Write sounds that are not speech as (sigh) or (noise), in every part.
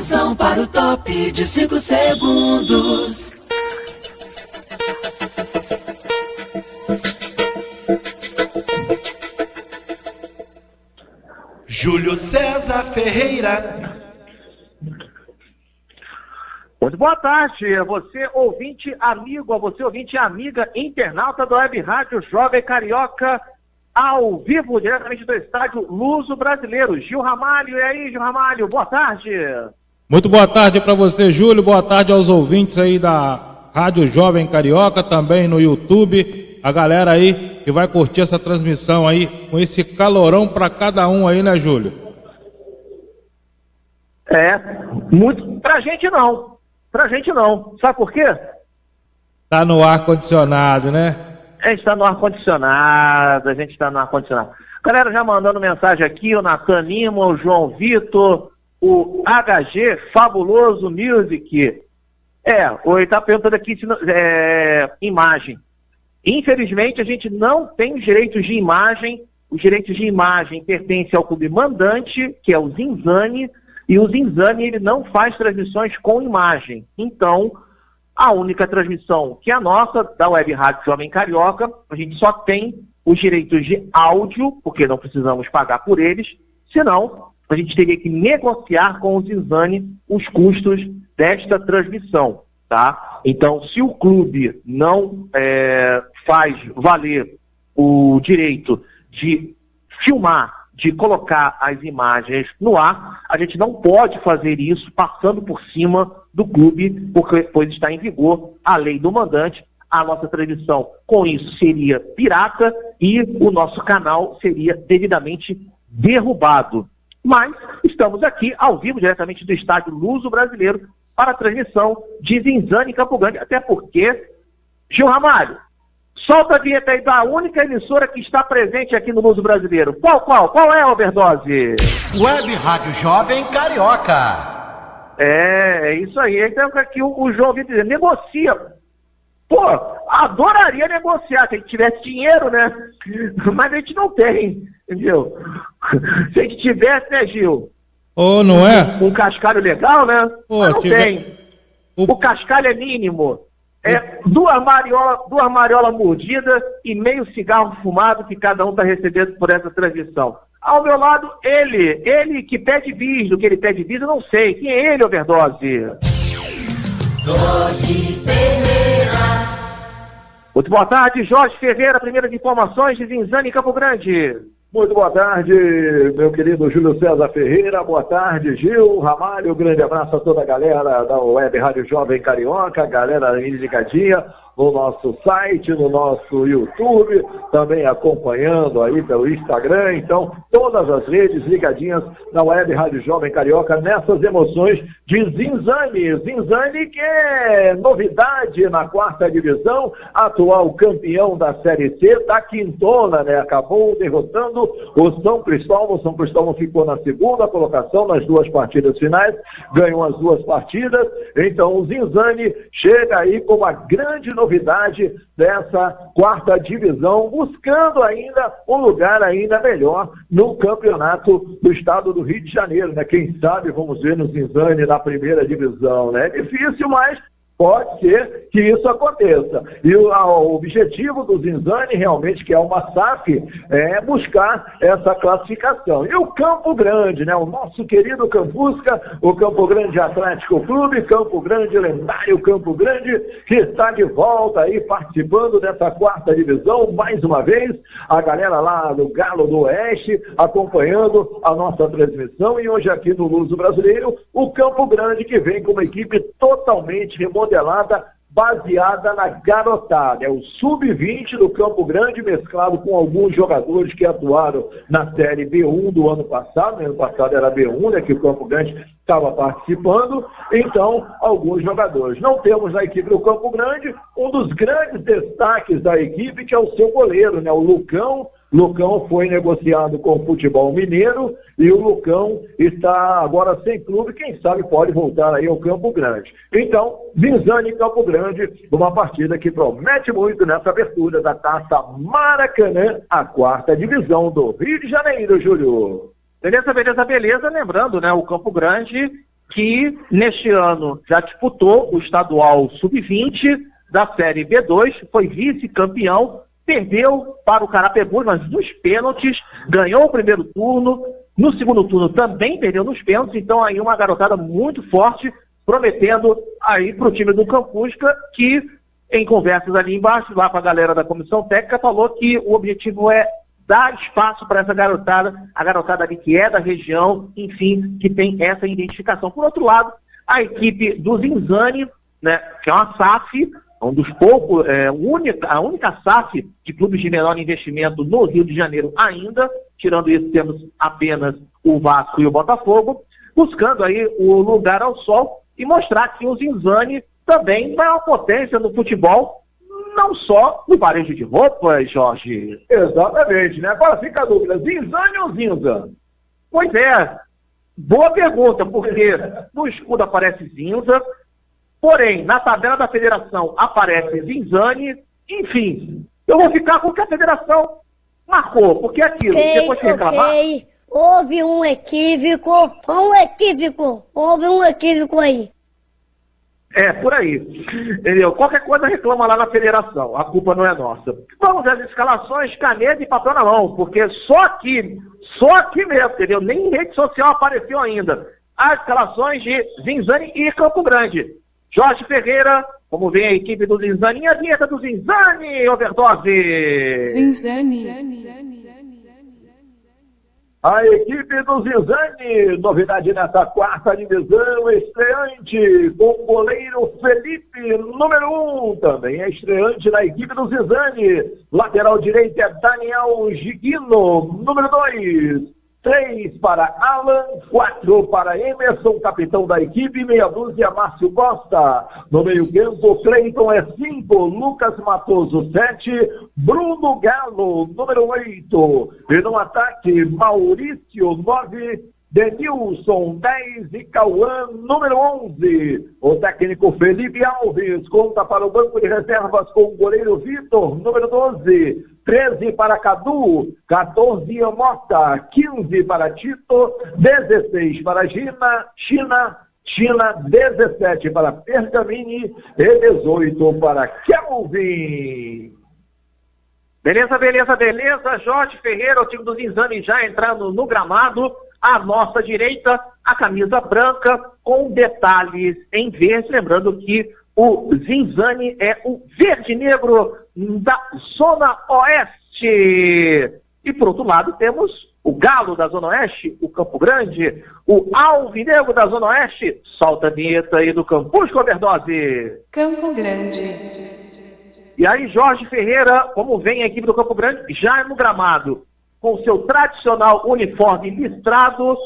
Atenção para o top de 5 segundos. Júlio César Ferreira. Muito boa tarde, a você ouvinte amigo, a você ouvinte amiga, internauta do Web Rádio Jovem Carioca, ao vivo, diretamente do estádio Luso Brasileiro. Gil Ramalho, e aí, Gil Ramalho, boa tarde. Muito boa tarde para você, Júlio, boa tarde aos ouvintes aí da Rádio Jovem Carioca, também no YouTube, a galera aí que vai curtir essa transmissão aí, com esse calorão para cada um aí, né, Júlio? É, muito, pra gente não, Pra gente não. Sabe por quê? Tá no ar-condicionado, né? A gente está no ar-condicionado, a gente está no ar-condicionado. Galera já mandando mensagem aqui, o Natan Lima, o João Vitor, o HG Fabuloso Music. É, o ele está perguntando aqui se, é, imagem. Infelizmente, a gente não tem os direitos de imagem. Os direitos de imagem pertencem ao clube mandante, que é o Zinzane, e o Zinzani ele não faz transmissões com imagem. Então, a única transmissão que é a nossa, da Web Rádio Jovem Carioca, a gente só tem os direitos de áudio, porque não precisamos pagar por eles, senão a gente teria que negociar com o Zinzani os custos desta transmissão. Tá? Então, se o clube não é, faz valer o direito de filmar de colocar as imagens no ar, a gente não pode fazer isso passando por cima do clube, porque pois está em vigor a lei do mandante. A nossa transmissão com isso seria pirata e o nosso canal seria devidamente derrubado. Mas estamos aqui ao vivo, diretamente do estádio Luso Brasileiro, para a transmissão de Zinzane e Campo Grande, até porque, Gil Ramalho, Solta a vinheta aí da única emissora que está presente aqui no Mundo Brasileiro. Qual, qual? Qual é a overdose? Web Rádio Jovem Carioca. É, é isso aí. Então aqui o, o João Vitor negocia. Pô, adoraria negociar se a gente tivesse dinheiro, né? Mas a gente não tem, entendeu? (laughs) Se a gente tivesse, né, Gil? Ô, oh, não é? Um, um cascalho legal, né? Pô, Mas não tiver... tem. O... o cascalho é mínimo. É, duas mariolas duas mariola mordidas e meio cigarro fumado que cada um está recebendo por essa transmissão. Ao meu lado, ele, ele que pede bis, do que ele pede bis, eu não sei. Quem é ele, overdose? Jorge Ferreira. Muito boa tarde, Jorge Ferreira, primeiras informações de Zinzane Campo Grande. Muito boa tarde, meu querido Júlio César Ferreira. Boa tarde, Gil Ramalho. Grande abraço a toda a galera da Web Rádio Jovem Carioca, galera ligadinha no nosso site, no nosso YouTube, também acompanhando aí pelo Instagram. Então, todas as redes ligadinhas na Web Rádio Jovem Carioca nessas emoções de Zinzane. Zinzane que é novidade na quarta divisão, atual campeão da Série C, da quintona, né? Acabou derrotando o São Cristóvão. O São Cristóvão ficou na segunda colocação nas duas partidas finais, ganhou as duas partidas. Então, o Zinzane chega aí com uma grande novidade novidade dessa quarta divisão, buscando ainda um lugar ainda melhor no campeonato do estado do Rio de Janeiro, né? Quem sabe vamos ver no Zinzane na primeira divisão, né? É difícil, mas Pode ser que isso aconteça. E o, o objetivo do Zinzani, realmente, que é uma SAF, é buscar essa classificação. E o Campo Grande, né? O nosso querido Campusca, o Campo Grande Atlético Clube, Campo Grande, lendário Campo Grande, que está de volta aí participando dessa quarta divisão, mais uma vez. A galera lá do Galo do Oeste acompanhando a nossa transmissão. E hoje aqui no Luso Brasileiro, o Campo Grande, que vem com uma equipe totalmente remodelada modelada baseada na garotada. É o sub-20 do Campo Grande, mesclado com alguns jogadores que atuaram na Série B1 do ano passado. No ano passado era B1, né, que o Campo Grande estava participando. Então, alguns jogadores. Não temos na equipe do Campo Grande um dos grandes destaques da equipe, que é o seu goleiro, né, o Lucão Lucão foi negociado com o futebol mineiro e o Lucão está agora sem clube, quem sabe pode voltar aí ao Campo Grande. Então, Vinzani Campo Grande, uma partida que promete muito nessa abertura da Taça Maracanã, a quarta divisão do Rio de Janeiro, Júlio. Beleza, beleza, beleza. Lembrando, né, o Campo Grande que neste ano já disputou o estadual sub-20 da Série B2, foi vice-campeão, perdeu para o Carapebus, mas nos pênaltis, ganhou o primeiro turno, no segundo turno também perdeu nos pênaltis, então aí uma garotada muito forte, prometendo aí para o time do Campusca, que em conversas ali embaixo, lá com a galera da comissão técnica, falou que o objetivo é dar espaço para essa garotada, a garotada ali que é da região, enfim, que tem essa identificação. Por outro lado, a equipe do Zinzani, né, que é uma SAF, um dos poucos, é, a única SAF de clubes de menor investimento no Rio de Janeiro ainda, tirando isso temos apenas o Vasco e o Botafogo, buscando aí o lugar ao sol e mostrar que o Zinzani também é uma potência no futebol, não só no varejo de roupas, Jorge. Exatamente, né? Agora fica a dúvida, Zinzane ou Zinza? Pois é, boa pergunta, porque no escudo aparece Zinza, porém, na tabela da federação aparece Zinzane, enfim, eu vou ficar com o que a federação marcou, porque é aquilo, okay, depois que reclamar... Okay. Houve um equívoco, um equívoco, houve um equívoco aí. É, por aí. Entendeu? Qualquer coisa reclama lá na federação, a culpa não é nossa. Vamos às escalações, caneta e papel na mão, porque só aqui, só aqui mesmo, entendeu? Nem em rede social apareceu ainda. As escalações de Zinzani e Campo Grande. Jorge Ferreira, como vem a equipe do Zinzani, a vinheta do Zinzani, overdose. Zinzani. Zinzani. A equipe do Zizane, novidade nessa quarta divisão, estreante com o goleiro Felipe, número um, também é estreante na equipe do Zizane. Lateral direito é Daniel Giguino, número dois. Três para Alan, quatro para Emerson, capitão da equipe, meia dúzia Márcio Costa. No meio campo, Cleiton é cinco, Lucas Matoso sete, Bruno Galo, número oito. E no ataque, Maurício nove, Denilson 10 e Cauã, número 11. O técnico Felipe Alves conta para o banco de reservas com o goleiro Vitor, número 12. 13 para Cadu, 14 Mota, 15 para Tito, 16 para Gina, China, China, 17 para Pergamini e 18 para Kelvin. Beleza, beleza, beleza. Jorge Ferreira, o time dos exames já entrando no gramado. À nossa direita, a camisa branca com detalhes em verde. Lembrando que o Zinzani é o verde-negro da Zona Oeste. E por outro lado, temos o Galo da Zona Oeste, o Campo Grande, o Alvinegro da Zona Oeste. Solta a vinheta aí do Campus Overdose. Campo Grande. E aí, Jorge Ferreira, como vem a equipe do Campo Grande, já é no gramado, com seu tradicional uniforme listrado,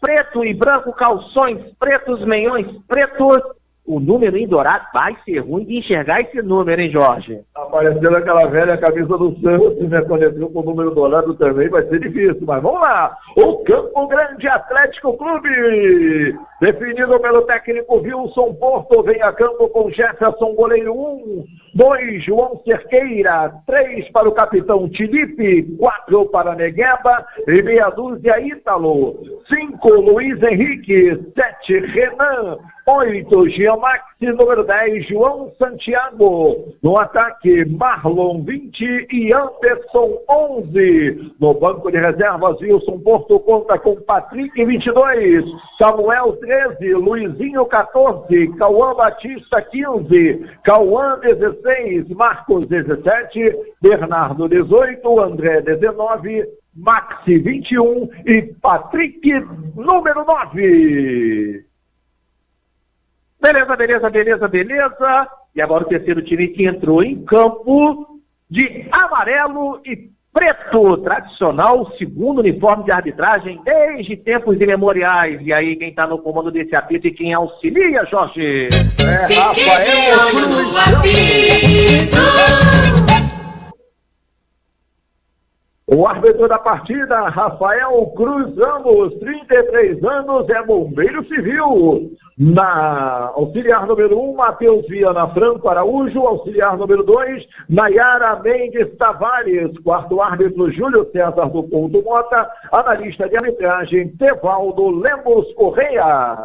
preto e branco, calções pretos, meiões pretos, o número em dourado vai ser ruim de enxergar esse número, hein, Jorge? Aparecendo aquela velha camisa do Santos, né? Quando com o número dourado também vai ser difícil, mas vamos lá! O Campo Grande Atlético Clube, definido pelo técnico Wilson Porto, vem a campo com Jefferson, goleiro 1, 2, João Cerqueira, 3 para o capitão Tilipe, 4 para Negueba. E meia dúzia Ítalo, 5, Luiz Henrique, 7, Renan, 8, Giamaxi, número 10, João Santiago. No ataque, Marlon, 20 e Anderson, 11. No banco de reservas, Wilson Porto conta com Patrick, 22, Samuel, 13, Luizinho, 14, Cauã Batista, 15, Cauã, 16, Marcos, 17, Bernardo, 18, André, 19, Maxi, 21 e Patrick, número 9. Beleza, beleza, beleza, beleza. E agora o terceiro time que entrou em campo de amarelo e preto, tradicional, segundo uniforme de arbitragem desde tempos imemoriais. E aí, quem está no comando desse apito e quem auxilia, Jorge? É, Rafael. O árbitro da partida, Rafael Cruz Ramos, 33 anos, é bombeiro civil. Na auxiliar número 1, um, Matheus Viana Franco Araújo. Auxiliar número 2, Nayara Mendes Tavares. Quarto árbitro, Júlio César do Ponto Mota. Analista de arbitragem, Tevaldo Lemos Correia.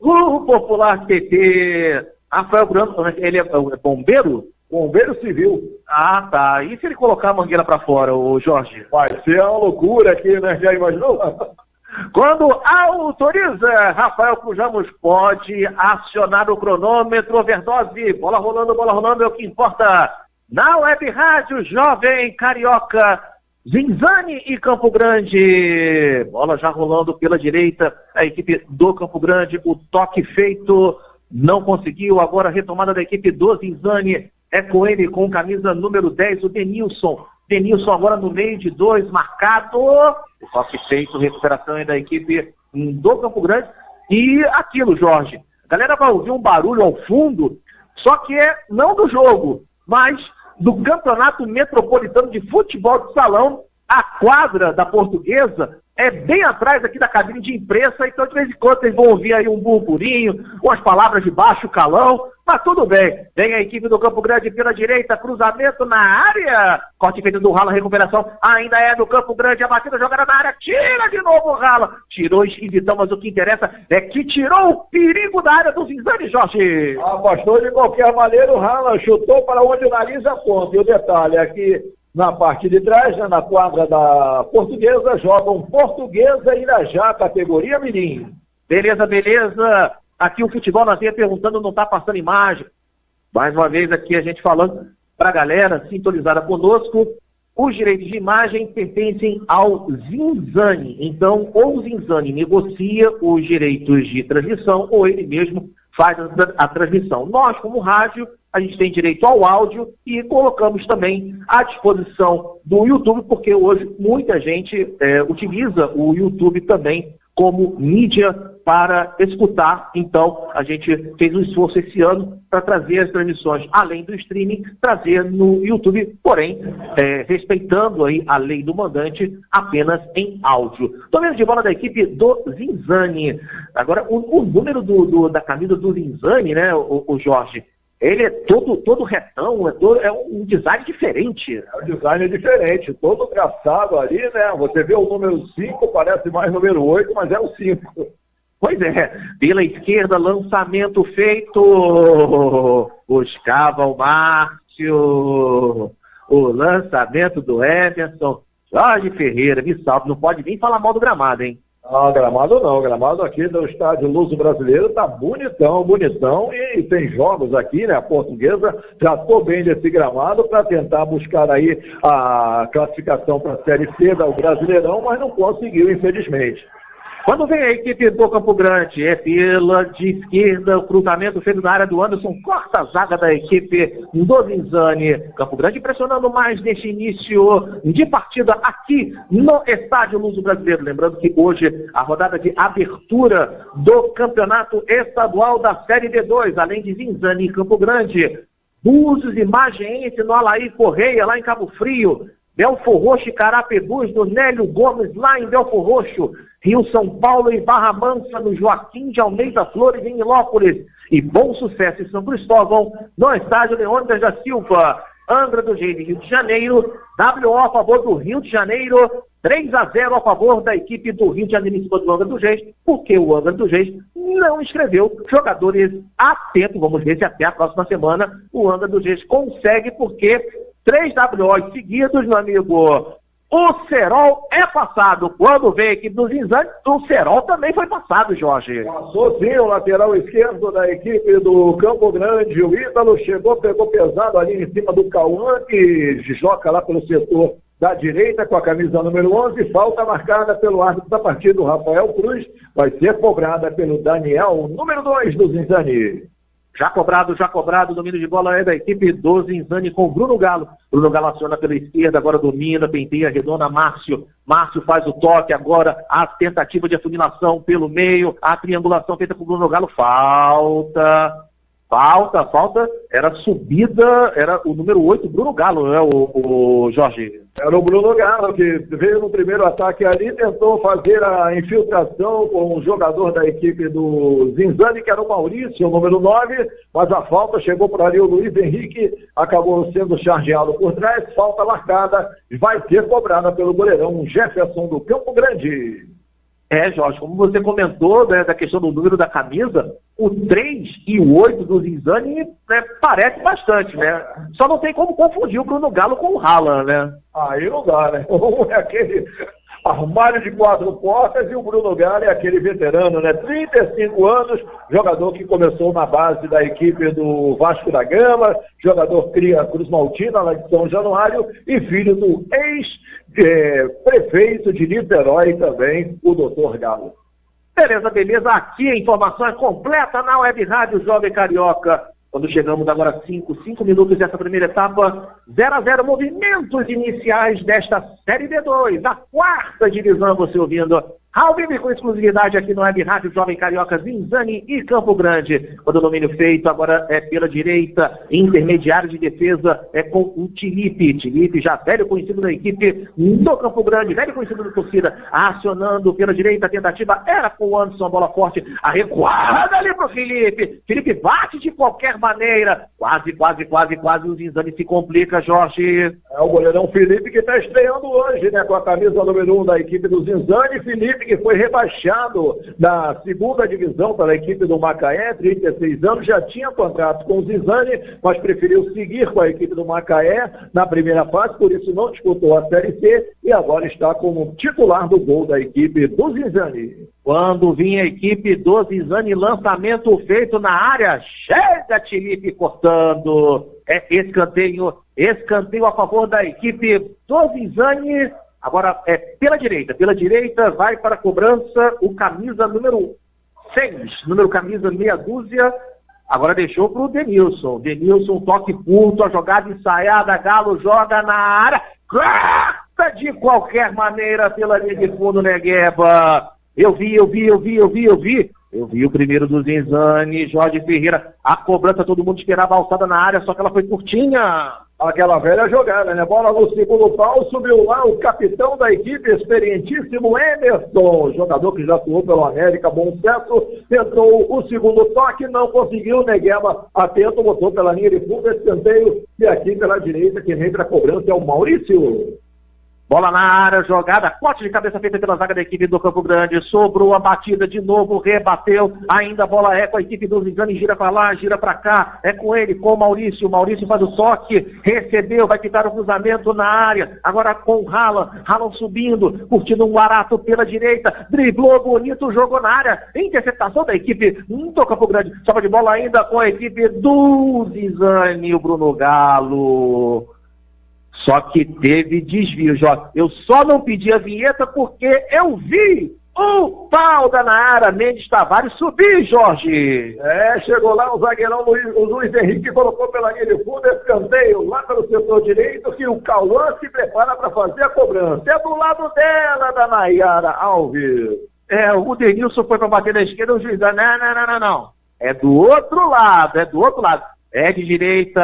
o popular TT Rafael Branco, ele é, é bombeiro? Bombeiro Civil. Ah, tá. E se ele colocar a mangueira para fora, o Jorge? Vai ser uma loucura aqui, né? Já imaginou? Quando autoriza, Rafael Crujamos pode acionar o cronômetro, overdose, bola rolando, bola rolando, é o que importa. Na Web Rádio Jovem Carioca, Zinzane e Campo Grande. Bola já rolando pela direita, a equipe do Campo Grande, o toque feito, não conseguiu, agora retomada da equipe do Zinzane, é com ele, com camisa número 10, o Denilson. Denilson agora no meio de dois, marcado. O toque feito, recuperação aí da equipe do Campo Grande. E aquilo, Jorge. A galera vai ouvir um barulho ao fundo, só que é não do jogo, mas do Campeonato Metropolitano de Futebol de Salão, a quadra da Portuguesa é bem atrás aqui da cabine de imprensa, então de vez em quando vocês vão ouvir aí um burburinho, umas palavras de baixo calão, mas tudo bem. Vem a equipe do Campo Grande pela direita, cruzamento na área, corte feito do Rala, recuperação ainda é do Campo Grande, a batida jogada na área, tira de novo o Rala, tirou e Vitão, mas o que interessa é que tirou o perigo da área do Zinzane, Jorge. Apostou de qualquer maneira, o Rala chutou para onde o nariz aponta, e o detalhe é que na parte de trás, né, na quadra da Portuguesa, jogam Portuguesa e Irajá, categoria Mirim. Beleza, beleza. Aqui o Futebol na Veia perguntando, não está passando imagem. Mais uma vez aqui a gente falando para a galera sintonizada conosco. Os direitos de imagem pertencem ao Zinzane. Então, ou o Zinzane negocia os direitos de transmissão, ou ele mesmo faz a transmissão. Nós, como rádio, a gente tem direito ao áudio e colocamos também à disposição do YouTube, porque hoje muita gente é, utiliza o YouTube também como mídia para escutar. Então, a gente fez um esforço esse ano para trazer as transmissões, além do streaming, trazer no YouTube, porém, é, respeitando aí a lei do mandante, apenas em áudio. Domínio de bola da equipe do Zinzani. Agora, o, o número do, do, da camisa do Zinzani, né, o, o Jorge, ele é todo, todo retão, é, todo, é um design diferente. É um design diferente, todo traçado ali, né? Você vê o número 5, parece mais número 8, mas é o 5. Pois é, pela esquerda, lançamento feito. Buscava o Márcio. O lançamento do Emerson. Jorge Ferreira, me salve, não pode nem falar mal do gramado, hein? Ah, gramado não. Gramado aqui do estádio Luso Brasileiro tá bonitão, bonitão. E tem jogos aqui, né? A portuguesa tratou bem desse gramado para tentar buscar aí a classificação para a Série C do Brasileirão, mas não conseguiu, infelizmente. Quando vem a equipe do Campo Grande, é pela de esquerda, o cruzamento feito na área do Anderson, corta a zaga da equipe do Vinzani. Campo Grande pressionando mais neste início de partida aqui no Estádio Luso Brasileiro. Lembrando que hoje a rodada de abertura do Campeonato Estadual da Série D2, além de Vinzani e Campo Grande. Búzios e Magiense no Alaí Correia, lá em Cabo Frio. Belfor Roxo e Carapebus, do Nélio Gomes, lá em Belfor Roxo. Rio São Paulo e Barra Mansa, no Joaquim de Almeida Flores, em Milópolis. E bom sucesso em São Cristóvão, no estádio Leônidas da Silva. Angra do Reis, Rio de Janeiro. WO a favor do Rio de Janeiro. 3 a 0 a favor da equipe do Rio de Janeiro em cima do Angra do Reis, porque o Angra do Reis não escreveu jogadores a tempo. Vamos ver se até a próxima semana o Angra do Reis consegue, porque três WOs seguidos, meu amigo, o Serol é passado. Quando vem a equipe dos Inzantes, o Serol também foi passado, Jorge. Passou sim o lateral esquerdo da equipe do Campo Grande. O Ítalo chegou, pegou pesado ali em cima do Cauã, que joga lá pelo setor da direita com a camisa número 11. Falta marcada pelo árbitro da partida, o Rafael Cruz. Vai ser cobrada pelo Daniel, número 2 do Zinzani. Já cobrado, já cobrado, domínio de bola é da equipe do Zinzani com Bruno Galo. Bruno Galo aciona pela esquerda, agora domina, penteia, redonda, Márcio. Márcio faz o toque, agora a tentativa de afunilação pelo meio, a triangulação feita por Bruno Galo, falta. Falta, falta, era subida, era o número 8, Bruno Galo, né, o, o Jorge? Era o Bruno Galo que veio no primeiro ataque ali, tentou fazer a infiltração com o jogador da equipe do Zinzani, que era o Maurício, o número 9, mas a falta chegou por ali o Luiz Henrique, acabou sendo chargeado por trás, falta marcada, vai ser cobrada pelo goleirão Jefferson do Campo Grande. É, Jorge, como você comentou né, da questão do número da camisa, o 3 e o 8 do Zinzani né, parece bastante, né? Só não tem como confundir o Bruno Galo com o Haaland, né? Aí não dá, né? (laughs) Um é aquele armário de quatro portas e o Bruno Galo é aquele veterano, né? 35 anos, jogador que começou na base da equipe do Vasco da Gama, jogador cria Cruz Maltina lá de São Januário e filho do ex-prefeito de Niterói também, o doutor Galo. Beleza, beleza. Aqui a informação é completa na Web Rádio Jovem Carioca. Quando chegamos agora 5, 5 minutos dessa primeira etapa, 0 a 0 movimentos iniciais desta Série B2, da quarta divisão, você ouvindo ao vivo com exclusividade aqui no Web Rádio Jovem Carioca, Zinzani e Campo Grande. Quando o domínio feito, agora é pela direita, intermediário de defesa é com o Tilipe. Tilipe, já velho conhecido da equipe do Campo Grande, velho conhecido da torcida, acionando pela direita, a tentativa era com o Anderson, bola forte, a recuada ali pro Felipe. Felipe bate de qualquer maneira. Quase, quase, quase, quase o Zinzani se complica, Jorge. É o goleirão Felipe que está estreando hoje, né, com a camisa número 1 um da equipe do Zinzani. Felipe que foi rebaixado da segunda divisão pela equipe do Macaé, 36 anos, já tinha contrato com o Zizani, mas preferiu seguir com a equipe do Macaé na primeira fase, por isso não disputou a Série C e agora está como titular do gol da equipe do Zizani. Quando vinha a equipe do Zizani, lançamento feito na área, chega Tilipe cortando. É escanteio, escanteio a favor da equipe do Zizani. Agora, é pela direita. Pela direita vai para a cobrança o camisa número 6, número camisa meia dúzia. Agora deixou para o Denilson. Denilson, toque curto, a jogada ensaiada. Galo joga na área. Corta de qualquer maneira pela linha de fundo, Negueba. Eu vi, eu vi, eu vi, eu vi, eu vi. Eu vi o primeiro do Zinzani, Jorge Ferreira. A cobrança, todo mundo esperava a alçada na área, só que ela foi curtinha aquela velha jogada, né? Bola no segundo pau, subiu lá o capitão da equipe, experientíssimo Emerson, jogador que já atuou pelo América, bom sucesso, tentou o segundo toque, não conseguiu, Negueba atento, botou pela linha de fundo, escanteio, e aqui pela direita, quem vem a cobrança é o Maurício. Bola na área, jogada, corte de cabeça feita pela zaga da equipe do Campo Grande. Sobrou a batida de novo, rebateu. Ainda a bola é com a equipe do Zingani, gira para lá, gira para cá. É com ele, com o Maurício. Maurício faz o toque, recebeu, vai quitar o cruzamento na área. Agora com o Ralan, Ralan subindo, curtindo um barato pela direita. Driblou bonito, jogou na área. Interceptação da equipe do Campo Grande. Sobra de bola ainda com a equipe do Zizani, o Bruno Galo. Só que teve desvio, Jorge. Eu só não pedi a vinheta porque eu vi o pau da Nara Mendes Tavares subir, Jorge. É, chegou lá o zagueirão Luiz, o Luiz Henrique colocou pela linha de fundo, escanteio lá pelo setor direito, que o Cauã se prepara para fazer a cobrança. É do lado dela, da Nayara Alves. É, o Denilson foi para bater na esquerda, o juiz, não, não, não, não, não. É do outro lado, é do outro lado. É de direita,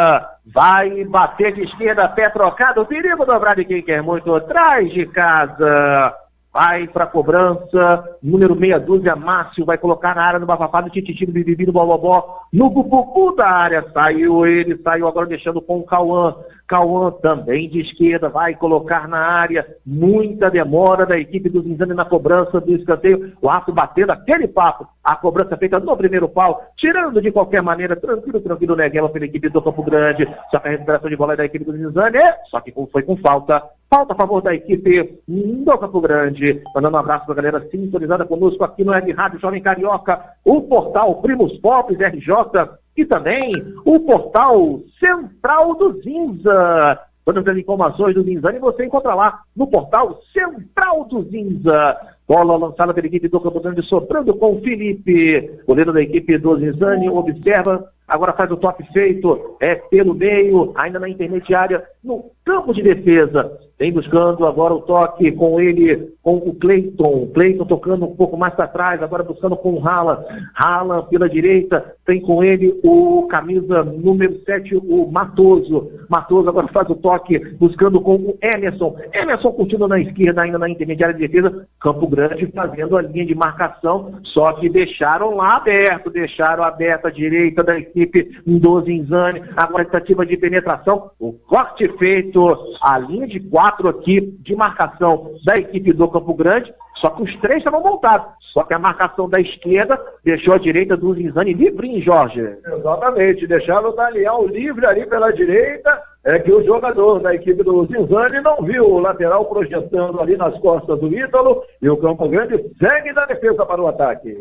vai bater de esquerda, pé trocado, perigo dobrar de quem quer muito, atrás de casa. Vai para cobrança, número meia dúzia, Márcio vai colocar na área do Bafafá, no Tititi, no Bibibi, no Bobobó, no Bububu da área. Saiu ele, saiu agora deixando com o Cauã. Cauã também de esquerda, vai colocar na área. Muita demora da equipe do Zinzane na cobrança do escanteio. O aço batendo aquele papo. A cobrança feita no primeiro pau, tirando de qualquer maneira, tranquilo, tranquilo, Neguela pela equipe do Campo Grande. Só que a recuperação de bola é da equipe do Zinzane, só que foi com falta. Falta a favor da equipe do Campo Grande. Mandando um abraço para a galera sintonizada conosco aqui no Web Rádio Jovem Carioca, o portal Primos Pop RJ e também o portal Central do Zinza. Todas as informações do Zinzani você encontra lá no portal Central do Zinza. Bola lançada pela equipe do Campo Grande, sobrando com o Felipe. Goleiro da equipe do Zinzani observa agora faz o toque feito, é pelo meio, ainda na intermediária, no campo de defesa. Vem buscando agora o toque com ele, com o Cleiton. Cleiton tocando um pouco mais para trás, agora buscando com o Haaland. Haaland pela direita, tem com ele o camisa número 7, o Matoso. Matoso agora faz o toque, buscando com o Emerson. Emerson curtindo na esquerda, ainda na intermediária de defesa. Campo Grande fazendo a linha de marcação, só que deixaram lá aberto, deixaram aberta a direita da equipe do Zinzane. Agora tentativa de penetração, o corte feito, a linha de quatro aqui de marcação da equipe do Campo Grande, Só que os três estavam voltados. Só que a marcação da esquerda deixou a direita do Zinzani livre, Jorge. Exatamente, deixaram o Daniel livre ali pela direita, é que o jogador da equipe do Zinzani não viu o lateral projetando ali nas costas do Ítalo, e o Campo Grande segue na defesa para o ataque.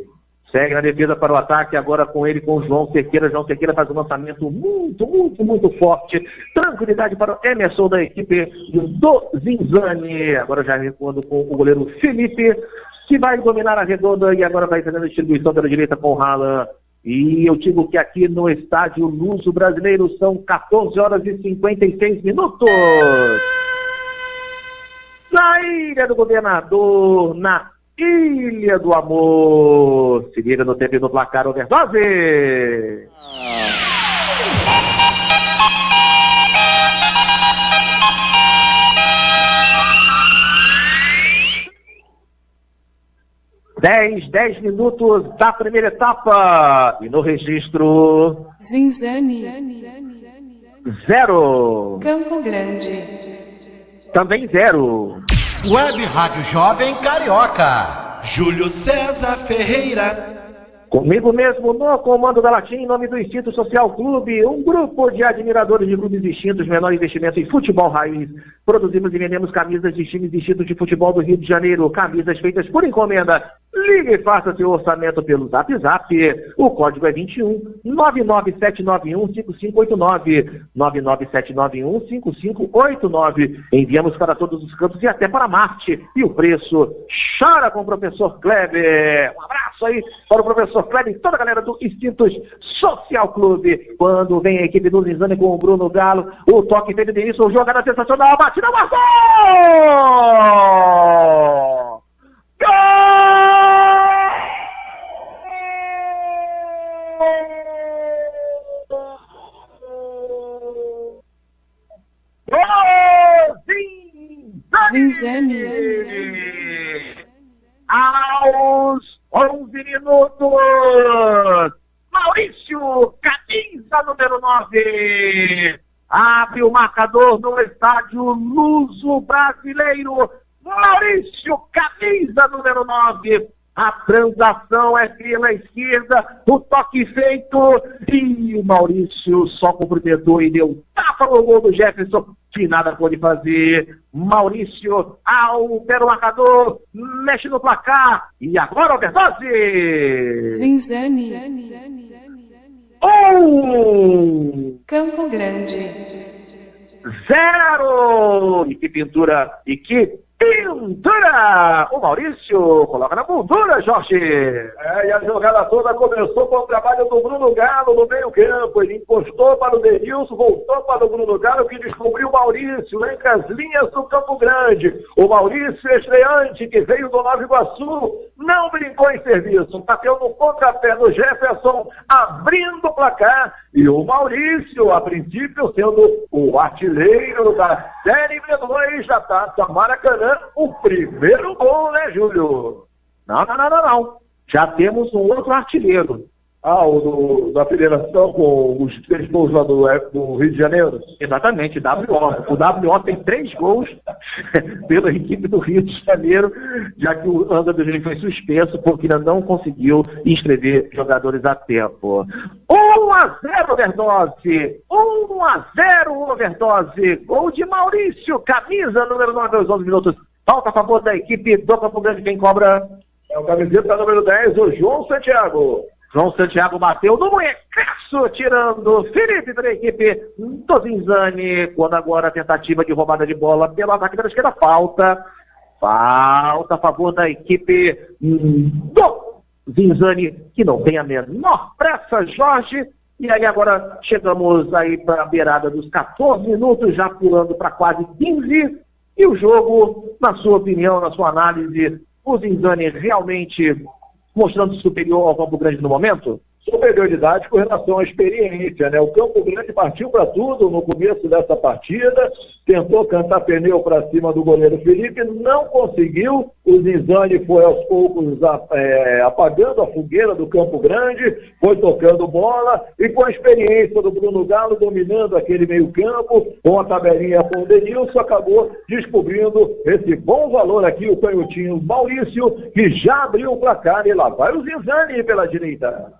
Segue na defesa para o ataque, agora com ele, com o João Cerqueira. João Cerqueira faz um lançamento muito, muito, muito forte. Tranquilidade para o Emerson da equipe do Zinzani. Agora já recuando com o goleiro Felipe, que vai dominar a redonda e agora vai fazendo a distribuição pela direita com o Haaland. E eu digo que aqui no estádio Luso Brasileiro são 14 horas e 56 minutos. Na Ilha do Governador, na Ilha do Amor. Se liga no tempo e no placar, overdose. Dez, dez minutos da primeira etapa. E no registro, Zinzani. zero. Campo Grande. Também zero. Web Rádio Jovem Carioca. Júlio César Ferreira. Comigo mesmo, no comando da Latim, em nome do Instinto Social Clube, um grupo de admiradores de clubes distintos, menor investimento em futebol raiz. Produzimos e vendemos camisas de times distintos de futebol do Rio de Janeiro, camisas feitas por encomenda. Ligue e faça seu orçamento pelo Zap Zap. O código é 21 99791 5589 99791 5589. Enviamos para todos os cantos e até para Marte. E o preço chora com o professor Kleber. Um abraço aí para o professor Kleber e toda a galera do Instintos Social Clube. Quando vem a equipe do Lisane com o Bruno Galo, o toque feito de início, jogada sensacional, batida, marcou! Gol! Zinzani. Aos 11 minutos, Maurício, camisa número 9, abre o marcador no estádio Luso Brasileiro. Maurício, camisa número 9. A transação é pela esquerda, o toque feito e o Maurício só cumprimentou e deu tapa no gol do Jefferson, que nada pôde fazer. Maurício, altera o marcador, mexe no placar e agora o Overdose! Zinzani. Um! Campo Grande. zero! E que pintura! E que pintura! O Maurício coloca na moldura, Jorge! É, e a jogada toda começou com o trabalho do Bruno Galo no meio campo. Ele encostou para o Denilson, voltou para o Bruno Galo, que descobriu o Maurício entre as linhas do Campo Grande. O Maurício estreante, que veio do Nova Iguaçu, não brincou em serviço. Bateu no contrapé do Jefferson, abrindo o placar. E o Maurício, a princípio, sendo o artilheiro da Série B2 da Taça Maracanã, o primeiro gol, né, Júlio? Não, não, não, não, não. Já temos um outro artilheiro. Ah, o do, da federação com os três gols lá do, do Rio de Janeiro? Exatamente, WO. O WO tem três gols (laughs) pela equipe do Rio de Janeiro, já que o André do Júnior foi suspenso porque ainda não conseguiu inscrever jogadores a tempo. 1 a 0 overdose! 1 a 0 overdose! Gol de Maurício, camisa número 9 aos 11 minutos. Falta a favor da equipe do Campo Grande, quem cobra? É o camiseta número 10, o João Santiago. João Santiago bateu no munhecaço, tirando Felipe da equipe do Zinzani. Quando agora a tentativa de roubada de bola pelo ataque da esquerda, falta. Falta a favor da equipe do Zinzani, que não tem a menor pressa, Jorge. E aí agora chegamos aí para a beirada dos 14 minutos, já pulando para quase 15. E o jogo, na sua opinião, na sua análise, o Zinzani realmente mostrando superior ao Campo Grande no momento? Superioridade com relação à experiência, né? O Campo Grande partiu para tudo no começo dessa partida, tentou cantar pneu para cima do goleiro Felipe, não conseguiu. O Zinzani foi aos poucos é, apagando a fogueira do Campo Grande, foi tocando bola e com a experiência do Bruno Galo dominando aquele meio-campo, com a tabelinha com o Denilson, acabou descobrindo esse bom valor aqui, o canhotinho Maurício, que já abriu o placar e lá vai o Zinzani pela direita.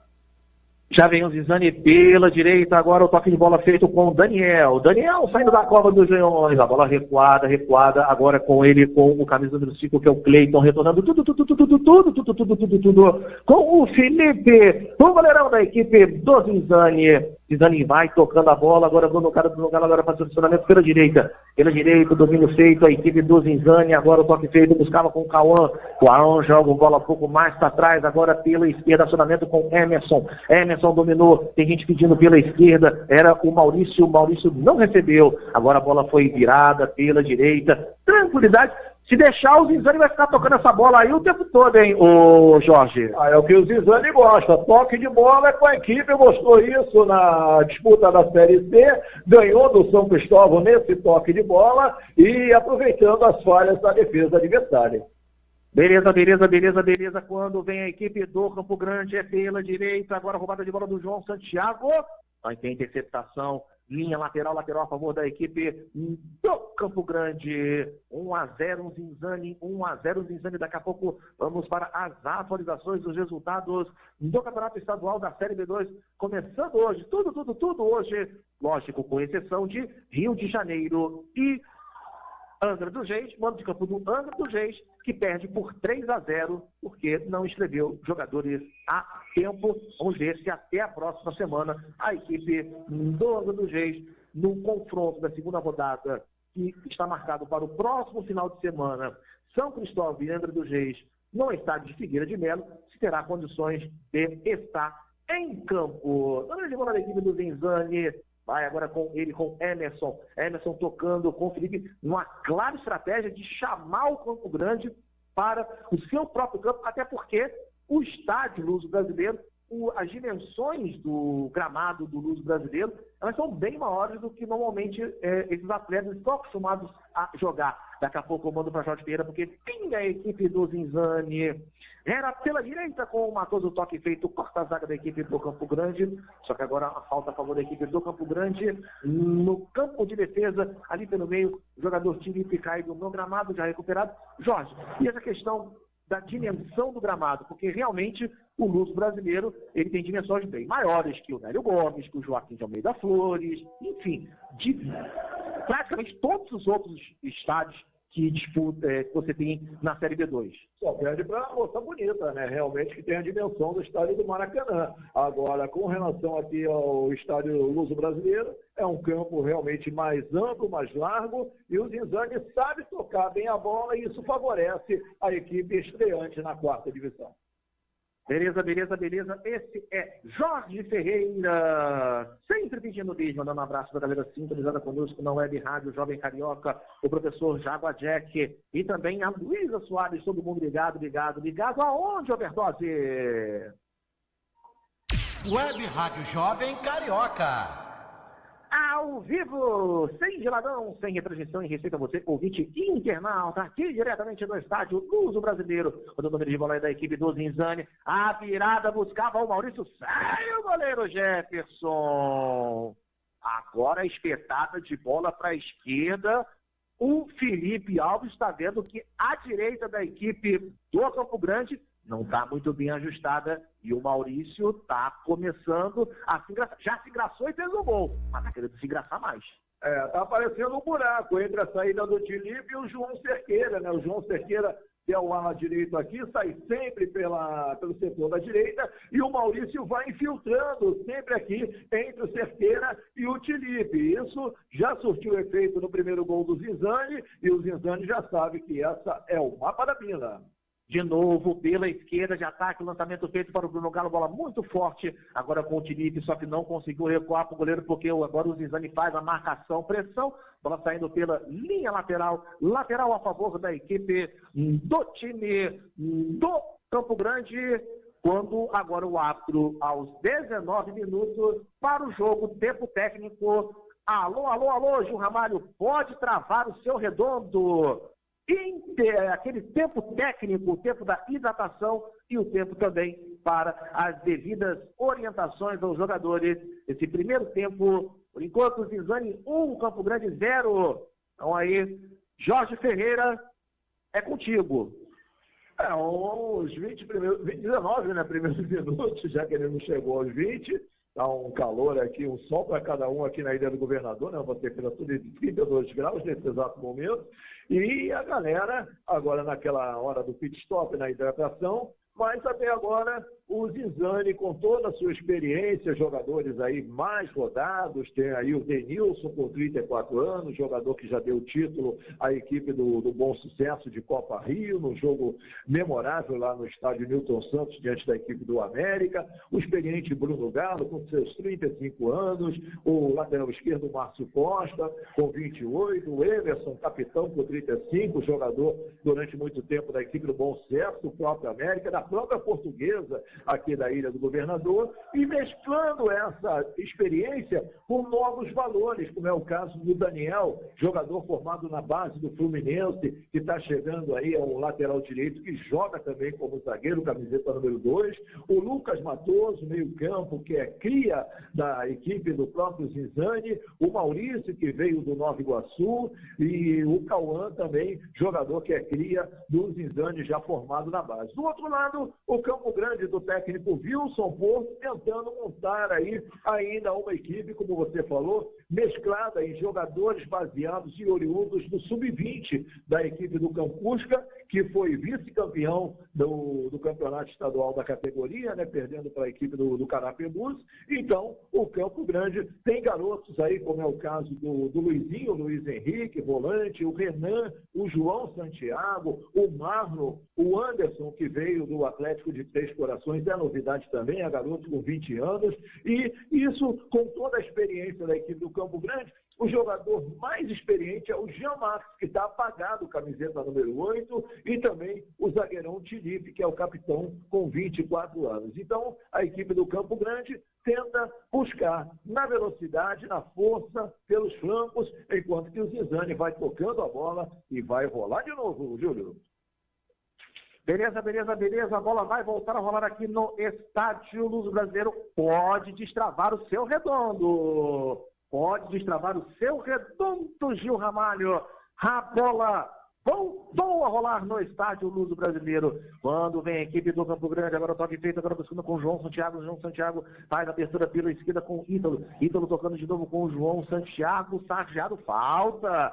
Já vem o Zizani pela direita, agora o toque de bola feito com o Daniel. Daniel saindo da cova dos leões, a bola recuada, recuada, agora com ele, com o camisa número 5, que é o Cleiton, retornando tudo, tudo, tudo, tudo, tudo, tudo, tudo, tudo, tudo, com o Felipe, o goleirão da equipe do Zizani. Zizani vai tocando a bola, agora Bruno Cara, Bruno Galo agora faz o posicionamento pela direita. Pela direita, domínio feito, a equipe do Zinzani, agora o toque feito, buscava com o Cauã. Cauã joga bola um pouco mais para trás, agora pela esquerda, acionamento com Emerson. Emerson dominou, tem gente pedindo pela esquerda, era o Maurício, o Maurício não recebeu. Agora a bola foi virada pela direita. Tranquilidade, se deixar, o Zizani vai ficar tocando essa bola aí o tempo todo, hein, ô Jorge? Ah, é o que o Zizani gosta. Toque de bola é com a equipe, mostrou isso na disputa da Série C, ganhou do São Cristóvão nesse toque de bola e aproveitando as falhas da defesa adversária. Beleza, beleza, beleza, beleza. Quando vem a equipe do Campo Grande, é pela direita. Agora roubada de bola do João Santiago. Vai ter interceptação. Linha lateral, lateral a favor da equipe do Campo Grande. 1 a 0 Zinzani, 1 a 0 Zinzani. Daqui a pouco vamos para as atualizações dos resultados do Campeonato Estadual da Série B2. Começando hoje, tudo, tudo, tudo hoje. Lógico, com exceção de Rio de Janeiro e Angra do Reis, mando de campo do Angra do Reis, que perde por 3 a 0, porque não escreveu jogadores a tempo. Vamos ver se até a próxima semana a equipe do Angra do Reis, no confronto da segunda rodada, que está marcado para o próximo final de semana, São Cristóvão e Angra do Reis, no estádio de Figueira de Melo, se terá condições de estar em campo. Na grande bola da equipe do Zenzani, Vai agora com ele, com Emerson. Emerson tocando com o Felipe, numa clara estratégia de chamar o Campo Grande para o seu próprio campo, até porque o estádio Luso Brasileiro, o, as dimensões do gramado do Luso Brasileiro, elas são bem maiores do que normalmente é, esses atletas estão acostumados a jogar. Daqui a pouco eu mando para Jorge Pereira, porque tem a equipe do Zinzani. Era pela direita com o Matoso toque feito, corta a zaga da equipe do Campo Grande. Só que agora a falta a favor da equipe do Campo Grande. No campo de defesa, ali pelo meio, o jogador Felipe caído no gramado, já recuperado. Jorge, e essa questão da dimensão do gramado, porque realmente o Luso brasileiro ele tem dimensões bem maiores que o Nélio Gomes, que o Joaquim de Almeida Flores, enfim, de praticamente todos os outros estádios que disputa, é, você tem na Série B2. Só perde para a moça bonita, né? Realmente que tem a dimensão do estádio do Maracanã. Agora, com relação aqui ao estádio Luso Brasileiro, é um campo realmente mais amplo, mais largo, e o Zinzani sabe tocar bem a bola e isso favorece a equipe estreante na quarta divisão. Beleza, beleza, beleza. Esse é Jorge Ferreira, sempre pedindo beijo, mandando um abraço para a galera sintonizada conosco na Web Rádio Jovem Carioca, o professor Jagua Jack e também a Luísa Soares, todo mundo ligado, ligado, ligado. Aonde, Overdose? Web Rádio Jovem Carioca ao vivo, sem geladão, sem retransmissão e receita você, ouvinte internauta, aqui diretamente do estádio Luso Brasileiro, o número de bola da equipe do Zinzani, a virada buscava o Maurício, sai o goleiro Jefferson, agora espetada de bola para a esquerda, o Felipe Alves está vendo que a direita da equipe do Campo Grande não está muito bem ajustada e o Maurício está começando a se engraçar. Já se engraçou e fez o gol, mas está querendo se engraçar mais. É, tá aparecendo um buraco entre a saída do Tilipe e o João Cerqueira, né? O João Cerqueira que é o ala direito aqui, sai sempre pela, pelo setor da direita, e o Maurício vai infiltrando sempre aqui entre o Cerqueira e o Tilipe. Isso já surtiu efeito no primeiro gol do Zinzani, e o Zinzani já sabe que essa é o mapa da mina. De novo, pela esquerda de ataque, o lançamento feito para o Bruno Galo, bola muito forte. Agora com o Tilipe, só que não conseguiu recuar para o goleiro, porque agora o Zizani faz a marcação, pressão. Bola saindo pela linha lateral, lateral a favor da equipe do time do Campo Grande. quando agora o árbitro, aos 19 minutos, para o jogo, tempo técnico. Alô, alô, alô, Gil Ramalho, pode travar o seu redondo. Aquele tempo técnico, o tempo da hidratação e o tempo também para as devidas orientações aos jogadores. Esse primeiro tempo, por enquanto, Zizani 1, Campo Grande 0. Então aí, Jorge Ferreira, é contigo. É, os 20 primeiros, 19, né, primeiros (laughs) minutos, já que ele não chegou aos 20, tá um calor aqui, um sol para cada um aqui na Ilha do Governador, né, uma temperatura de 32 graus nesse exato momento, e a galera, agora naquela hora do pit stop, na hidratação, mas até agora o Zizani, com toda a sua experiência, jogadores aí mais rodados, tem aí o Denilson com 34 anos, jogador que já deu título à equipe do, do Bom Sucesso de Copa Rio, no jogo memorável lá no estádio Newton Santos, diante da equipe do América, o experiente Bruno Galo, com seus 35 anos, o lateral esquerdo Márcio Costa, com 28, o Emerson, capitão, com 35, jogador durante muito tempo da equipe do Bom Sucesso, do próprio América, da própria portuguesa, aqui da Ilha do Governador, e mesclando essa experiência com novos valores, como é o caso do Daniel, jogador formado na base do Fluminense, que está chegando aí ao lateral direito, que joga também como zagueiro, camiseta número 2, o Lucas Matoso, meio-campo, que é cria da equipe do próprio Zinzani, o Maurício, que veio do Nova Iguaçu, e o Cauã também, jogador que é cria do Zinzani, já formado na base. Do outro lado, o Campo Grande do técnico Wilson Porto, tentando montar aí ainda uma equipe, como você falou, mesclada em jogadores baseados e oriundos do sub-20 da equipe do Campusca, que foi vice-campeão do, do, campeonato estadual da categoria, né, perdendo para a equipe do, do Carapebus. Então, o Campo Grande tem garotos aí, como é o caso do, do Luizinho, Luiz Henrique, volante, o Renan, o João Santiago, o Marlon, o Anderson, que veio do Atlético de Três Corações, é novidade também, é garoto com 20 anos, e isso com toda a experiência da equipe do Campo Grande, o jogador mais experiente é o Jean Max, que está apagado, camiseta número 8, e também o zagueirão Tilipe, que é o capitão com 24 anos. Então, a equipe do Campo Grande tenta buscar na velocidade, na força, pelos flancos, enquanto que o Zizani vai tocando a bola e vai rolar de novo, Júlio. Beleza, beleza, beleza. A bola vai voltar a rolar aqui no Estádio Luz Brasileiro. Pode destravar o seu redondo. Pode destravar o seu redondo, Gil Ramalho. A bola voltou a rolar no estádio Luso Brasileiro. Quando vem a equipe do Campo Grande, agora toque feito, agora buscando com o João Santiago. João Santiago faz a abertura pela esquerda com o Ítalo. Ítalo tocando de novo com o João Santiago. Sargeado, falta.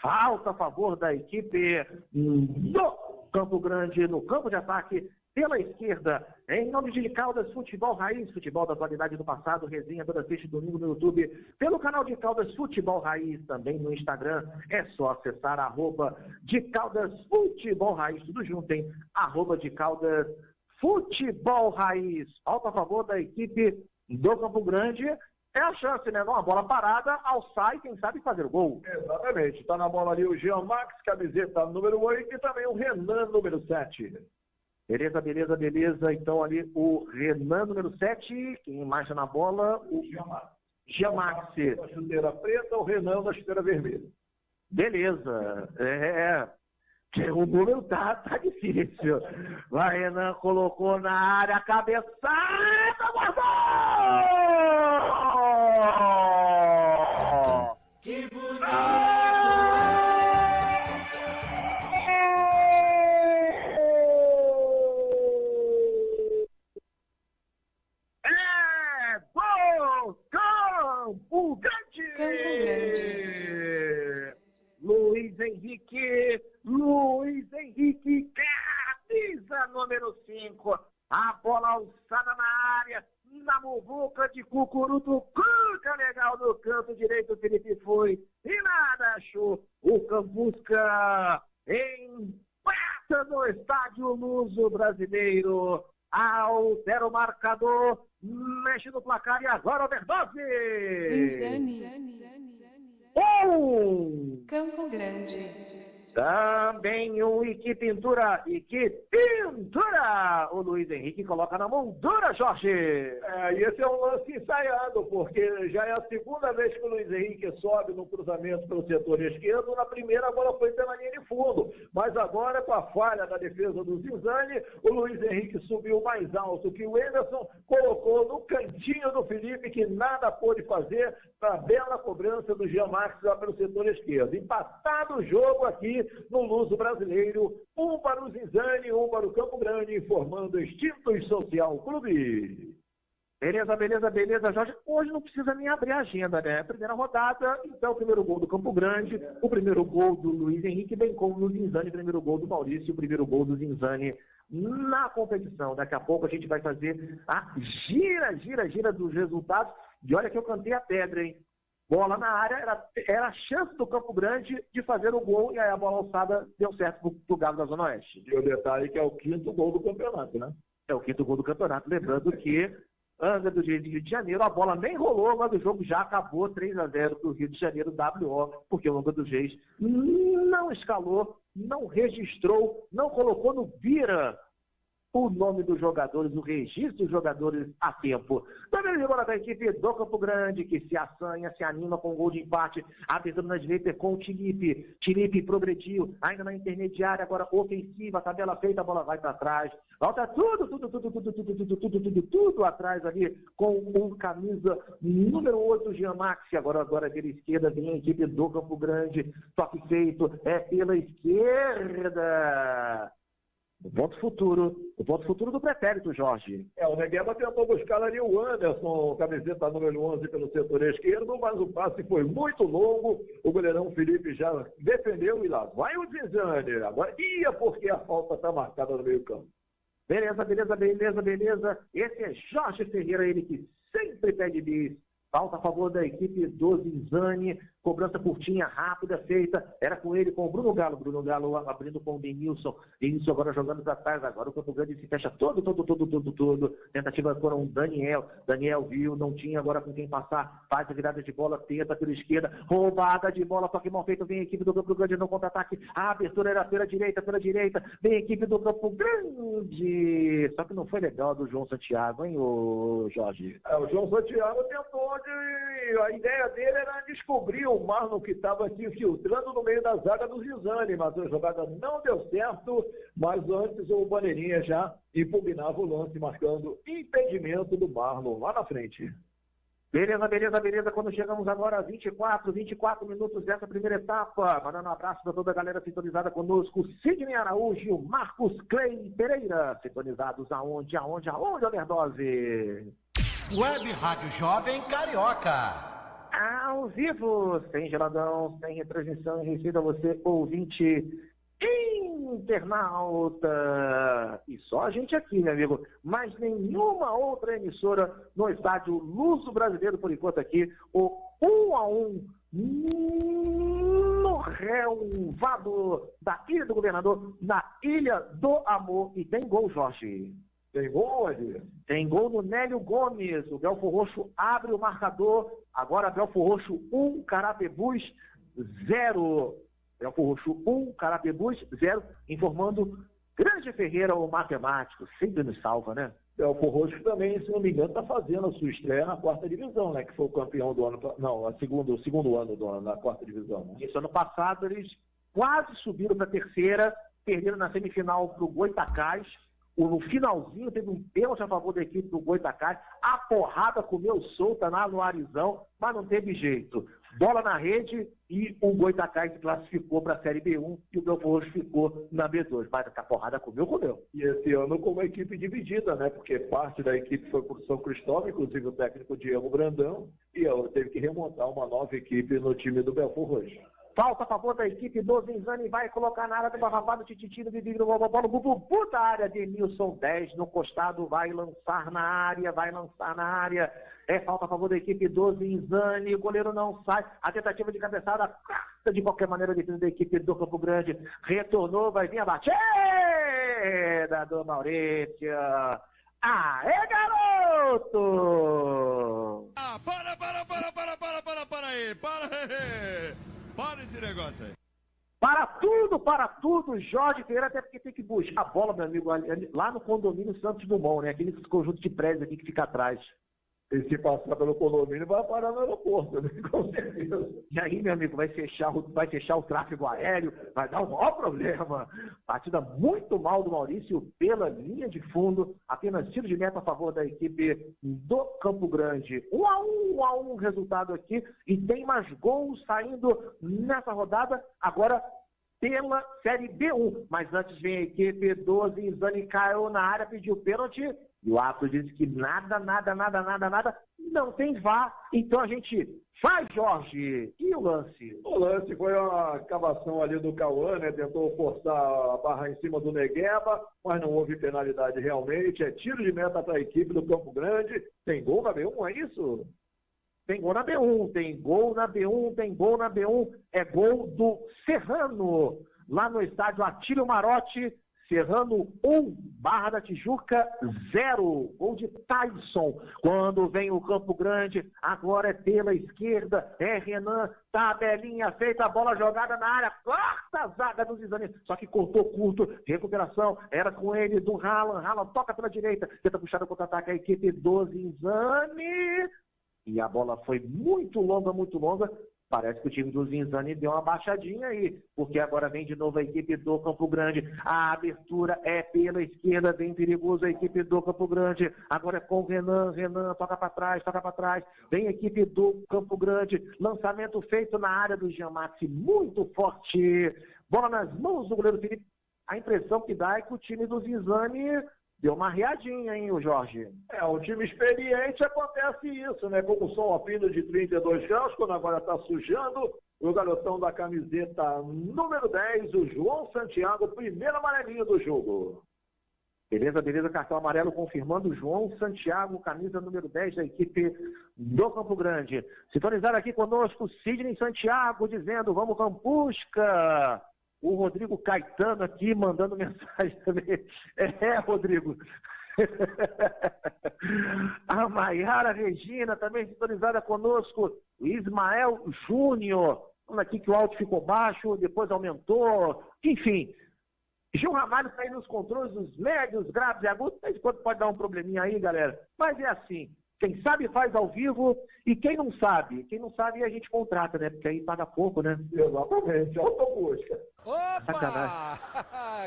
Falta a favor da equipe do Campo Grande no campo de ataque pela esquerda, em nome de Caldas Futebol Raiz, futebol da atualidade do passado, resenha toda sexta e domingo no YouTube, pelo canal de Caldas Futebol Raiz, também no Instagram, é só acessar arroba de Caldas Futebol Raiz, tudo junto, hein? Arroba de Caldas Futebol Raiz. Alto a favor da equipe do Campo Grande, é a chance, né? Uma bola parada, alçar e quem sabe fazer o gol. Exatamente. Está na bola ali o Jean Max, camiseta número 8, e também o Renan, número 7. Beleza, beleza, beleza. Então ali o Renan, número 7. Quem mais tá na bola? O Giamax. A chuteira preta, o Renan da chuteira vermelha. Beleza. É. que O número tá, tá difícil. Vai, Renan colocou na área, cabeçada, guardou! Que bonito! É do Campo Grande! Campo Grande. Luiz Henrique, Luiz Henrique, camisa número 5. A bola alçada na área, na muvuca de Cucuruto, curta legal no canto direito, Felipe foi. E nada achou o Campusca empata no estádio Luso Brasileiro. Altera o marcador, mexe no placar e agora overdose! Zinzani. Um! Campo Grande. Também o Ike Pintura, Ike Pintura! O Luiz Henrique coloca na moldura, Jorge! É, e esse é um lance ensaiado, porque já é a segunda vez que o Luiz Henrique sobe no cruzamento pelo setor esquerdo. Na primeira, a bola foi pela linha de fundo. Mas agora, com a falha da defesa do Zinzani, o Luiz Henrique subiu mais alto que o Anderson, colocou no cantinho do Felipe, que nada pôde fazer, para a bela cobrança do Jean Marques lá pelo setor esquerdo. Empatado o jogo aqui no Luso Brasileiro, um para o Zinzane, um para o Campo Grande, formando Extintos Social Clube. Beleza, beleza, beleza, Jorge. Hoje não precisa nem abrir a agenda, né? Primeira rodada, então o primeiro gol do Campo Grande, o primeiro gol do Luiz Henrique, bem como no Zinzane, primeiro gol do Maurício, o primeiro gol do Zinzane na competição. Daqui a pouco a gente vai fazer a gira, gira, gira dos resultados. E olha que eu cantei a pedra, hein? Bola na área, era, era a chance do Campo Grande de fazer o gol e aí a bola alçada deu certo pro, pro Galo da Zona Oeste. E o detalhe é que é o quinto gol do campeonato, né? É o quinto gol do campeonato. Lembrando que anda do Rio de Janeiro, a bola nem rolou, mas o jogo já acabou 3 a 0 do Rio de Janeiro WO, porque o Anga dos Reis não escalou, não registrou, não colocou no Bira o nome dos jogadores, o registro dos jogadores a tempo. Também agora da equipe do Campo Grande, que se assanha, se anima com o gol de empate, abertura na direita com o Tilipe. Tilipe progrediu, ainda na intermediária, agora ofensiva, tabela feita, a bola vai para trás. Volta tudo, tudo, tudo, tudo, tudo, tudo, tudo, tudo, tudo, atrás ali, com o camisa número 8, Jean Max. Agora, agora pela esquerda vem a equipe do Campo Grande. Toque feito, é pela esquerda. O voto futuro, o voto futuro do pretérito, Jorge. É, o Negueba tentou buscar ali o Anderson, camiseta número 11 pelo setor esquerdo, mas o passe foi muito longo. O goleirão Felipe já defendeu e lá vai o Zizane. Agora ia porque a falta está marcada no meio-campo. Beleza, beleza, beleza, beleza. Esse é Jorge Ferreira, ele que sempre pede bis. Falta a favor da equipe do Zinzane. Cobrança curtinha, rápida, feita. Era com ele, com o Bruno Galo. Bruno Galo abrindo com o Denilson. Denilson agora jogando para trás. Agora o Campo Grande se fecha todo, todo, todo, todo, todo. Tentativa foram o Daniel. Daniel viu, não tinha agora com quem passar. Faz a virada de bola, tenta pela esquerda. Roubada de bola, toque mal feito. Vem a equipe do Campo Grande no contra-ataque. A abertura era pela direita, pela direita. Vem a equipe do Campo Grande. Só que não foi legal do João Santiago, hein, ô Jorge? É, o João Santiago tentou de... A ideia dele era descobrir o Marlon que estava aqui filtrando no meio da zaga do Zizane, mas a jogada não deu certo, mas antes o Bandeirinha já impugnava o lance, marcando impedimento do Marlon lá na frente. Beleza, beleza, beleza. Quando chegamos agora a 24, 24 minutos dessa primeira etapa. Mandando um abraço para toda a galera sintonizada conosco. Sidney Araújo, Marcos Clay Pereira. Sintonizados aonde, aonde, aonde, Overdose? Web Rádio Jovem Carioca. Ao vivo, sem geladão, sem retransmissão, recebida você, ouvinte internauta. E só a gente aqui, meu amigo. Mas nenhuma outra emissora no estádio Luso Brasileiro, por enquanto aqui, o 1 a 1 no relvado da Ilha do Governador, na Ilha do Amor. E tem gol, Jorge. Tem gol, Adir? Tem gol no Nélio Gomes. O Belfor Roxo abre o marcador. Agora Belfor Roxo 1, Carapebus 0. Belfor Roxo 1, Carapebus 0. Informando Grande Ferreira, o matemático. Sempre nos salva, né? Belfor Roxo também, se não me engano, está fazendo a sua estreia na quarta divisão, né? Que foi o campeão do ano. Não, a segundo, o segundo ano do ano, na quarta divisão. Né? Isso, ano passado eles quase subiram para a terceira, perderam na semifinal para o Goitacás no finalzinho teve um pênalti a favor da equipe do Goitacás, a porrada comeu solta lá no Arizão, mas não teve jeito. Bola na rede e o Goitacás se classificou para a Série B1 e o Belfort ficou na B2. Mas a porrada comeu, comeu. E esse ano com uma equipe dividida, né? Porque parte da equipe foi por São Cristóvão, inclusive o técnico Diego Brandão, e ela teve que remontar uma nova equipe no time do Belfort Roxo. Falta a favor da equipe do Zinzani, vai colocar na área do Barrabado, Tititi, do Bibi, do Bobobó, Bubu da área de Nilson 10 no costado, vai lançar na área, vai lançar na área. É falta a favor da equipe do Zinzani, o goleiro não sai, a tentativa de cabeçada, de qualquer maneira a defesa da equipe do Campo Grande, retornou, vai vir a batida do Maurício. Aê, garoto! Ah, para, para, para, para, para, para, para aí, para aí. Para esse negócio aí. Para tudo, para tudo, Jorge Ferreira, até porque tem que buscar a bola, meu amigo, lá no condomínio Santos Dumont, né? Aquele conjunto de prédios aqui que fica atrás. E se passar pelo condomínio, vai parar no aeroporto, né? (laughs) Com certeza. E aí, meu amigo, vai fechar, o- vai fechar o tráfego aéreo, vai dar um maior problema. Partida muito mal do Maurício pela linha de fundo, apenas tiro de meta a favor da equipe do Campo Grande. Um a um, um a um resultado aqui, e tem mais gols saindo nessa rodada, agora pela Série B1. Mas antes vem a equipe do Zinzani, caiu na área, pediu pênalti, e o árbitro disse que nada, nada, nada, nada, nada, não tem vá. Então a gente faz, Jorge, e o lance? O lance foi uma cavação ali do Cauã, né? Tentou forçar a barra em cima do Negueba, mas não houve penalidade realmente. É tiro de meta para a equipe do Campo Grande. Tem gol na B1, é isso? Tem gol na B1, tem gol na B1, tem gol na B1. É gol do Serrano, lá no estádio Atílio Marotti. Serrano 1, Barra da Tijuca 0. Gol de Tyson. Quando vem o Campo Grande, agora é pela esquerda. É Renan, tabelinha feita, a bola jogada na área. Quarta zaga do Zizani. Só que cortou curto. Recuperação. Era com ele do Haaland. Haaland toca pela direita. Tenta puxar o contra-ataque a equipe do Zizani. E a bola foi muito longa, muito longa. Parece que o time do Zinzani deu uma baixadinha aí, porque agora vem de novo a equipe do Campo Grande. A abertura é pela esquerda, bem perigoso a equipe do Campo Grande. Agora é com o Renan, Renan toca para trás, toca para trás. Vem a equipe do Campo Grande. Lançamento feito na área do Maxi, muito forte. Bola nas mãos do goleiro Felipe. A impressão que dá é que o time do Zinzani deu uma riadinha, hein, o Jorge? É, um time experiente acontece isso, né? Como só uma pilha de 32 graus, quando agora está sujando, o garotão da camiseta número 10, o João Santiago, primeiro amarelinho do jogo. Beleza, beleza, cartão amarelo confirmando o João Santiago, camisa número 10 da equipe do Campo Grande. Sintonizar aqui conosco, Sidney Santiago, dizendo, vamos Campusca! O Rodrigo Caetano aqui mandando (laughs) mensagem também. É, Rodrigo. (laughs) A Maiara Regina também sintonizada conosco. O Ismael Júnior. Falando aqui que o áudio ficou baixo, depois aumentou. Enfim, Gil Ramalho está aí nos controles dos médios, graves e agudos. De vez em quando pode dar um probleminha aí, galera. Mas é assim. Quem sabe faz ao vivo e quem não sabe, quem não sabe a gente contrata, né? Porque aí paga pouco, né? Exatamente, autobusca. Opa!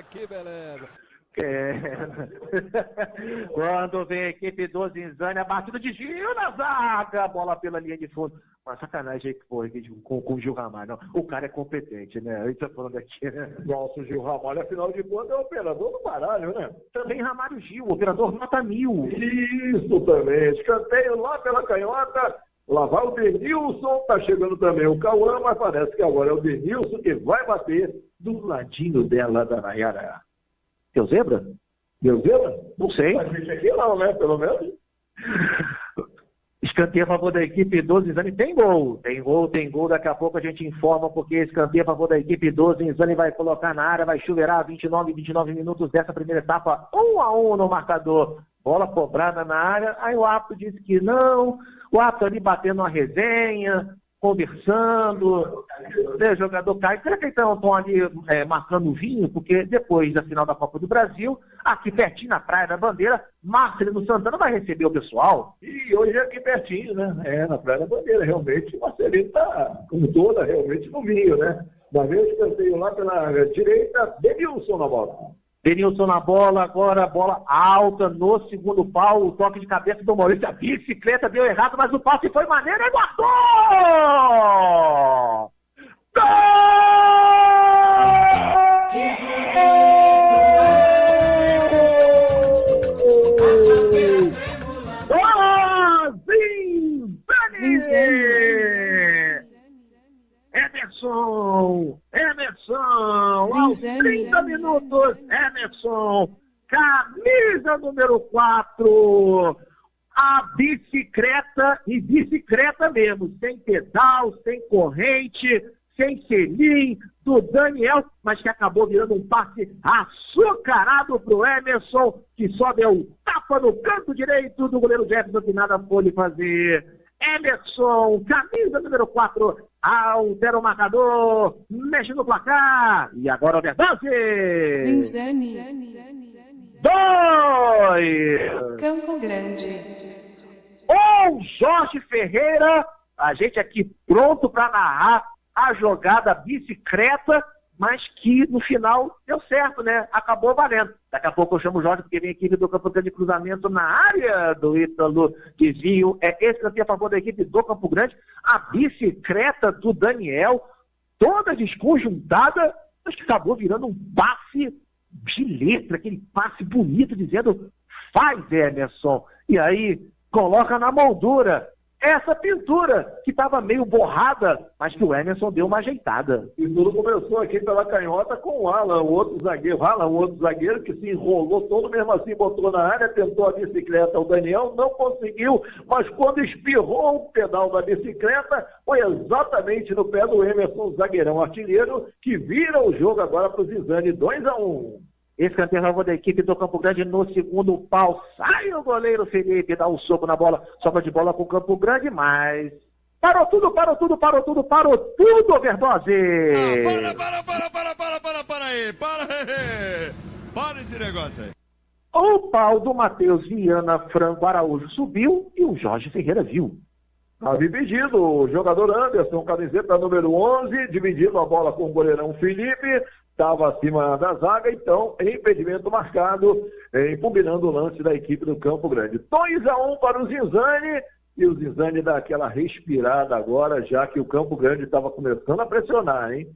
(laughs) que beleza! É. (laughs) Quando vem a equipe do Zinzani, a batida de Gil na zaga, bola pela linha de fundo. Uma sacanagem que foi com, com o Gil Ramalho. Não, o cara é competente, né? A gente tá falando aqui, né? Nosso Gil Ramalho, afinal de contas, é o operador do baralho, né? Também Ramalho Gil, operador nota mil. Isso também. Escanteio lá pela canhota. Lá vai o Denilson, tá chegando também o Cauã, mas parece que agora é o Denilson que vai bater Do ladinho dela, da Nayara. Teu zebra? Meu Deus? Não sei. A gente aqui não, né? Pelo menos. Escanteio a favor da equipe 12 Zani. Tem gol, tem gol, tem gol. Daqui a pouco a gente informa, porque escanteio a favor da equipe 12 Zani vai colocar na área, vai chuveirar 29, 29 minutos dessa primeira etapa, 1 a 1 no marcador. Bola cobrada na área. Aí o árbitro disse que não. O árbitro ali batendo uma resenha, conversando. O jogador cai. Será que eles estão ali é, marcando vinho? Porque depois da final da Copa do Brasil, aqui pertinho na Praia da Bandeira, Marcelino Santana vai receber o pessoal. E hoje é aqui pertinho, né? É, na Praia da Bandeira, realmente. Marcelino tá com toda, realmente, no vinho, né? Uma vez escanteio lá pela direita, Denilson na bola. Denilson na bola, agora bola alta no segundo pau, o toque de cabeça do Maurício, a bicicleta deu errado, mas o passe foi maneiro e guardou! Gol! Zinzane! Emerson! Emerson! Aos 30 minutos, Emerson! Camisa número 4! A bicicleta, e bicicleta mesmo, sem pedal, sem corrente, sem selim, do Daniel, mas que acabou virando um passe açucarado pro Emerson, que só deu tapa no canto direito do goleiro Jefferson, que nada pôde fazer. Emerson, camisa número 4, altera o marcador, mexe no placar, e agora o Verdade! Zinzane. Dois! Campo Grande. O Jorge Ferreira, a gente aqui pronto para narrar a jogada bicicleta, mas que no final deu certo, né? Acabou valendo. Daqui a pouco eu chamo o Jorge, porque vem a equipe do Campo Grande de cruzamento na área do Ítalo Desvio. É esse a favor da equipe do Campo Grande. A bicicleta do Daniel, toda desconjuntada, mas que acabou virando um passe de letra, aquele passe bonito, dizendo faz, Emerson. E aí, coloca na moldura essa pintura que estava meio borrada, mas que o Emerson deu uma ajeitada. E tudo começou aqui pela canhota com o Alan, o outro zagueiro, Alan, o outro zagueiro que se enrolou todo, mesmo assim botou na área, tentou a bicicleta, o Daniel não conseguiu, mas quando espirrou o pedal da bicicleta, foi exatamente no pé do Emerson, zagueirão artilheiro, que vira o jogo agora para o Zizane, 2 a 1 um. Escanteio da equipe do Campo Grande no segundo pau. Sai o goleiro Felipe, dá um soco na bola, sobra de bola com o Campo Grande, mas. Parou tudo, parou tudo, parou tudo, parou tudo, Overdose! Ah, para, para, para, para, para, para, para aí, para aí, (laughs) para esse negócio aí. O pau do Matheus Viana Franco Araújo subiu e o Jorge Ferreira viu. Tá dividido, o jogador Anderson, camiseta número 11, dividindo a bola com o goleirão Felipe, estava acima da zaga, então impedimento marcado, eh, o lance da equipe do Campo Grande. 2 a 1 um para o Zinzane, e o Zinzane dá aquela respirada agora, já que o Campo Grande estava começando a pressionar, hein?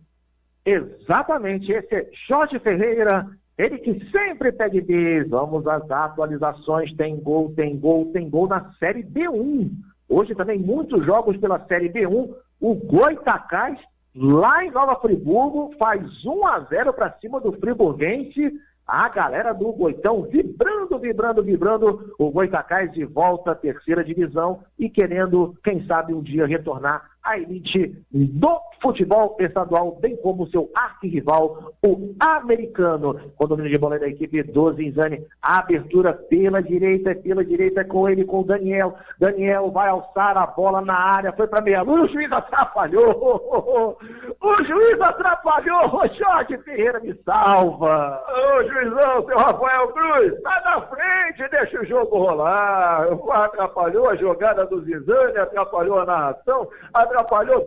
Exatamente, esse é Jorge Ferreira, ele que sempre pede bis. Vamos às atualizações, tem gol, tem gol, tem gol na Série B1. Hoje também muitos jogos pela Série B1. O Goitacás lá em Nova Friburgo, faz 1 a 0 para cima do Friburguense. A galera do Goitão vibrando, vibrando, vibrando. O Goitacás de volta à terceira divisão e querendo, quem sabe, um dia retornar à elite do futebol estadual, bem como seu arquirrival, o americano. Condomínio de bola da equipe do Zinzane. A abertura pela direita, pela direita com ele, com o Daniel. Daniel vai alçar a bola na área, foi para meia luz, o juiz atrapalhou. (laughs) O juiz atrapalhou. Jorge Ferreira me salva. Ô juizão, seu Rafael Cruz, tá na frente, deixa o jogo rolar. Atrapalhou a jogada do Zizane, atrapalhou a narração, atrapalhou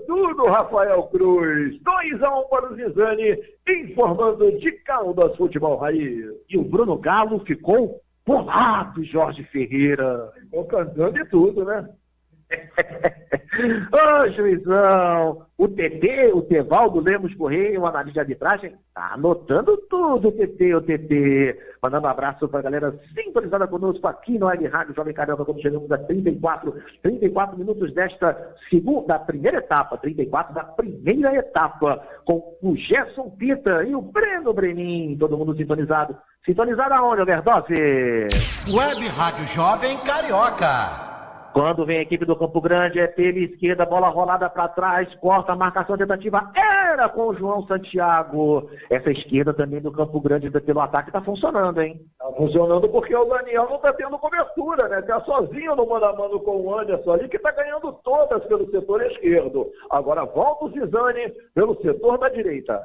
tudo, Rafael Cruz. 2 a 1 um para o Zizane, informando de Caldas Futebol Raiz. E o Bruno Galo ficou bolado, Jorge Ferreira. Ficou cantando e tudo, né? (laughs) Ô, juizão, o TT, o Tevaldo Lemos Correia, o analista de arbitragem, tá anotando tudo, TT, o TT. Mandando um abraço pra galera sintonizada conosco aqui no Web Rádio Jovem Carioca, quando chegamos a 34, 34 minutos desta segunda, da primeira etapa, 34 da primeira etapa, com o Gerson Pita e o Breno Brenin, todo mundo sintonizado. Sintonizado aonde, Overdose? Web Rádio Jovem Carioca. Quando vem a equipe do Campo Grande, é pela esquerda, bola rolada para trás, corta a marcação tentativa, era com o João Santiago. Essa esquerda também do Campo Grande pelo ataque está funcionando, hein? Tá funcionando porque o Daniel não tá tendo cobertura, né? Tá sozinho no mano a mano com o Anderson ali, que tá ganhando todas pelo setor esquerdo. Agora volta o Zizane pelo setor da direita.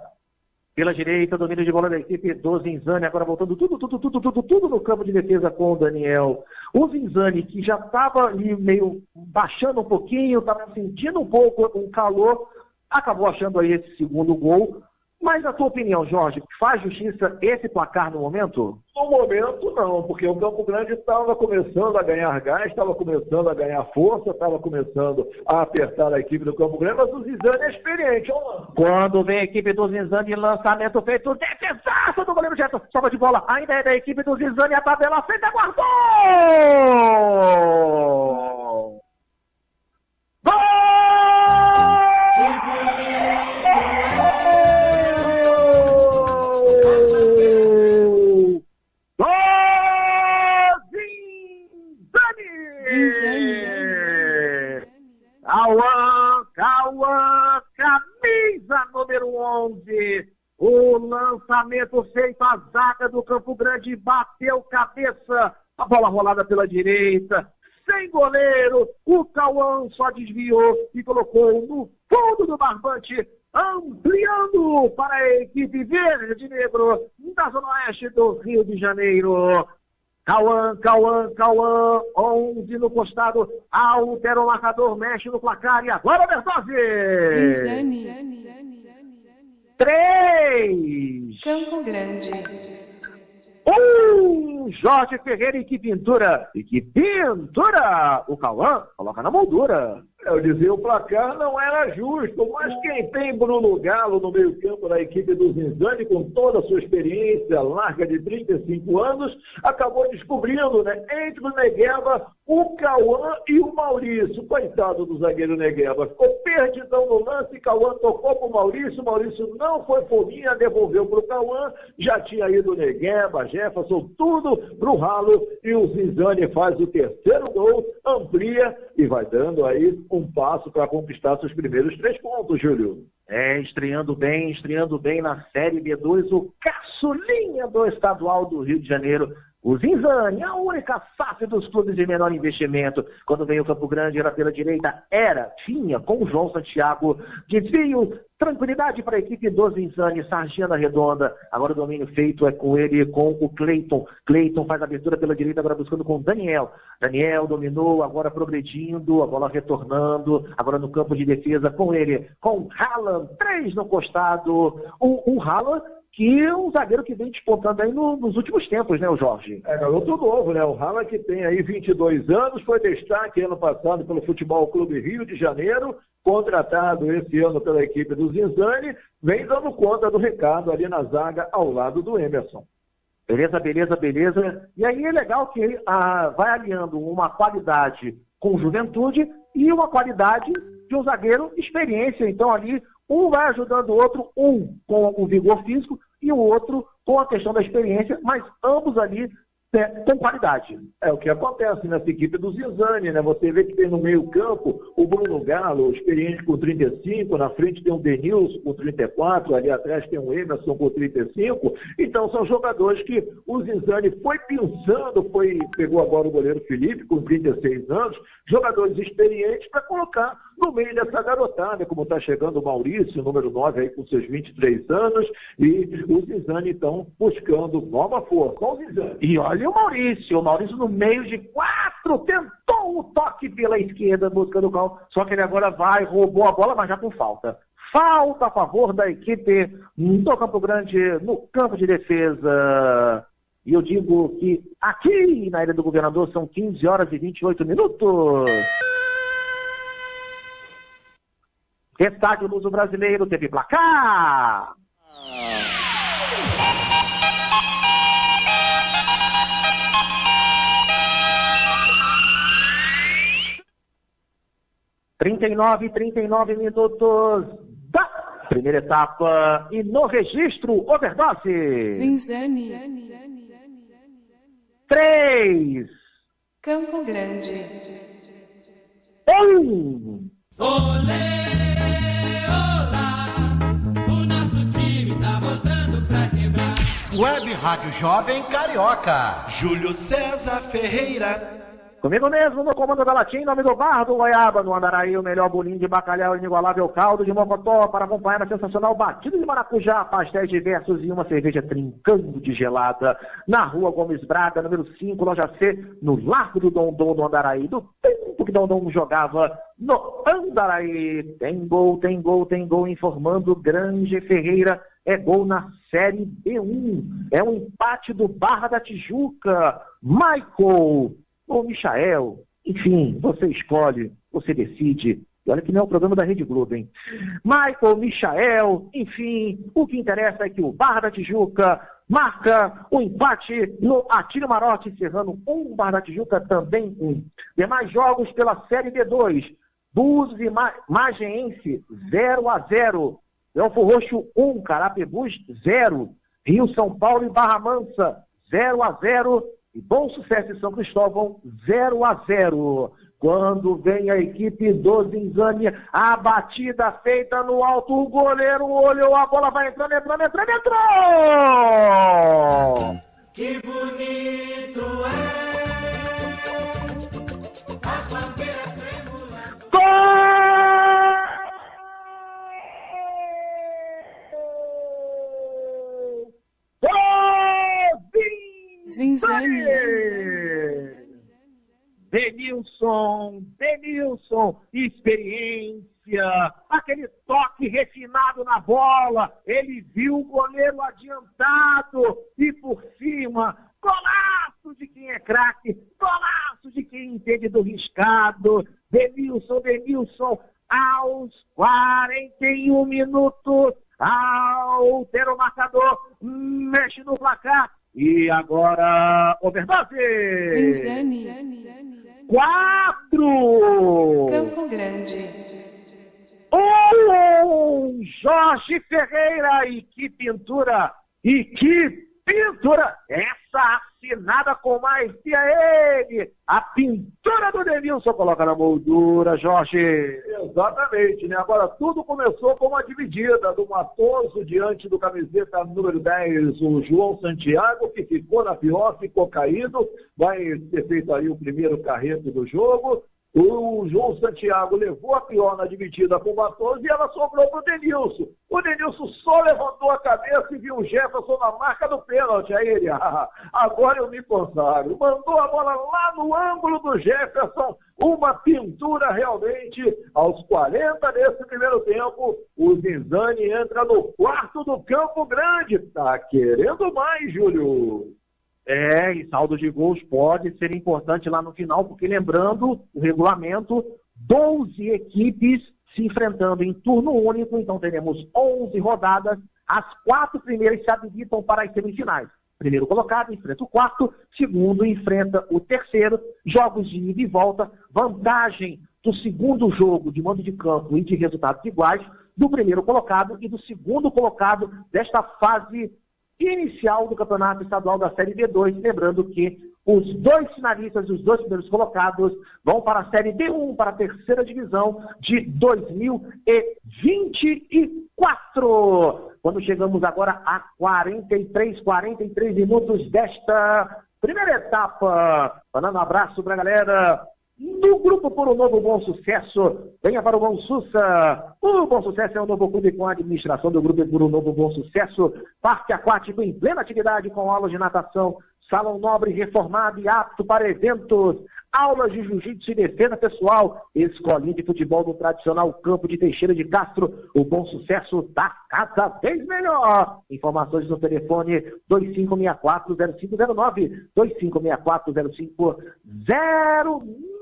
Pela direita, domínio de bola da equipe do Zinzane, agora voltando tudo, tudo, tudo, tudo, tudo no campo de defesa com o Daniel. O Zinzane, que já estava ali meio baixando um pouquinho, estava sentindo um pouco um calor, acabou achando aí esse segundo gol. Mas na tua opinião, Jorge, faz justiça esse placar no momento? No momento, não, porque o Campo Grande estava começando a ganhar gás, estava começando a ganhar força, estava começando a apertar a equipe do Campo Grande, mas o Zizane é experiente. Quando vem a equipe do Zizane, lançamento feito, defesaço do goleiro Gerson, sobra de bola, ainda é da equipe do Zizane, a tabela feita, guardou! Gol! Zinzane! Cauã, Cauã, camisa número 11. O lançamento feito à zaga do Campo Grande bateu cabeça. A bola rolada pela direita. sem goleiro. O Cauã só desviou e colocou no fundo do barbante, ampliando para a equipe verde e negro da Zona Oeste do Rio de Janeiro. Cauã, Cauã, Cauã, 11 no costado, altera o marcador, mexe no placar e agora Bertozzi! Zinzane. Três! Campo Grande. Um! Jorge Ferreira e que pintura! E que pintura! O Cauã coloca na moldura. Eu dizia, o placar não era justo, mas quem tem Bruno Galo no meio-campo da equipe do Zinzani, com toda a sua experiência larga de 35 anos, acabou descobrindo, né, entre o Negueba, o Cauã e o Maurício. Coitado do zagueiro Negueba, ficou perdidão no lance, Cauã tocou pro Maurício, Maurício não foi fominha, devolveu pro Cauã, já tinha ido Negueba, Jefferson, tudo pro ralo, e o Zinzani faz o terceiro gol, amplia e vai dando aí um passo para conquistar seus primeiros três pontos, Júlio. É, estreando bem, estreando bem na Série B2, o caçulinha do estadual do Rio de Janeiro. O Zinzani, a única SAF dos clubes de menor investimento. Quando veio o Campo Grande, era pela direita, era, tinha, com o João Santiago. Desvio, tranquilidade para a equipe do Zinzani, Sargina Redonda. Agora o domínio feito é com ele, com o Cleiton. Cleiton faz a abertura pela direita, agora buscando com o Daniel. Daniel dominou, agora progredindo, a bola retornando. Agora no campo de defesa com ele, com Haaland. Três no costado. O, o Haaland que um zagueiro que vem despontando aí no- nos últimos tempos, né, o Jorge? É garoto novo, né? O Rala que tem aí 22 anos, foi destaque ano passado pelo Futebol Clube Rio de Janeiro, contratado esse ano pela equipe do Zinzani, vem dando conta do recado ali na zaga ao lado do Emerson. Beleza, beleza, beleza. E aí é legal que ah, vai alinhando uma qualidade com juventude e uma qualidade de um zagueiro experiência. Então ali um vai ajudando o outro, um com o vigor físico e o outro com a questão da experiência, mas ambos ali é, com qualidade. É o que acontece nessa equipe do Zinzani, né? Você vê que tem no meio-campo o Bruno Galo, experiente com 35, na frente tem o Denilson com 34, ali atrás tem o Emerson com 35. Então são jogadores que o Zinzani foi pensando, foi, pegou agora o goleiro Felipe com 36 anos, jogadores experientes para colocar no meio dessa garotada, como está chegando o Maurício, número 9 aí com seus 23 anos, e o Zinzani então buscando nova força. Olha o Zinzani. E olha o Maurício, o Maurício no meio de quatro, tentou o toque pela esquerda buscando o gol, só que ele agora vai, roubou a bola, mas já com falta. Falta a favor da equipe do Campo Grande, no campo de defesa. E eu digo que aqui na Ilha do Governador são 15 horas e 28 minutos. Estádio Luso Brasileiro teve placar. Trinta e nove, trinta e nove minutos da primeira etapa e no registro overdose. Zinzane. Três, Campo Grande. um. Web Rádio Jovem Carioca. Júlio César Ferreira. Comigo mesmo, no comando da Latim, nome do Bar do Goiaba, no Andaraí, o melhor bolinho de bacalhau inigualável caldo de mocotó para acompanhar a sensacional batida de maracujá, pastéis diversos e uma cerveja trincando de gelada. Na rua Gomes Braga, número 5, loja C, no Largo do Dondon, no Andaraí, do tempo que Dondon jogava no Andaraí. Tem gol, tem gol, tem gol, informando Grande Ferreira. É gol na Série B1. É um empate do Barra da Tijuca. Michael ou Michael, enfim, você escolhe, você decide. E olha que não é o programa da Rede Globo, hein? Michael, Michael, enfim, o que interessa é que o Barra da Tijuca marca o empate no Atílio Marote, encerrando um Barra da Tijuca também um. Demais jogos pela Série B2. Búzios e Ma Mageense 0 a 0. Elfo Roxo 1, Carapebus 0. Rio São Paulo e Barra Mansa 0 a 0. E Bom Sucesso em São Cristóvão 0 a 0. Quando vem a equipe do Zinzani, a batida feita no alto, o goleiro olhou, a bola vai entrando, entrando, entrando, entrou! Que bonito é Zinzane. Denilson, Denilson, experiência, aquele toque refinado na bola, ele viu o goleiro adiantado e por cima, golaço de quem é craque, golaço de quem entende do riscado, Denilson, Denilson, aos 41 minutos, altera o marcador, mexe no placar, e agora, overdose! Zinzane. Quatro! Campo Grande. Um! Jorge Ferreira! E que pintura! E que pintura! Essa assinada com maestria ele! A pintura do Denilson coloca na moldura, Jorge! Exatamente, né? Agora, tudo começou com uma dividida do Matoso diante do camiseta número 10, o João Santiago, que ficou na pior, ficou caído, vai ter feito aí o primeiro carreto do jogo. O João Santiago levou a pior dividida com o Matoso e ela sobrou para o Denilson. O Denilson só levantou a cabeça e viu o Jefferson na marca do pênalti. Aí ele, (laughs) ah, agora eu me consagro. Mandou a bola lá no ângulo do Jefferson. Uma pintura realmente. Aos 40 desse primeiro tempo, o Zinzani entra no quarto do Campo Grande. Tá querendo mais, Júlio? É, e saldo de gols pode ser importante lá no final, porque lembrando o regulamento, 12 equipes se enfrentando em turno único, então teremos 11 rodadas, as quatro primeiras se habilitam para as semifinais. Primeiro colocado enfrenta o quarto, segundo enfrenta o terceiro, jogos de ida e volta, vantagem do segundo jogo de mando de campo e de resultados iguais, do primeiro colocado e do segundo colocado desta fase inicial do Campeonato Estadual da Série B2. Lembrando que os dois finalistas os dois primeiros colocados vão para a Série B1, para a terceira divisão de 2024. Quando chegamos agora a 43, 43 minutos desta primeira etapa. Mandando um abraço para a galera do Grupo por um Novo Bom Sucesso. Venha para o Bom Sussa. O Bom Sucesso é um novo clube com a administração do Grupo por um Novo Bom Sucesso. Parque aquático em plena atividade com aulas de natação. Salão nobre reformado e apto para eventos. Aulas de jiu-jitsu e defesa pessoal. Escolinha de futebol no tradicional campo de Teixeira de Castro. O Bom Sucesso está cada vez melhor. Informações no telefone 2564-0509. 2564-0509.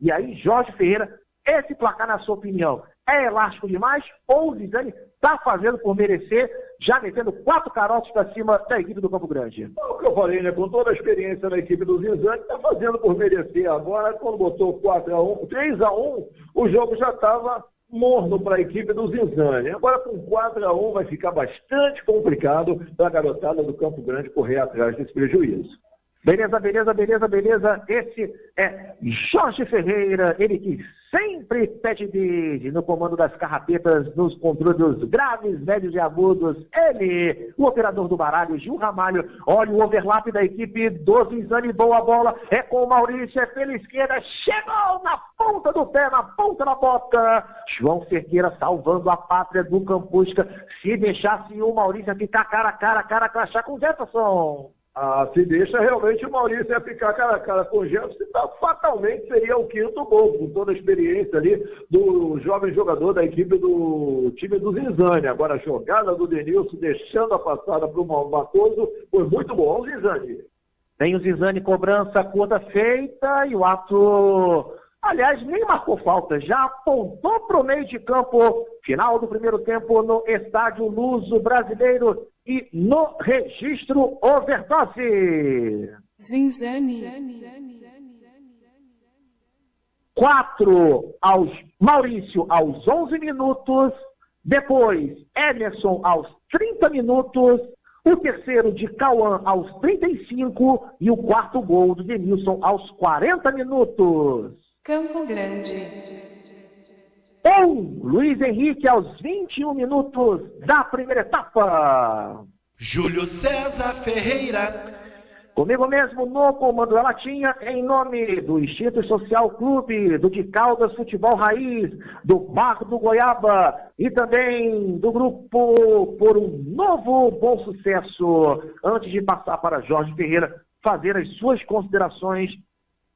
E aí, Jorge Ferreira, esse placar, na sua opinião, é elástico demais ou o Zidane está fazendo por merecer, já metendo quatro caroços para cima da equipe do Campo Grande? É o que eu falei, né? Com toda a experiência na equipe do Zinzani, está fazendo por merecer. Agora, quando botou 4x1, 3x1, o jogo já estava morno para a equipe do Zinzani. Agora, com 4x1, vai ficar bastante complicado para a garotada do Campo Grande correr atrás desse prejuízo. Beleza, beleza, beleza, beleza. Esse é Jorge Ferreira, ele que sempre pede bid no comando das carrapetas, nos controles graves, médios e agudos. Ele, o operador do baralho, Gil Ramalho. Olha o overlap da equipe do Zizani, boa bola. É com o Maurício, é pela esquerda. Chegou na ponta do pé, na ponta da bota. João Cerqueira salvando a pátria do Campusca. Se deixasse o Maurício ficar cara a cara, cara a crachá com o Jefferson. Ah, se deixa, realmente o Maurício ia ficar cara a cara com o Jefferson, então, fatalmente seria o quinto gol, com toda a experiência ali do jovem jogador da equipe do time do Zinzane. Agora a jogada do Denilson, deixando a passada para o Matoso, foi muito bom o. Tem o Zinzane, cobrança curta feita e o ato Aliás, nem marcou falta, já apontou para o meio de campo. Final do primeiro tempo no Estádio Luso Brasileiro e no registro overdose. Zinzane. Quatro aos Maurício aos 11 minutos. Depois, Emerson aos 30 minutos. O terceiro de Cauã aos 35 e o quarto gol do Denilson aos 40 minutos. Campo Grande. Um, Luiz Henrique aos 21 minutos da primeira etapa. Júlio César Ferreira. Comigo mesmo no comando da Latinha, em nome do Instituto Social Clube, do de Caldas Futebol Raiz, do Barro do Goiaba e também do grupo Por um Novo Bom Sucesso. Antes de passar para Jorge Ferreira fazer as suas considerações,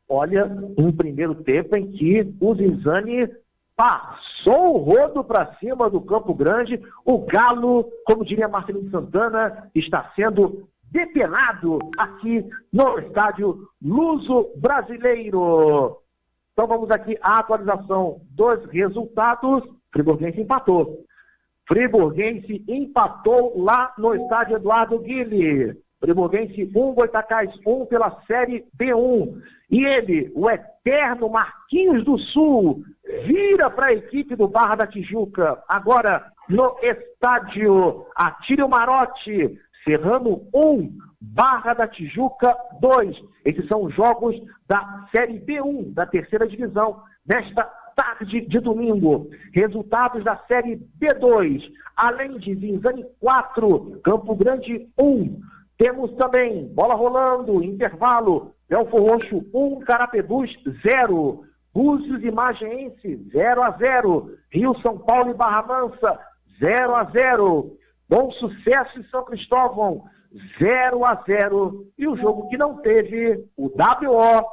olha, um primeiro tempo em que o Zinzani passou o rodo para cima do Campo Grande. O Galo, como diria Marcelino Santana, está sendo depenado aqui no estádio Luso Brasileiro. Então vamos aqui à atualização dos resultados. Friburguense empatou. Friburguense empatou lá no estádio Eduardo Guilherme. Friburguense 1, Goitacás 1 pela Série B1. E ele, o eterno Marquinhos do Sul, vira para a equipe do Barra da Tijuca. Agora no estádio Atílio Marote, Serrano 1, Barra da Tijuca 2. Esses são os jogos da Série B1, da terceira divisão, nesta tarde de domingo. Resultados da Série B2, além de Zinzane 4, Campo Grande 1. Temos também bola rolando, intervalo, Belfor Roxo 1, Carapedus 0. Búzios e Magiense 0 a 0. Rio São Paulo e Barra Mansa 0 a 0. Bom sucesso em São Cristóvão, 0 a 0. E o jogo que não teve, o WO,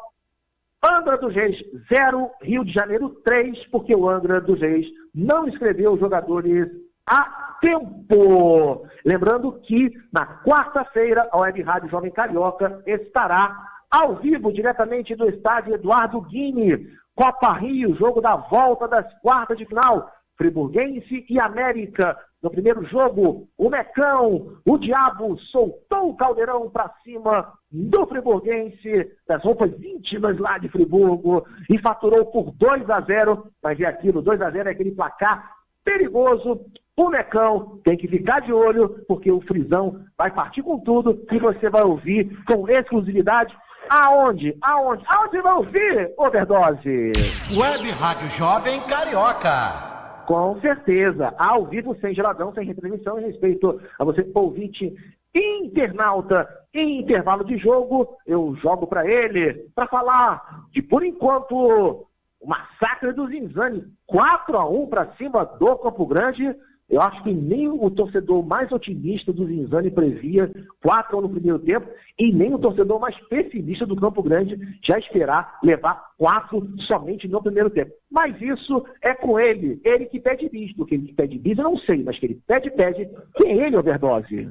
Angra dos Reis 0, Rio de Janeiro 3, porque o Angra dos Reis não escreveu os jogadores a tempo. Lembrando que na quarta-feira a Web Rádio Jovem Carioca estará ao vivo diretamente do estádio Eduardo Guini, Copa Rio, jogo da volta das quartas de final. Friburguense e América. No primeiro jogo, o Mecão, o Diabo, soltou o caldeirão para cima do Friburguense, das roupas íntimas lá de Friburgo, e faturou por 2 a 0. Mas é aquilo, 2 a 0 é aquele placar perigoso. O Mecão tem que ficar de olho, porque o Frisão vai partir com tudo e você vai ouvir com exclusividade Aonde? Aonde? Aonde vai ouvir, overdose? Web Rádio Jovem Carioca. Com certeza, ao vivo, sem geladão, sem retransmissão, em respeito a você, ouvinte internauta, em intervalo de jogo, eu jogo para ele, para falar de, por enquanto, o massacre do Zinzani, 4 a 1 para cima do Campo Grande, eu acho que nem o torcedor mais otimista do Zinzani previa 4 a 1 no primeiro tempo e nem o torcedor mais pessimista do Campo Grande já esperar levar 4 somente no primeiro tempo. Mas isso é com ele, ele que pede bis, do que ele pede bis eu não sei, mas que ele pede, pede. Quem é ele, Overdose?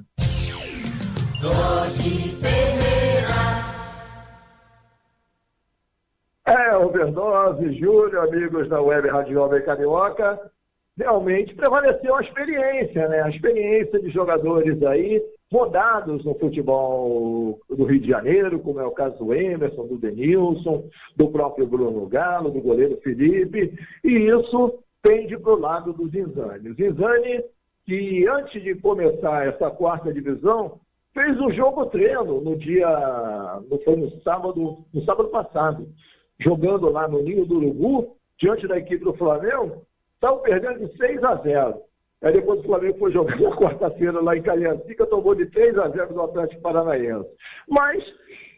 É, Overdose, Júlio, amigos da Web Rádio Carioca realmente prevaleceu a experiência, né? A experiência de jogadores aí rodados no futebol do Rio de Janeiro, como é o caso do Emerson, do Denilson, do próprio Bruno Galo, do goleiro Felipe, e isso pende para o lado do Zinzani. Zinzani, que antes de começar essa quarta divisão, fez um jogo treino no dia, foi no sábado, no sábado passado, jogando lá no Ninho do Urubu, diante da equipe do Flamengo, Estavam perdendo de 6 a 0. Aí depois o Flamengo foi jogar na quarta-feira lá em Caliancica, tomou de 3 a 0 do Atlético Paranaense. Mas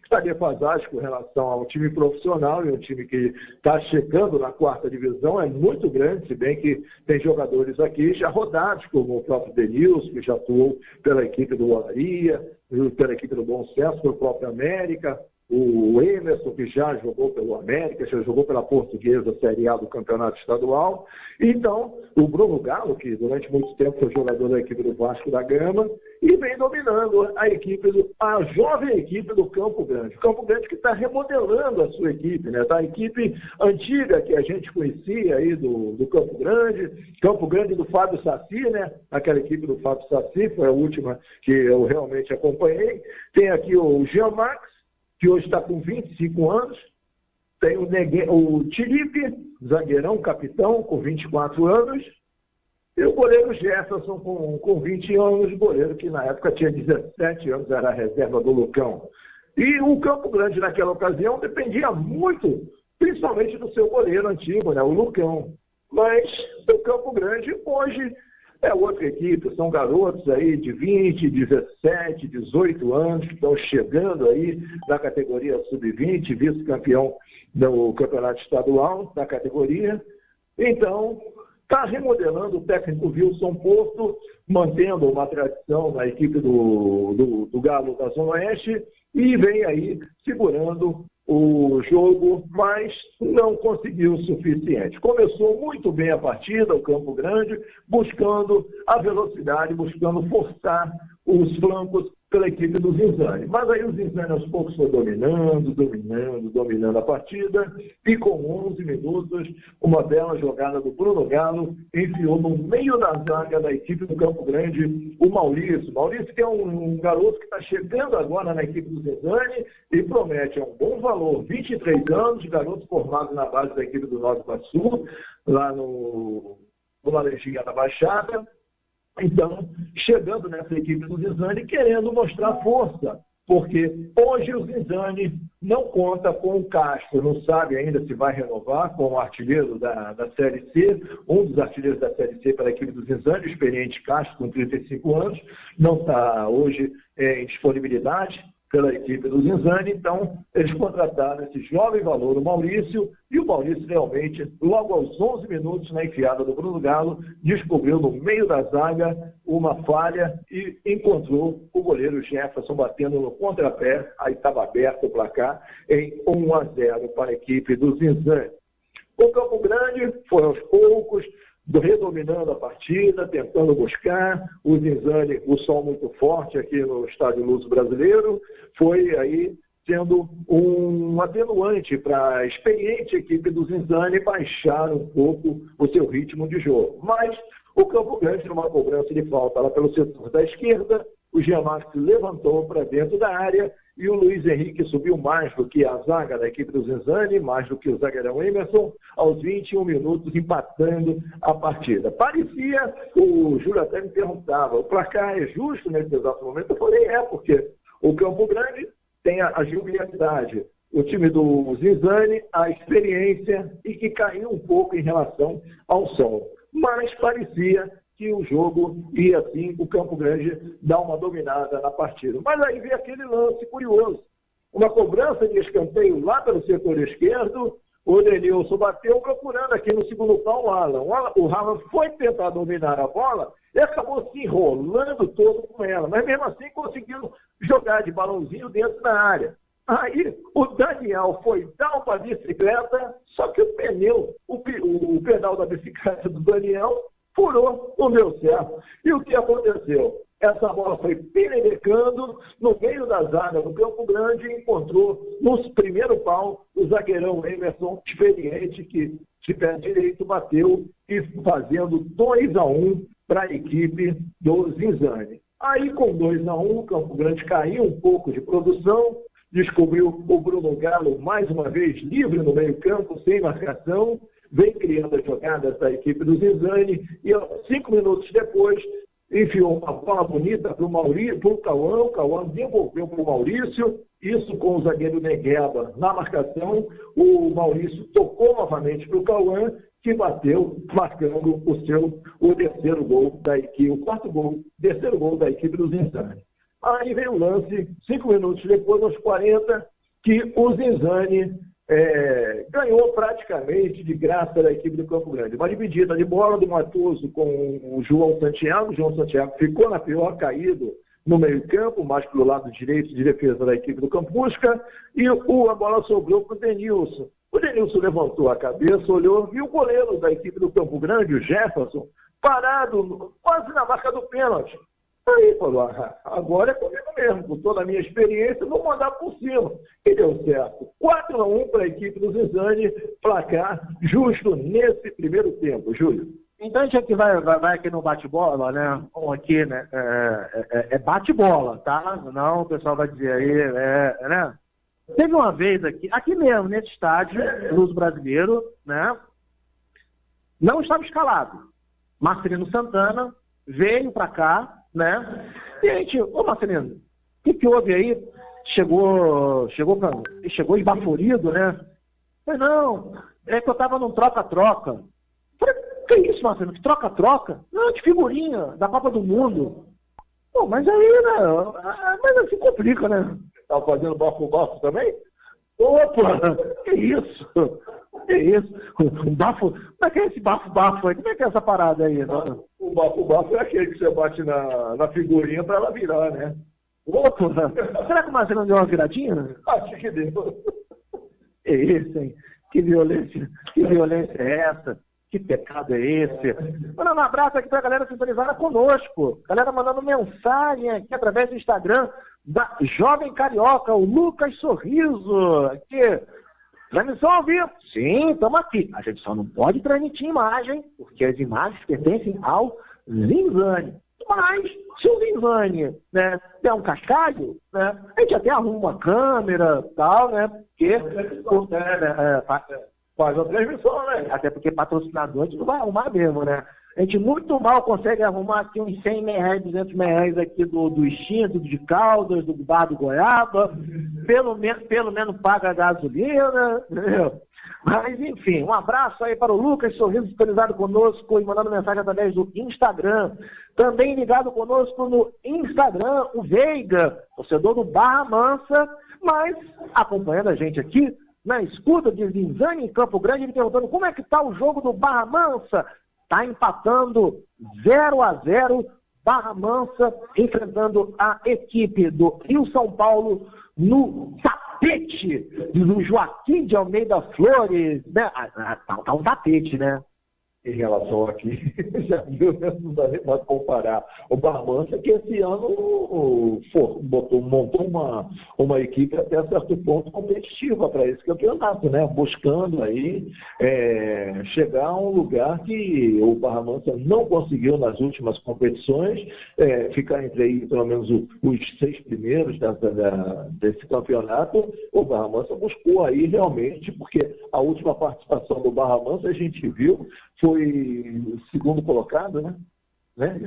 está defasagem com relação ao time profissional e um time que está chegando na quarta divisão é muito grande, se bem que tem jogadores aqui já rodados, como o próprio Denilson, que já atuou pela equipe do Olaria, pela equipe do Bom Senso, pelo próprio América, o Emerson, que já jogou pelo América, já jogou pela Portuguesa Série A do Campeonato Estadual. Então, o Bruno Galo, que durante muito tempo foi jogador da equipe do Vasco da Gama, e vem dominando a equipe, do, a jovem equipe do Campo Grande. O Campo Grande que está remodelando a sua equipe, né? Tá a equipe antiga que a gente conhecia aí do, do Campo Grande, Campo Grande do Fábio Saci, né? Aquela equipe do Fábio Saci, foi a última que eu realmente acompanhei. Tem aqui o Jean Max, que hoje está com 25 anos. Tem o, o Tiripe, zagueirão, capitão, com 24 anos. E o goleiro Jefferson, com, com 20 anos, goleiro que na época tinha 17 anos, era a reserva do Lucão. E o Campo Grande, naquela ocasião, dependia muito, principalmente do seu goleiro antigo, né, o Lucão. Mas o Campo Grande, hoje, é outra equipe, são garotos aí de 20, 17, 18 anos que estão chegando aí na categoria sub-20, vice-campeão do campeonato estadual da categoria. Então, está remodelando o técnico Wilson Porto, mantendo uma tradição na equipe do, do, do Galo da Zona Oeste e vem aí segurando o jogo, mas não conseguiu o suficiente. Começou muito bem a partida, o Campo Grande, buscando a velocidade, buscando forçar os flancos pela equipe do Zinzani. Mas aí o Zinzani aos poucos foi dominando, dominando, dominando a partida e com 11 minutos, uma bela jogada do Bruno Galo enfiou no meio da zaga da equipe do Campo Grande o Maurício. Maurício que é um, um garoto que está chegando agora na equipe do Zinzani e promete um bom valor, 23 anos, garoto formado na base da equipe do Norte Iguaçu, lá no, no Laranjinha da Baixada, então, chegando nessa equipe do Zizani, querendo mostrar força, porque hoje o Zizani não conta com o Castro, não sabe ainda se vai renovar com o artilheiro da, da Série C, um dos artilheiros da Série C para a equipe do Zizani, o experiente Castro, com 35 anos, não está hoje é, em disponibilidade, pela equipe do Zinzani, então eles contrataram esse jovem valor, o Maurício, e o Maurício realmente, logo aos 11 minutos na enfiada do Bruno Galo, descobriu no meio da zaga uma falha e encontrou o goleiro Jefferson batendo no contrapé, aí estava aberto o placar, em 1 a 0 para a equipe do Zinzani. O Campo Grande foi aos poucos, redominando a partida, tentando buscar. O Zinzani, o sol muito forte aqui no Estádio Luz Brasileiro, foi aí sendo um atenuante para a experiente equipe do Zinzani baixar um pouco o seu ritmo de jogo. Mas o Campo Grande, numa cobrança de falta lá pelo setor da esquerda, o Giamatti levantou para dentro da área e o Luiz Henrique subiu mais do que a zaga da equipe do Zenzani, mais do que o zagueirão Emerson, aos 21 minutos, empatando a partida. Parecia, o Júlio até me perguntava, o placar é justo nesse exato momento? Eu falei, é, porque o Campo Grande tem a, a o time do Zinzani, a experiência e que caiu um pouco em relação ao som. Mas parecia que o jogo ia assim, o Campo Grande dar uma dominada na partida. Mas aí veio aquele lance curioso. Uma cobrança de escanteio lá pelo setor esquerdo, o Denilson bateu procurando aqui no segundo pau o Alan. O Alan foi tentar dominar a bola e acabou se enrolando todo com ela, mas mesmo assim conseguiu jogar de balãozinho dentro da área. Aí o Daniel foi dar uma bicicleta, só que o pneu, o, o pedal da bicicleta do Daniel furou, não deu certo. E o que aconteceu? Essa bola foi pererecando no meio da zaga do Campo Grande e encontrou no primeiro pau o zagueirão Emerson, experiente, que de pé direito bateu e fazendo 2 a 1 um para a equipe do Zinzane. Aí, com 2 a 1 um, o Campo Grande caiu um pouco de produção, descobriu o Bruno Galo mais uma vez livre no meio-campo, sem marcação, vem criando as jogadas da equipe do Zizani e cinco minutos depois enfiou uma bola bonita para o Maurício, para o Cauã, o Cauã devolveu para o Maurício, isso com o zagueiro Negueba na marcação, o Maurício tocou novamente para o Cauã, que bateu, marcando o seu, o terceiro gol da equipe, o quarto gol, terceiro gol da equipe do Zinzani. Aí vem o lance, cinco minutos depois, aos 40, que o Zinzani é, ganhou praticamente de graça da equipe do Campo Grande. Uma dividida de bola do Matoso com o João Santiago. O João Santiago ficou na pior, caído no meio-campo, mais pelo lado direito de defesa da equipe do Campusca, e o, a bola sobrou para o Denilson. O Denilson levantou a cabeça, olhou, e o goleiro da equipe do Campo Grande, o Jefferson, parado quase na marca do pênalti. Aí falou, ah, agora é comigo mesmo, com toda a minha experiência, vou mandar por cima. E deu certo. 4 a 1 para a equipe do Zizani, placar justo nesse primeiro tempo, Júlio. Então a gente vai, vai, vai aqui no bate-bola, né? Ou aqui, né? É, é, é bate-bola, tá? Não, o pessoal vai dizer aí, é, né? Teve uma vez aqui, aqui mesmo, nesse estádio, Luz Brasileiro, né? Não estava escalado. Marcelino Santana veio para cá, né? E a gente, ô Marcelino, o que, que houve aí? Chegou, chegou, chegou esbaforido, né? Falei, não, é que eu tava num troca-troca. Falei, Que isso, Marcelo? Que troca-troca? Não, de figurinha, da Copa do Mundo. Pô, mas aí, né? Mas assim complica, né? Tá fazendo bafo-bafo também? Opa! Que isso? Que isso? (laughs) Um bafo. Como é que é esse bafo-bafo aí? Como é que é essa parada aí? O bafo-bafo é aquele que você bate na, na figurinha pra ela virar, né? Opa! Será que o Marcelo deu uma viradinha? Acho que deu. É isso, hein? Que violência, que violência é essa? Que pecado é esse? Mandando um abraço aqui pra galera sintonizada conosco. Galera mandando mensagem aqui através do Instagram da Jovem Carioca, o Lucas Sorriso. Aqui. Transmissão ao vivo. Sim, estamos aqui. A gente só não pode transmitir imagem, porque as imagens pertencem ao Zinzane. Mas, se o Zinzane né, der um cascalho, né, a gente até arruma uma câmera e tal, né? Porque. é, é, fa- Faz a transmissão, né? até porque patrocinador a gente não vai arrumar mesmo, né? A gente muito mal consegue arrumar aqui uns 100 mil reais, 200 mil reais aqui do, do extinto, de Caldas, do bar do Goiaba. Pelo, menos pelo menos paga a gasolina, entendeu? Mas, enfim, um abraço aí para o Lucas Sorriso, sintonizado conosco e mandando mensagem através do Instagram. Também ligado conosco no Instagram, o Veiga, torcedor do Barra Mansa, mas acompanhando a gente aqui na escuta de Zinzane em Campo Grande, ele perguntando como é que está o jogo do Barra Mansa. Está empatando 0 a 0 Barra Mansa enfrentando a equipe do Rio São Paulo no tapete do Joaquim de Almeida Flores. Né? Tá, tá um tapete, né? Em relação aqui, (laughs) já viu, né? não dá nem para comparar. O Barmança que esse ano for- botou, montou uma, uma equipe até certo ponto competitiva para esse campeonato, né? Buscando aí é, chegar a um lugar que o Barra Mansa não conseguiu nas últimas competições, é, ficar entre aí pelo menos o- os seis primeiros da- desse campeonato. O Barra Mansa buscou aí realmente, porque a última participação do Barra Mansa a gente viu foi o segundo colocado, né? né?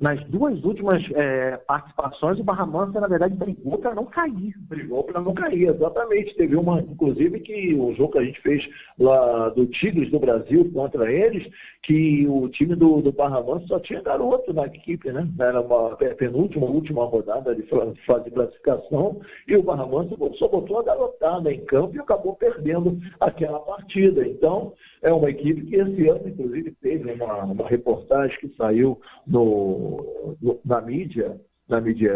Nas duas últimas é, participações, o Barra Mansa, na verdade, brigou para não cair. brigou para não cair, exatamente. Teve uma, inclusive, que o jogo que a gente fez lá do Tigres do Brasil contra eles, que o time do, do Barra Mansa só tinha garoto na equipe, né? Era uma penúltima, última rodada de fa- fase de classificação, e o Barra Mansa só botou a garotada em campo e acabou perdendo aquela partida. Então, é uma equipe que esse ano, inclusive, teve uma, uma reportagem que saiu no, no- na mídia, na mídia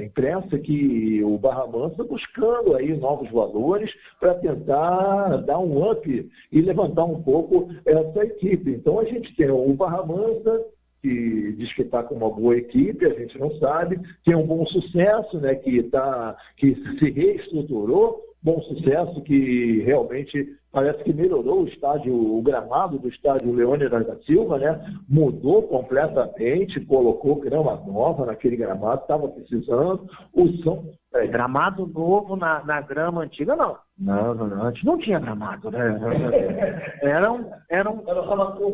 impressa, que o Barra Mansa buscando aí novos valores para tentar dar um up e levantar um pouco essa equipe. Então a gente tem o Barra Mansa, que diz que está com uma boa equipe, a gente não sabe, tem um bom sucesso, né, que, tá, que se reestruturou, bom sucesso que realmente parece que melhorou o estádio, o gramado do estádio Leônidas da Silva, né? Mudou completamente, colocou grama nova naquele gramado, estava precisando. O São é, Gramado novo na, na grama antiga, não. Não, não, não. Antes não tinha gramado, né? (laughs) Eram, eram,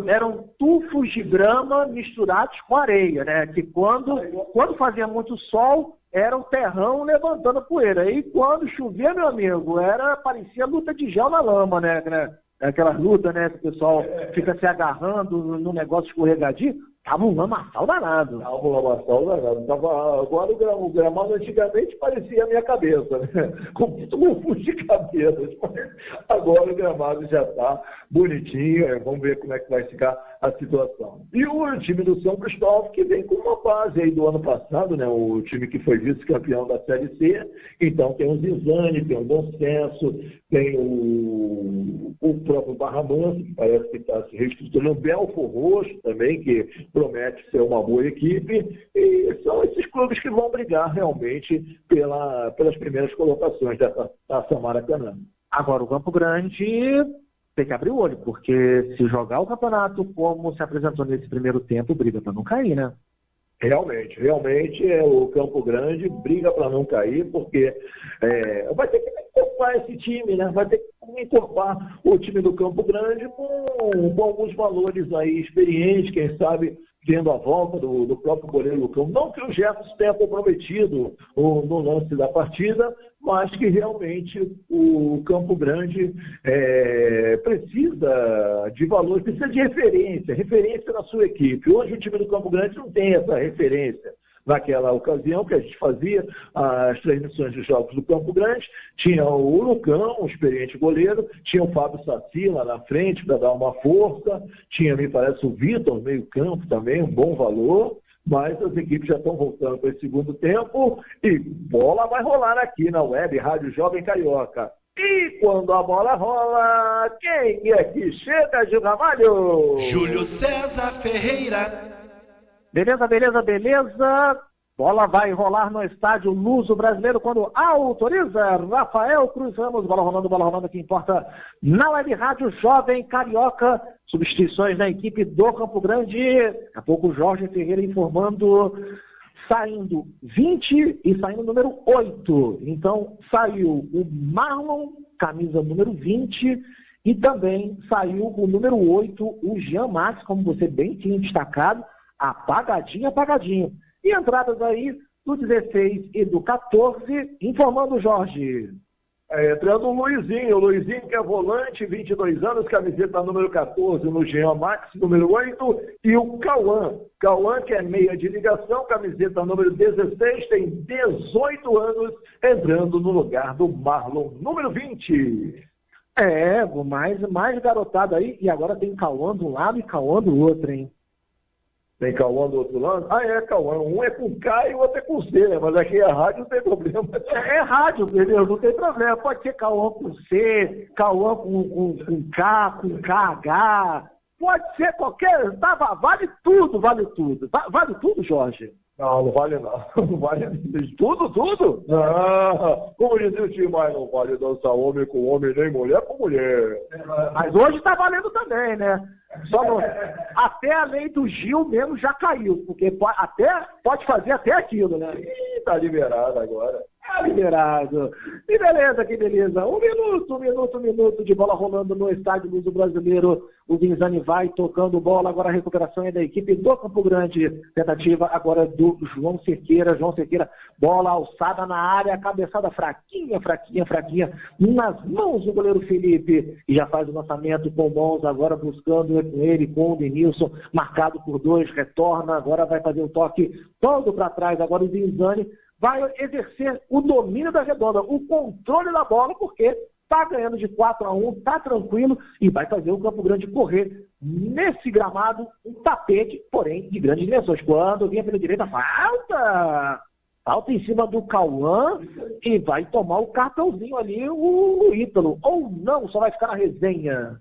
eram tufos de grama misturados com areia, né? Que quando, quando fazia muito sol, era o terrão levantando poeira. E quando chovia, meu amigo, era, parecia luta de gel na lama, né? né? Aquelas lutas, né? Que o pessoal fica se agarrando no negócio escorregadio. Tava um lamaçal danado. Tava um lamaçal danado. Tava, agora o gra- o gramado antigamente parecia a minha cabeça, né? (laughs) Com fundo de cabeças. Agora o gramado já está bonitinho. é, Vamos ver como é que vai ficar a situação. E o time do São Cristóvão, que vem com uma base aí do ano passado, né? O time que foi vice-campeão da Série C. Então tem o Zizane, tem o Bom Senso, tem o, o próprio Barra Mansa, que parece que está se reestruturando. O Belfor Roxo também, que promete ser uma boa equipe. E são esses clubes que vão brigar realmente pela, pelas primeiras colocações dessa taça Maracanã. Agora, o Campo Grande tem que abrir o olho, porque se jogar o campeonato como se apresentou nesse primeiro tempo, briga para não cair, né? Realmente, realmente é o Campo Grande briga para não cair, porque é, vai ter que encorpar esse time, né? Vai ter que encorpar o time do Campo Grande com, com alguns valores aí experientes, quem sabe tendo a volta do, do próprio goleiro Lucão. Não que o Jefferson tenha comprometido o- no lance da partida, mas que realmente o Campo Grande é, precisa de valor, precisa de referência, referência na sua equipe. Hoje o time do Campo Grande não tem essa referência naquela ocasião que a gente fazia as transmissões de jogos do Campo Grande, tinha o Lucão, um experiente goleiro, tinha o Fábio Saci lá na frente para dar uma força, tinha, me parece, o Vitor, meio campo também, um bom valor, mas as equipes já estão voltando para esse segundo tempo e bola vai rolar aqui na web Rádio Jovem Carioca. E quando a bola rola, quem é que chega, Gil Ramalho? Júlio César Ferreira. Beleza, beleza, beleza. Bola vai rolar no estádio Luso Brasileiro quando autoriza Rafael Cruz Ramos. Bola rolando, bola rolando, que importa na web rádio Jovem Carioca. Substituições na equipe do Campo Grande. Daqui a pouco Jorge Ferreira informando. Saindo 20 e saindo número 8. Então saiu o Marlon, camisa número 20. E também saiu o número 8, o Jean Max, como você bem tinha destacado apagadinho, apagadinho. E entradas aí do 16 e do 14, informando o Jorge. É, entrando o Luizinho, o Luizinho que é volante, 22 anos, camiseta número 14 no Jean Max, número 8, e o Cauã, Cauã que é meia de ligação, camiseta número 16, tem 18 anos, entrando no lugar do Marlon, número 20. É, mais, mais garotado aí, e agora tem Cauã de um lado e Cauã do outro, hein? Tem Cauã do outro lado? Ah, é, Cauã. Um é com K e o outro é com C, né? Mas aqui é rádio, não tem problema. É, é rádio, entendeu? Não tem problema. Pode ser Cauã com C, Cauã com, com, com K, com KH. Pode ser qualquer. Tá, vale tudo, vale tudo. Vale tudo, Jorge? Não, não vale não. (laughs) Não vale tudo, tudo? Não. Como dizia o tio, mas não vale dançar homem com homem, nem mulher com mulher. Mas hoje tá valendo também, né? Só no... Até a lei do Gil mesmo já caiu, porque pode, até, pode fazer até aquilo, né? Ih, tá liberado agora. Tá liberado. E beleza, que beleza. Um minuto, um minuto, um minuto de bola rolando no estádio Luso Brasileiro. O Vinzani vai tocando bola. Agora a recuperação é da equipe do Campo Grande. Tentativa agora do João Cerqueira. João Cerqueira, bola alçada na área, cabeçada fraquinha, fraquinha, fraquinha, nas mãos do goleiro Felipe. E já faz o lançamento com mãos, agora buscando com ele, com o Denilson, marcado por dois, retorna, agora vai fazer o toque todo para trás. Agora o Vinzani vai exercer o domínio da redonda, o controle da bola, porque está ganhando de 4 a 1, está tranquilo e vai fazer o Campo Grande correr nesse gramado, um tapete, porém de grandes dimensões. Quando vinha pela direita, falta! Falta em cima do Cauã e vai tomar o cartãozinho ali, o Ítalo. Ou não, só vai ficar na resenha.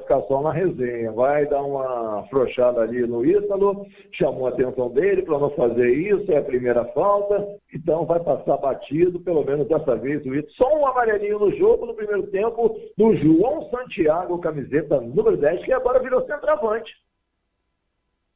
Ficar só na resenha. Vai dar uma afrouxada ali no Ítalo, chamou a atenção dele para não fazer isso, é a primeira falta, então vai passar batido, pelo menos dessa vez, o Ítalo. Só um amarelinho no jogo no primeiro tempo do João Santiago, camiseta número 10, que agora virou centroavante.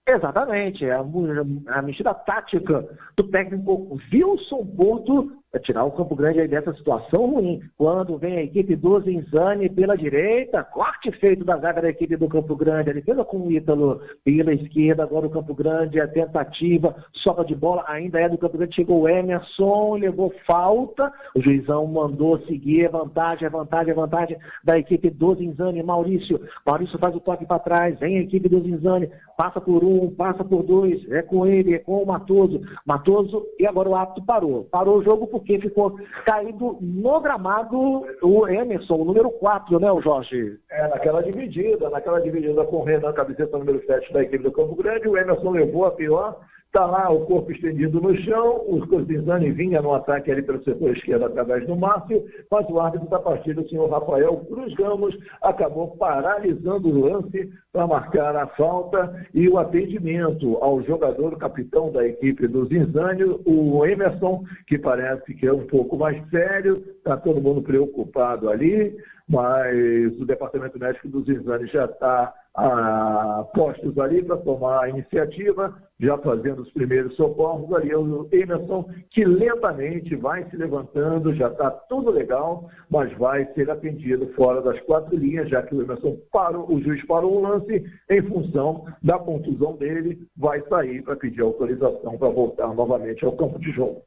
Exatamente, a, a mexida tática do técnico Wilson Porto é tirar o Campo Grande aí dessa situação ruim. Quando vem a equipe do Zinzani pela direita, corte feito da zaga da equipe do Campo Grande, a defesa com o Ítalo pela esquerda, agora o Campo Grande, a tentativa, sobra de bola, ainda é do Campo Grande, chegou o Emerson, levou falta, o juizão mandou seguir, vantagem, vantagem, vantagem da equipe do Zinzani, Maurício, Maurício faz o toque para trás, vem a equipe do Zinzani, passa por um, passa por dois, é com ele, é com o Matoso, Matoso, e agora o árbitro parou, parou o jogo porque porque ficou caído no gramado o Emerson, o número 4, né, o Jorge? É, naquela dividida, naquela dividida com o Renan, camiseta número 7 da equipe do Campo Grande, o Emerson levou a pior, Está lá o corpo estendido no chão, o Cosizani vinha no ataque ali pelo setor esquerdo através do Márcio, mas o árbitro da partida, o senhor Rafael Cruz Ramos, acabou paralisando o lance para marcar a falta e o atendimento ao jogador, capitão da equipe do Zinzani, o Emerson, que parece que é um pouco mais sério, está todo mundo preocupado ali, mas o departamento médico do Zinzani já está a postos ali para tomar a iniciativa, já fazendo os primeiros socorros. Ali o Emerson, que lentamente vai se levantando, já está tudo legal, mas vai ser atendido fora das quatro linhas, já que o Emerson parou, o juiz parou o lance em função da contusão dele, vai sair para pedir autorização para voltar novamente ao campo de jogo.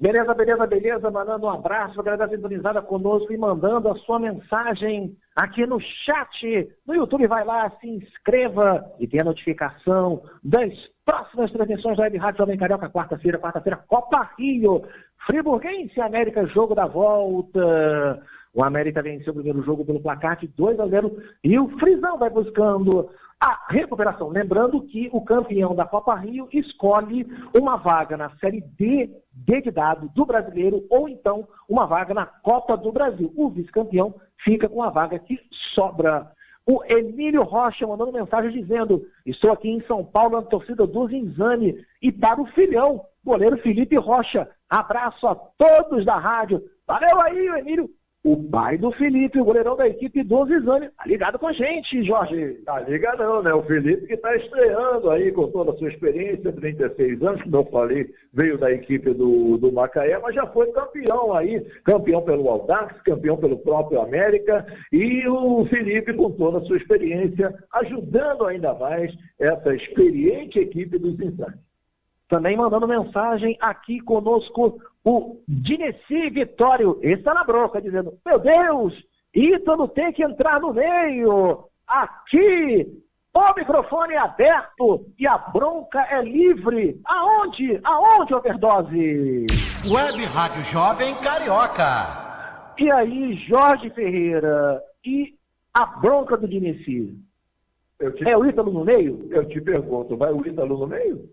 Beleza, beleza, beleza. Mandando um abraço a galera sintonizada conosco e mandando a sua mensagem aqui no chat. No YouTube, vai lá, se inscreva e tenha notificação das próximas transmissões da Web Rádio Jovem Carioca, quarta-feira, quarta-feira, Copa Rio. Friburguense América, jogo da volta. O América venceu o primeiro jogo pelo placar de 2 a 0 e o Frisão vai buscando a recuperação. Lembrando que o campeão da Copa Rio escolhe uma vaga na Série D, D do brasileiro, ou então uma vaga na Copa do Brasil. O vice-campeão fica com a vaga que sobra. O Emílio Rocha mandando mensagem dizendo: Estou aqui em São Paulo, na torcida do Zinzane, e para o filhão, goleiro Felipe Rocha. Abraço a todos da rádio. Valeu aí, Emílio o pai do Felipe, o goleirão da equipe do Zizane. Tá ligado com a gente, Jorge? Tá ligadão, né? O Felipe que tá estreando aí com toda a sua experiência, 36 anos, como eu falei, veio da equipe do, do Macaé, mas já foi campeão aí, campeão pelo Aldax, campeão pelo próprio América, e o Felipe com toda a sua experiência, ajudando ainda mais essa experiente equipe do Zizane. Também mandando mensagem aqui conosco o Dinesi Vitório. Está na broca, dizendo: Meu Deus, Ítalo tem que entrar no meio. Aqui, o microfone é aberto e a bronca é livre. Aonde? Aonde, overdose? Web Rádio Jovem Carioca. E aí, Jorge Ferreira, e a bronca do Dinesi? Te... É o Ítalo no meio? Eu te pergunto, vai o Ítalo no meio?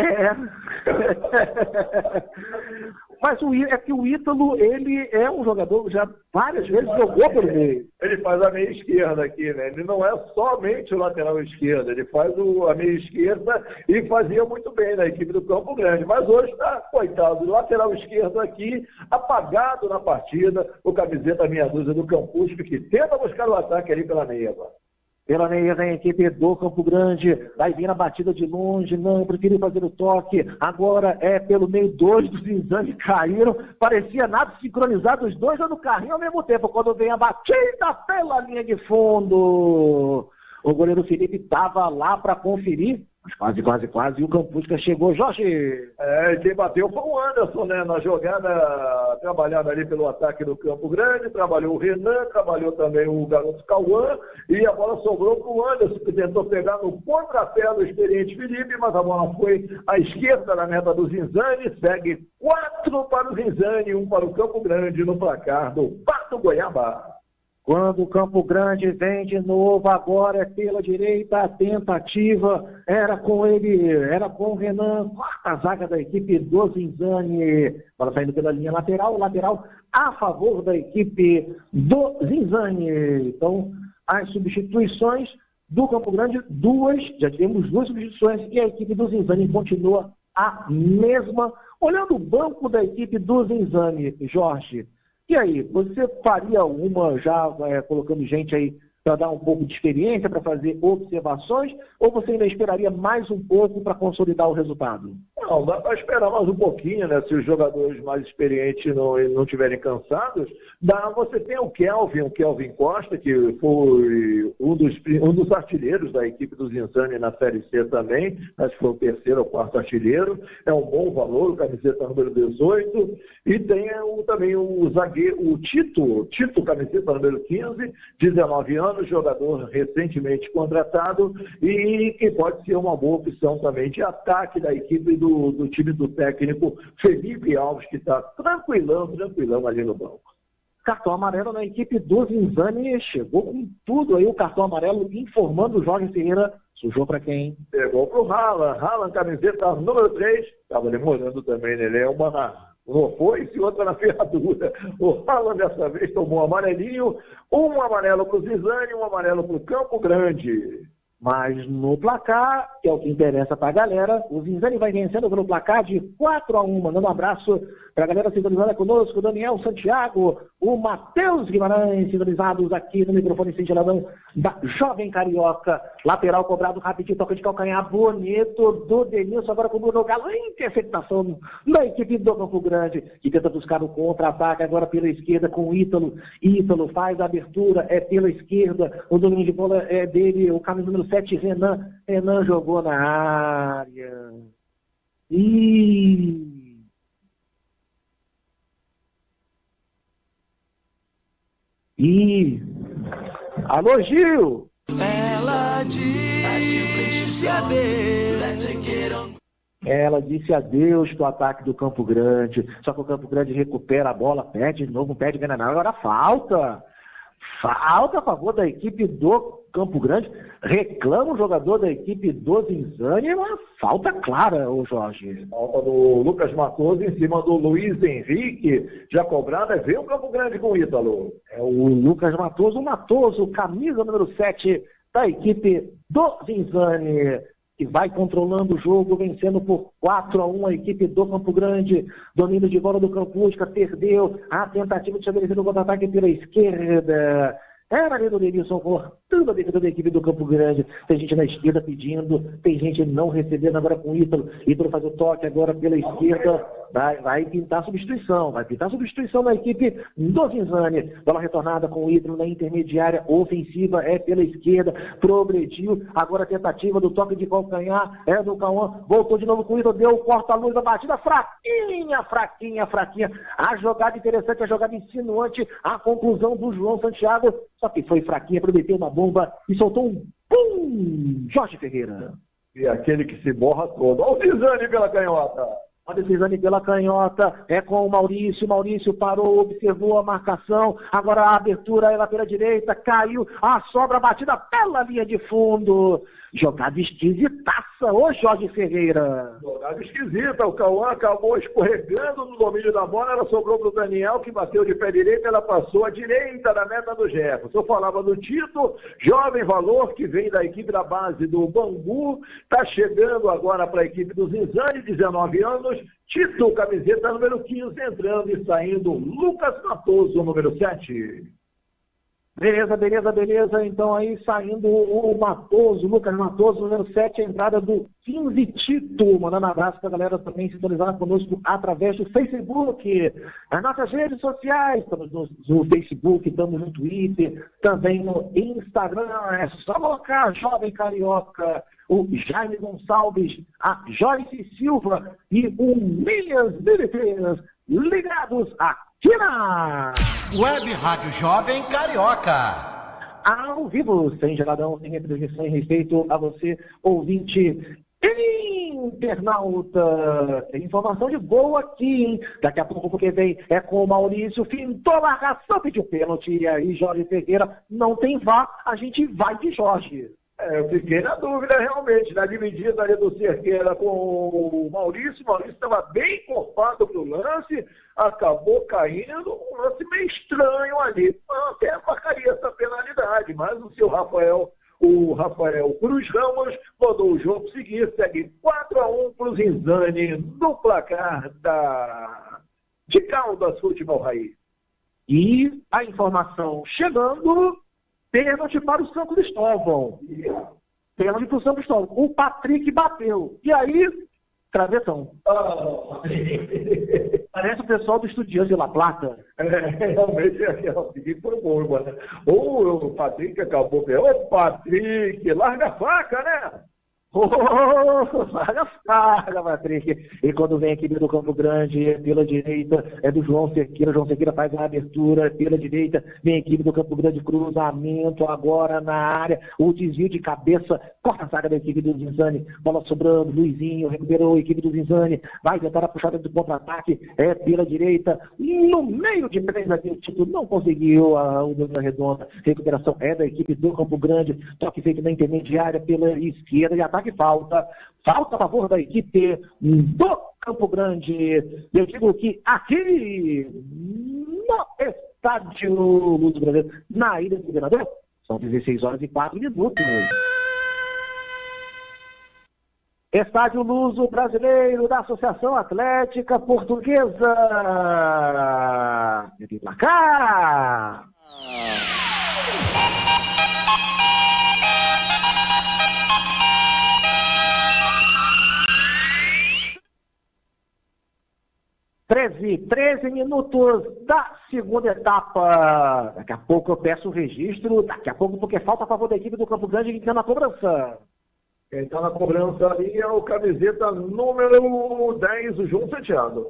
É. (laughs) Mas o, é que o Ítalo, ele é um jogador que já várias vezes jogou pelo meio. Ele faz a meia esquerda aqui, né? Ele não é somente o lateral esquerdo, ele faz o, a meia esquerda e fazia muito bem na equipe do Campo Grande. Mas hoje está, coitado, o lateral esquerdo aqui, apagado na partida, o camiseta meia dúzia do Campusco, que tenta buscar o ataque ali pela meia agora. Pela meia vem a equipe do Campo Grande. Vai vir a batida de longe. Não, preferiu fazer o toque. Agora é pelo meio. Dois dos exames caíram. Parecia nada sincronizado. Os dois no carrinho ao mesmo tempo. Quando vem a batida pela linha de fundo. O goleiro Felipe estava lá para conferir. Mas quase, quase, quase. E o Campusca chegou. Jorge! É, quem bateu foi o Anderson, né? Na jogada, trabalhando ali pelo ataque do Campo Grande. Trabalhou o Renan, trabalhou também o garoto Cauã. E a bola sobrou para o Anderson, que tentou pegar no contrapé do experiente Felipe, mas a bola foi à esquerda na meta do Zinzani. Segue quatro para o Zinzani, um para o Campo Grande no placar do Pato Goiaba. Quando o Campo Grande vem de novo, agora é pela direita, a tentativa era com ele, era com o Renan, quarta zaga da equipe do Zinzani. Bola saindo pela linha lateral, lateral a favor da equipe do Zinzani. Então, as substituições do Campo Grande, duas, já tivemos duas substituições e a equipe do Zinzani continua a mesma. Olhando o banco da equipe do Zinzani, Jorge, e aí, você faria uma já é, colocando gente aí para dar um pouco de experiência, para fazer observações, ou você ainda esperaria mais um pouco para consolidar o resultado? Não, dá para esperar mais um pouquinho, né? Se os jogadores mais experientes não, não tiverem cansados, dá, você tem o Kelvin, o Kelvin Costa, que foi um dos, um dos artilheiros da equipe do Zinzani na Série C também, acho que foi o terceiro ou quarto artilheiro, é um bom valor, camiseta número 18, e tem o, também o zagueiro, o Tito, Tito, camiseta número 15, 19 anos, jogador recentemente contratado, e que pode ser uma boa opção também de ataque da equipe do do, time do técnico Felipe Alves, que está tranquilão, tranquilão ali no banco. Cartão amarelo na equipe do Zinzani, chegou com tudo aí o cartão amarelo, informando o Jorge Ferreira, sujou para quem? Pegou para o Haaland, Haaland, camiseta número 3, estava demorando também, né? ele é uma no foice e outra na (laughs) ferradura. O Haaland dessa vez tomou um amarelinho, um amarelo para o Zizani e um amarelo para o Campo Grande. Mas no placar, que é o que interessa para a galera, o Zinzani vai vencendo pelo placar de 4 a 1 Mandando um abraço para a galera sintonizada conosco, o Daniel Santiago, o Matheus Guimarães, sintonizados aqui no microfone cintiladão da Jovem Carioca. Lateral cobrado rapidinho, toca de calcanhar bonito do Denilson, agora com o Bruno Galo. Interceptação da equipe do Campo Grande, que tenta buscar o contra-ataque agora pela esquerda com o Ítalo. Ítalo faz a abertura, é pela esquerda, o domínio de bola é dele, o camisa número 27, Renan. Renan jogou na área. E E Alô, Gil! Ela disse adeus. Ela disse adeus pro ataque do Campo Grande. Só que o Campo Grande recupera a bola, perde de novo, perde ganhar. Agora falta. Falta a favor da equipe do Campo Grande. Reclama o jogador da equipe do Zinzani. É uma falta clara, o Jorge. Falta do Lucas Matoso em cima do Luiz Henrique. Já cobrada, vem o Campo Grande com o Ítalo. É o Lucas Matoso, Matoso, camisa número 7 da equipe do Zinzani, que vai controlando o jogo, vencendo por 4 a 1 a equipe do Campo Grande, domínio de bola do Campusca, perdeu a tentativa de estabelecer o contra-ataque pela esquerda. Era ali do Denilson a defesa da equipe do Campo Grande. Tem gente na esquerda pedindo, tem gente não recebendo agora com o Ítalo. Ítalo faz o toque agora pela esquerda. Vai, vai pintar substituição, vai pintar substituição na equipe do Zinzani. Bola retornada com o Ítalo na intermediária ofensiva, é pela esquerda, progrediu. Agora a tentativa do toque de calcanhar é do Cauã. Voltou de novo com o Ítalo, deu corta-luz da batida, fraquinha, fraquinha, fraquinha. A jogada interessante, a jogada insinuante, a conclusão do João Santiago. Só que foi fraquinha, prometeu uma bomba e soltou um pum! Jorge Ferreira. E aquele que se borra todo. Olha o Cisane pela canhota. A decisão pela canhota é com o Maurício. Maurício parou, observou a marcação. Agora a abertura é lá pela direita. Caiu a sobra batida pela linha de fundo. Jogada esquisitaça, ô Jorge Ferreira. Jogada esquisita. O Cauã acabou escorregando no domínio da bola. Ela sobrou para o Daniel, que bateu de pé direito. Ela passou à direita da meta do Jefferson. Eu falava do Tito, jovem valor que vem da equipe da base do Bangu. Está chegando agora para a equipe do Zinzane, 19 anos. Tito, camiseta número 15, entrando e saindo. Lucas Matoso, número 7. Beleza, beleza, beleza. Então aí saindo o Matoso, Lucas Matoso, número 7, a entrada do 15 Tito. Mandando abraço pra galera também sintonizar conosco através do Facebook. As nossas redes sociais, estamos no, no Facebook, estamos no Twitter, também no Instagram. É só colocar Jovem Carioca, o Jaime Gonçalves, a Joyce Silva e o Williams Benefeiras ligados aqui na Web Rádio Jovem Carioca. ao vivo, sem geladão, sem representação, em respeito a você, ouvinte internauta. Tem informação de boa aqui, hein? Daqui a pouco, porque vem é com o Maurício, fintou a marcação, pediu pênalti, e aí Jorge Ferreira não tem vá, a gente vai de Jorge. É, eu fiquei na dúvida realmente, na dividida ali do Cerqueira com o Maurício. O Maurício estava bem encorpado pro lance, acabou caindo, um lance meio estranho ali. Até marcaria essa penalidade, mas o seu Rafael, o Rafael Cruz Ramos, mandou o jogo seguir, segue 4 a 1 pro Zinzane no placar da de Caldas Futebol Raiz. E a informação chegando, pênalti para o São Cristóvão. Pênalti para o São Cristóvão. O Patrick bateu. E aí, travessão. (laughs) Parece o pessoal do Estudiante de La Plata. É, realmente é o seguinte por bom, mano. Ou o Patrick acabou. Ô, Patrick, larga a faca, né? Oh, larga a faca, Patrick. E quando vem aqui do Campo Grande, é pela direita, é do João Sequeira. João Sequeira faz a abertura pela direita. Vem a equipe do Campo Grande, cruzamento agora na área. O desvio de cabeça, corta a saga da equipe do Zinzani. Bola sobrando, Luizinho recuperou a equipe do Zinzani. Vai tentar a puxada do contra-ataque, é pela direita. No meio de três aqui, o título não conseguiu a, o da redonda. Recuperação é da equipe do Campo Grande. Toque feito na intermediária pela esquerda e ataque falta. Falta a favor da equipe do Campo Grande. Eu digo que aqui no estádio Luz Brasileiro, na Ilha do Governador, são 16 horas e 4 minutos. Estádio Luso Brasileiro da Associação Atlética Portuguesa. De placar. Treze, 13 minutos da segunda etapa. Daqui a pouco eu peço o registro, daqui a pouco, porque falta a favor da equipe do Campo Grande que está na cobrança. Quem está na cobrança ali é o camiseta número 10, o João Santiago.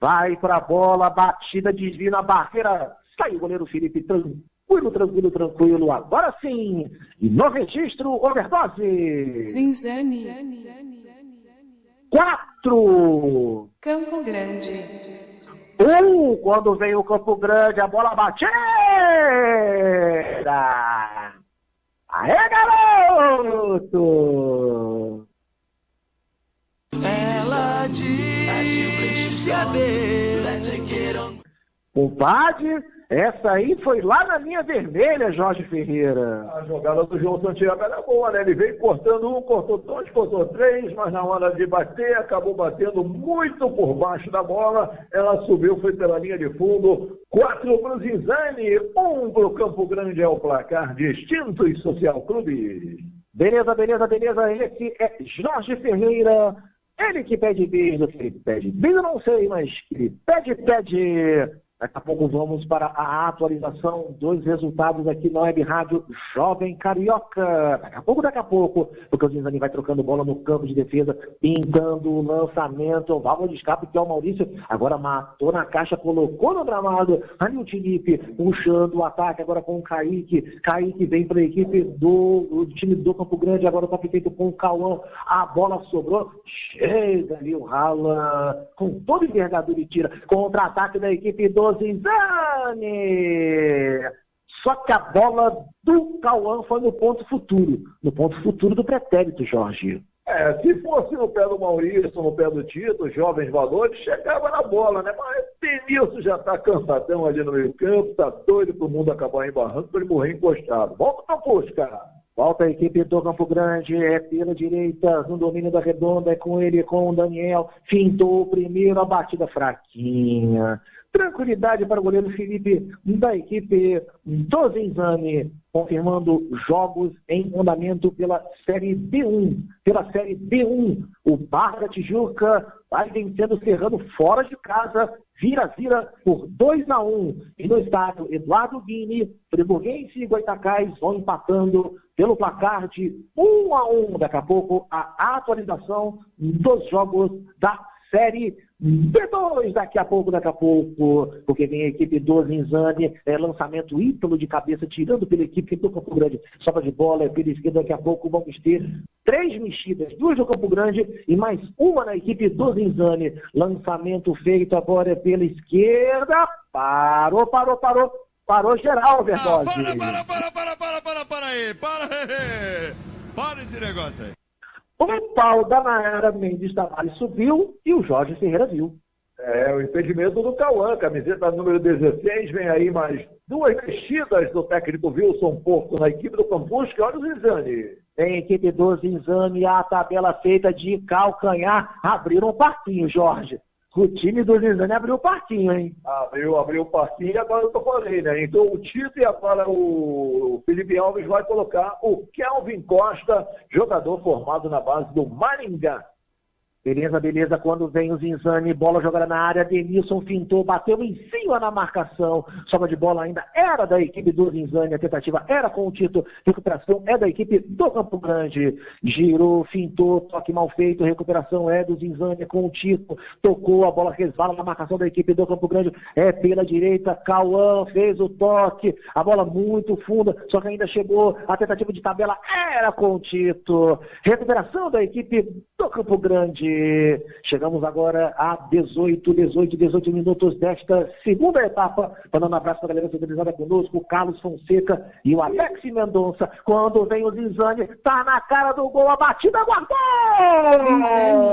Vai para a bola, batida, desvio na barreira Sai o goleiro Felipe tranquilo, tranquilo, tranquilo. Agora sim. E no registro, overdose. Zinzane. Quatro. Campo Grande. Um. Quando vem o Campo Grande, a bola batida. Aê, garoto! Ela disse adeus. Compadre, essa aí foi lá na linha vermelha, Jorge Ferreira. A jogada do João Santiago era boa, né? Ele veio cortando um, cortou dois, cortou três, mas na hora de bater, acabou batendo muito por baixo da bola. Ela subiu, foi pela linha de fundo. Quatro para o Zinzane, um para o Campo Grande é o placar de Extintos Social Clube. Beleza, beleza, beleza. Esse é Jorge Ferreira. Ele que pede beijo, que ele pede beijo, eu não sei, mas que ele pede, pede. Daqui a pouco vamos para a atualização dos resultados aqui na Web Rádio Jovem Carioca. Daqui a pouco, daqui a pouco, porque o Zinzani vai trocando bola no campo de defesa, pintando o lançamento, válvula de escape, que é o Maurício. Agora matou na caixa, colocou no gramado. Ali o Felipe puxando o ataque agora com o Kaique. Kaique vem para a equipe do, do time do Campo Grande, agora está feito com o Cauã. A bola sobrou, chega ali o Rala com toda envergadura e tira. Contra-ataque da equipe do Zinzane. Só que a bola do Cauã foi no ponto futuro. No ponto futuro do pretérito, Jorge. É, se fosse no pé do Maurício, no pé do Tito, jovens valores, chegava na bola, né? Mas Denilson já tá cansadão ali no meio campo, tá doido pro mundo acabar embarrando pra ele morrer encostado. Volta pra cara. Volta a equipe do Campo Grande, é pela direita, no domínio da redonda, é com ele, com o Daniel. Fintou o primeiro, a batida fraquinha. Tranquilidade para o goleiro Felipe da equipe do Zinzane, confirmando jogos em andamento pela Série B1. Pela Série B1, o Barra da Tijuca vai vencendo o Serrano fora de casa, vira-vira por 2 a 1 E no estádio, Eduardo Guini, Friburguense e Goitacás vão empatando pelo placar de 1 a 1 Daqui a pouco, a atualização dos jogos da Série B2, daqui a pouco, daqui a pouco, porque vem a equipe do Zinzane, é, lançamento ítalo de cabeça, tirando pela equipe do Campo Grande, sobra de bola, é pela esquerda, daqui a pouco vamos ter três mexidas, duas do Campo Grande e mais uma na equipe do Zinzane. Lançamento feito agora pela esquerda, parou, parou, parou, parou geral, Ah, Verdade. para, para, para, para, para, para, para aí. Para, (laughs) para esse negócio aí. O pau da Naira Mendes Tavares subiu e o Jorge Ferreira viu. É, o impedimento do Cauã, camiseta número 16, vem aí mais duas mexidas do técnico Wilson Porto na equipe do Campusca. Olha o a equipe do Zinzane, a tabela feita de calcanhar. Abriram um parquinho, Jorge. O time do Zinzane abriu o parquinho, hein? Abriu, abriu o parquinho e agora eu tô falei, né? Então o Tito e agora o Felipe Alves vai colocar o Kelvin Costa, jogador formado na base do Maringá. Beleza, beleza. Quando vem o Zinzane, bola jogada na área, Denilson fintou, bateu em cima na marcação. Sobra de bola ainda era da equipe do Zinzane, a tentativa era com o Tito, recuperação é da equipe do Campo Grande. Girou, fintou, toque mal feito, recuperação é do Zinzane com o Tito. Tocou, a bola resvala na marcação da equipe do Campo Grande, é pela direita, Cauã fez o toque, a bola muito funda, só que ainda chegou, a tentativa de tabela era com o Tito. Recuperação da equipe do Campo Grande. Chegamos agora a 18, 18, 18 minutos desta segunda etapa. Mandando um abraço para a galera sintonizada conosco, o Carlos Fonseca e o Alex Mendonça. Quando vem o Zinzane, tá na cara do gol, a batida guardou! Zinzane!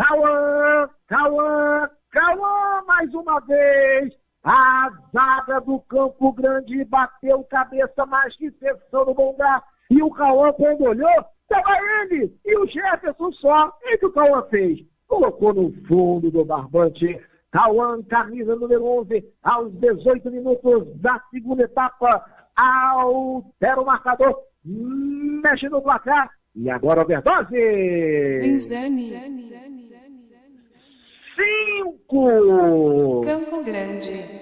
Cauã, Cauã, Cauã mais uma vez. A zaga do Campo Grande bateu cabeça mais que sessão no Bondá. E o Cauã, quando olhou, estava ele e o Jefferson só. E que o Cauã fez? Colocou no fundo do barbante. Cauã, camisa número 11, aos 18 minutos da segunda etapa. Altera o marcador, mexe no placar. E agora, overdose! Zinzani. Zinzani. 5. Campo Grande.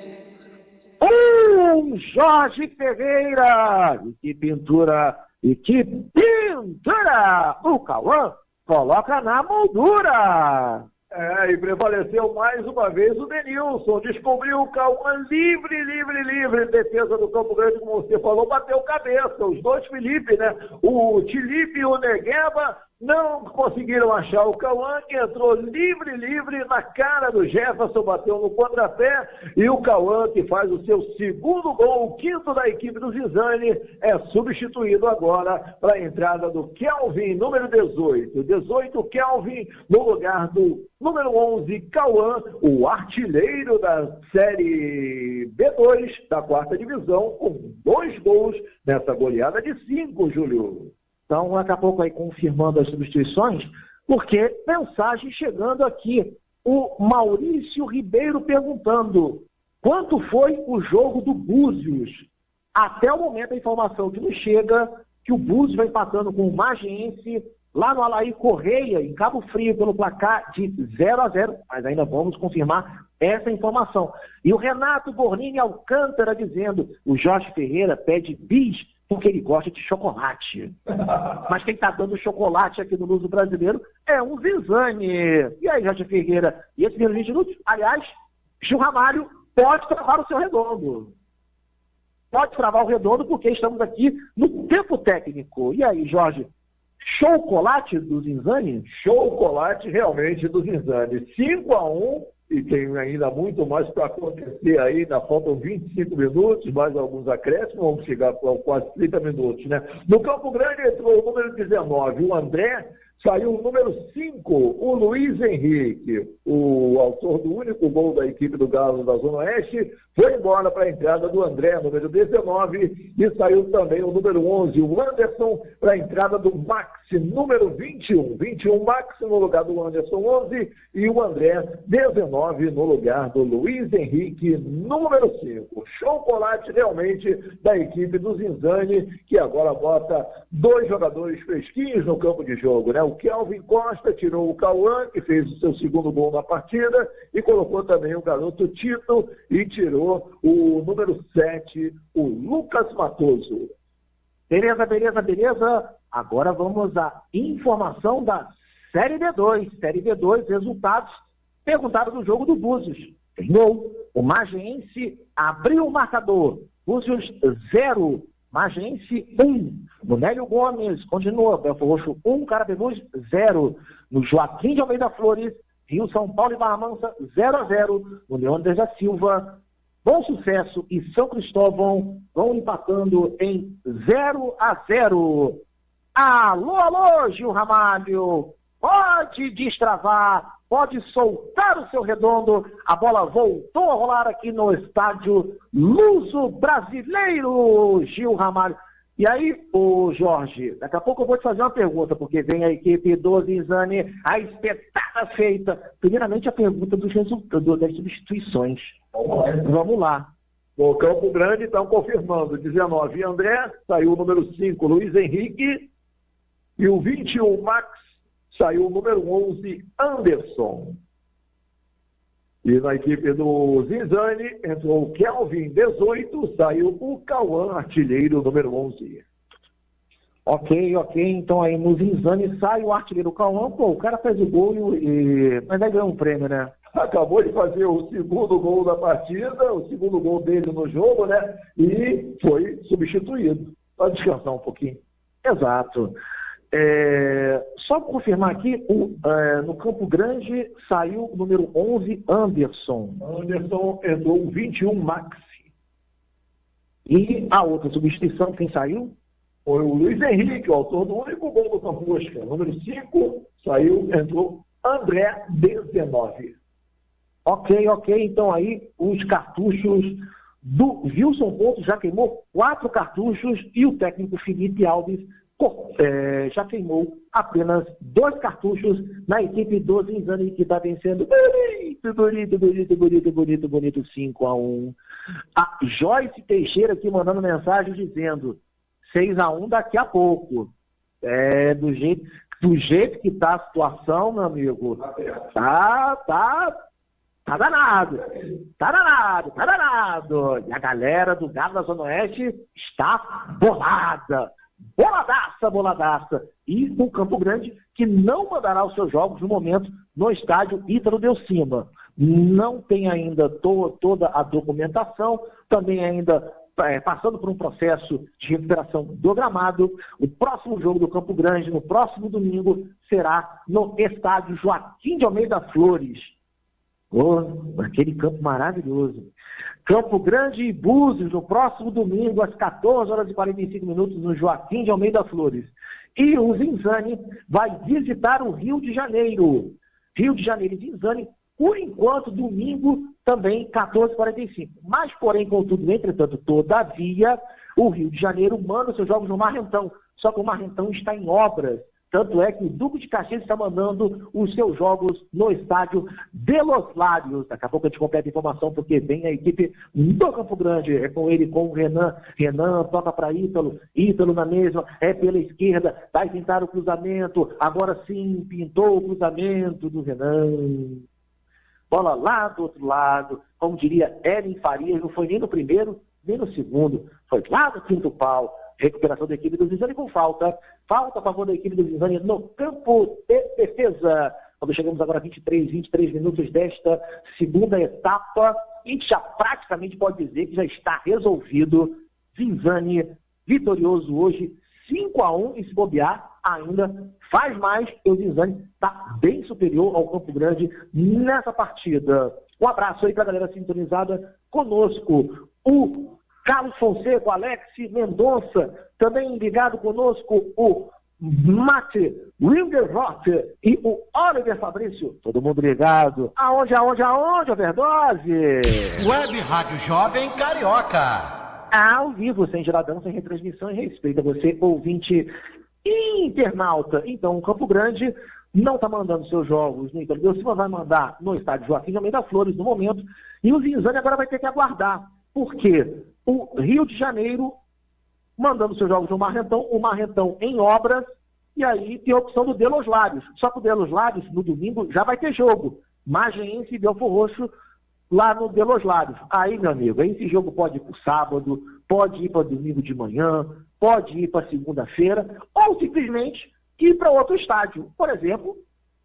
1. Um, Jorge Ferreira. E que pintura, e que pintura! O Cauã coloca na moldura. É, e prevaleceu mais uma vez o Denilson. Descobriu o Cauã livre, livre, livre. Defesa do Campo Grande, como você falou, bateu cabeça. Os dois Felipe, né? O Tilipe e o Negueba não conseguiram achar o Cauã, que entrou livre, livre na cara do Jefferson, bateu no contrapé, e o Cauã, que faz o seu segundo gol, o quinto da equipe do Zizani, é substituído agora para a entrada do Kelvin, número 18. 18, Kelvin, no lugar do número 11, Cauã, o artilheiro da Série B2 da quarta divisão, com dois gols nessa goleada de cinco, Júlio. Então, daqui a pouco aí confirmando as substituições, porque mensagem chegando aqui. O Maurício Ribeiro perguntando quanto foi o jogo do Búzios. Até o momento a informação que nos chega que o Búzios vai empatando com o Magiense lá no Alaí Correia, em Cabo Frio, pelo placar de 0 a 0, mas ainda vamos confirmar essa informação. E o Renato Bornini Alcântara dizendo, o Jorge Ferreira pede bis porque ele gosta de chocolate. (laughs) Mas quem está dando chocolate aqui no Luso Brasileiro é um Zizane. E aí, Jorge Ferreira, e esse primeiro 20 minutos, aliás, Gil Ramalho pode travar o seu redondo. Pode travar o redondo porque estamos aqui no tempo técnico. E aí, Jorge, chocolate do Zinzane? Chocolate realmente do Zinzane. 5 a 1 e tem ainda muito mais para acontecer aí, ainda faltam 25 minutos, mais alguns acréscimos, vamos chegar para quase 30 minutos, né? No Campo Grande entrou o número 19, o André, saiu o número 5, o Luiz Henrique, o autor do único gol da equipe do Galo da Zona Oeste, foi embora para a entrada do André, número 19, e saiu também o número 11, o Anderson, para a entrada do Max, número 21. 21 Max no lugar do Anderson 11 e o André 19 no lugar do Luiz Henrique, número 5. Chocolate realmente da equipe do Zinzani, que agora bota dois jogadores fresquinhos no campo de jogo, né? O Kelvin Costa tirou o Cauã, que fez o seu segundo gol na partida, e colocou também o garoto Tito e tirou o número 7, o Lucas Matoso. Beleza, beleza, beleza. Agora vamos à informação da Série D2. Série D2, resultados perguntados do jogo do Búzios. Terminou. O Magiense abriu o marcador. Búzios 0. Magiense 1. Um. No Nélio Gomes, continua. Belfor Roxo 1. Um, Carapebus 0. No Joaquim de Almeida Flores, Rio São Paulo e Barra Mansa 0 a 0. No Leônidas da Silva, Bom Sucesso e São Cristóvão vão empatando em 0 a 0. Alô, alô, Gil Ramalho! Pode destravar, pode soltar o seu redondo. A bola voltou a rolar aqui no estádio Luso Brasileiro, Gil Ramalho. E aí, o Jorge, daqui a pouco eu vou te fazer uma pergunta, porque vem a equipe do Zizane, a espetada feita. Primeiramente, a pergunta dos resultados, das substituições. Vamos lá. O Campo Grande estão confirmando. 19, André, saiu o número 5, Luiz Henrique. E o 21, Max, saiu o número 11, Anderson. E na equipe do Zinzani entrou o Kelvin, 18, saiu o Cauã, artilheiro número 11. Ok, ok. Então aí no Zinzani sai o artilheiro Cauã, pô, o cara fez o gol e. Mas aí ganhou um prêmio, né? (laughs) Acabou de fazer o segundo gol da partida, o segundo gol dele no jogo, né? E foi substituído. Para descansar um pouquinho. Exato. É, só para confirmar aqui, o, é, no Campo Grande saiu o número 11, Anderson. Anderson entrou o 21, Maxi. E a outra substituição, quem saiu? Foi o Luiz Henrique, o autor do único gol do Campo Busca. Número 5, saiu, entrou André, 19. Ok, ok. Então aí os cartuchos do Wilson Ponto já queimou quatro cartuchos e o técnico Felipe Alves já queimou apenas dois cartuchos na equipe do Zinzani, que está vencendo bonito, bonito, bonito, bonito, bonito, bonito, 5 a 1 A Joyce Teixeira aqui mandando mensagem dizendo 6 a 1 daqui a pouco. É, do jeito, do jeito que está a situação, meu amigo, tá, tá, Tá danado, tá danado, tá danado. E a galera do Galo da Zona Oeste está bolada. Boladaça, boladaça. E no Campo Grande, que não mandará os seus jogos no momento no estádio Ítalo Del Cima. Não tem ainda to toda a documentação, também ainda é, passando por um processo de recuperação do gramado. O próximo jogo do Campo Grande, no próximo domingo, será no estádio Joaquim de Almeida Flores. Oh, aquele campo maravilhoso. Campo Grande e Búzios, no próximo domingo, às 14 horas e 45 minutos, no Joaquim de Almeida Flores. E o Zinzani vai visitar o Rio de Janeiro. Rio de Janeiro e Zinzani, por enquanto, domingo também, 14h45. Mas, porém, contudo, entretanto, todavia, o Rio de Janeiro manda seus jogos no Marrentão. Só que o Marrentão está em obras. Tanto é que o Duque de Caxias está mandando os seus jogos no estádio de Los Lários. Daqui a pouco a gente completa a informação, porque vem a equipe do Campo Grande. É com ele, com o Renan. Renan toca para Ítalo. Ítalo na mesma, é pela esquerda. Vai tentar o cruzamento. Agora sim, pintou o cruzamento do Renan. Bola lá do outro lado. Como diria Ellen Farias, não foi nem no primeiro, nem no segundo. Foi lá do quinto pau recuperação da equipe do Zizani com falta. Falta a favor da equipe do Zizani no campo de defesa. Quando chegamos agora a 23, 23 minutos desta segunda etapa, a gente já praticamente pode dizer que já está resolvido. Zinzani vitorioso hoje, 5 a 1 e se bobear, ainda faz mais, e o Zinzani está bem superior ao Campo Grande nessa partida. Um abraço aí para a galera sintonizada conosco. O Carlos Fonseca, Alex Mendonça, também ligado conosco o Mate Wingerhot e o Oliver Fabrício. Todo mundo ligado. Aonde, aonde, aonde, Overdose? Web Rádio Jovem Carioca. Ao vivo, sem geradão, sem retransmissão, e respeito a você, ouvinte internauta. Então, o Campo Grande não está mandando seus jogos no Ítalo Silva, vai mandar no estádio Joaquim de Almeida Flores no momento, e o Zinzani agora vai ter que aguardar. Por quê? O Rio de Janeiro mandando seus jogos no Marrentão, o Marrentão em obras, e aí tem a opção do Delos Lábios. Só que o Delos Lábios, no domingo, já vai ter jogo. Magiense e Belfor Roxo lá no Delos Lábios. Aí, meu amigo, esse jogo pode ir para o sábado, pode ir para domingo de manhã, pode ir para segunda-feira, ou simplesmente ir para outro estádio. Por exemplo,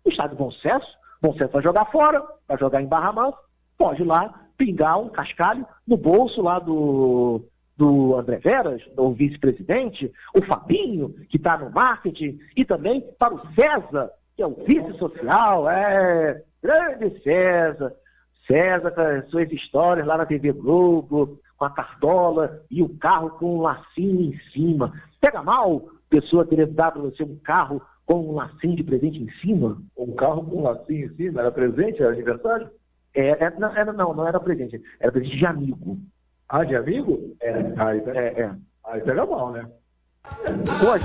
o estádio Bom Sucesso. Bom Sucesso vai jogar fora, vai jogar em Barra Mansa, pode ir lá pingar um cascalho no bolso lá do, do André Veras, do vice-presidente, o Fabinho, que está no marketing, e também para o César, que é o vice-social, é, grande César. César com as suas histórias lá na TV Globo, com a cartola e o carro com um lacinho em cima. Pega mal pessoa dar para você um carro com um lacinho de presente em cima? Um carro com um lacinho em cima? Era presente? Era aniversário? É, é, não, era, não, não era presente. Era presente de amigo. Ah, de amigo? É, Aí, pega, é, é. aí pega mal, né? Pode.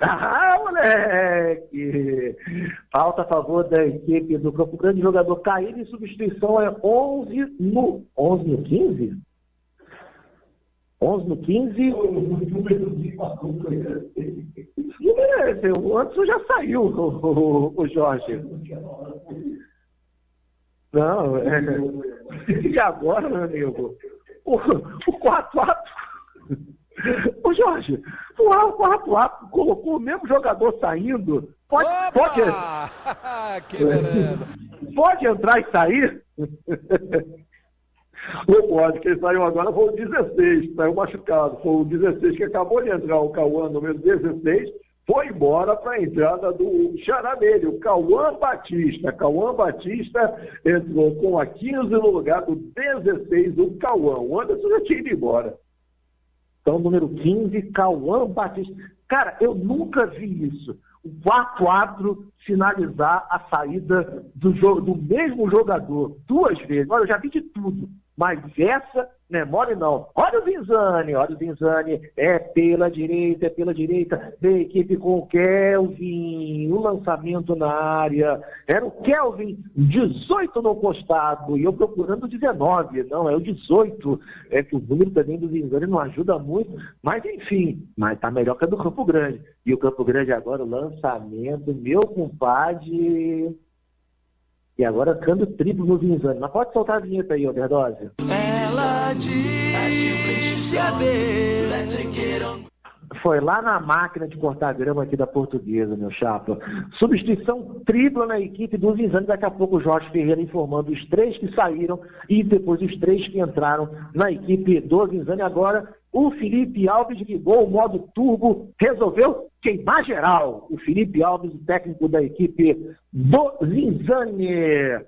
Ah, moleque! Falta a favor da equipe do Campo Grande, jogador caído em substituição é 11 no... 11 no 15? 11 no 15? É, o Anderson já saiu, o, o, o Jorge. Não, é... E agora, meu amigo? O, o 4x4... Ô Jorge, o 4x4 colocou o mesmo jogador saindo. Pode, pode, (laughs) que beleza. pode entrar e sair? Não pode, quem saiu agora foi o 16, saiu machucado. Foi o 16 que acabou de entrar, o Cauã número 16, foi embora para a entrada do xará dele, o Cauã Batista. Cauã Batista entrou com a 15 no lugar do 16, o Cauã. O Anderson já tinha ido embora. Então, número 15, Cauã Batista. Cara, eu nunca vi isso. O 4-4 finalizar a saída do, jogo, do mesmo jogador duas vezes. Olha, eu já vi de tudo. Mas essa Não é mole não. Olha o Vinzani, olha o Vinzani. É pela direita, é pela direita. Da equipe com o Kelvin. O lançamento na área. Era o Kelvin, 18 no costado. E eu procurando o 19. Não, é o 18. É que o número também do Vinzani não ajuda muito. Mas enfim, mas tá melhor que a do Campo Grande. E o Campo Grande agora, o lançamento, meu compadre. E agora câmbio triplo no Vinzani. Mas pode soltar a vinheta aí, Overdose. Ela disse a Foi lá na máquina de cortar grama aqui da portuguesa, meu chapa. Substituição tripla na equipe do Vinzani. Daqui a pouco o Jorge Ferreira informando os três que saíram e depois os três que entraram na equipe do Vinzani. Agora o Felipe Alves ligou o modo turbo, resolveu queimar geral. O Felipe Alves, o técnico da equipe do Zinzane.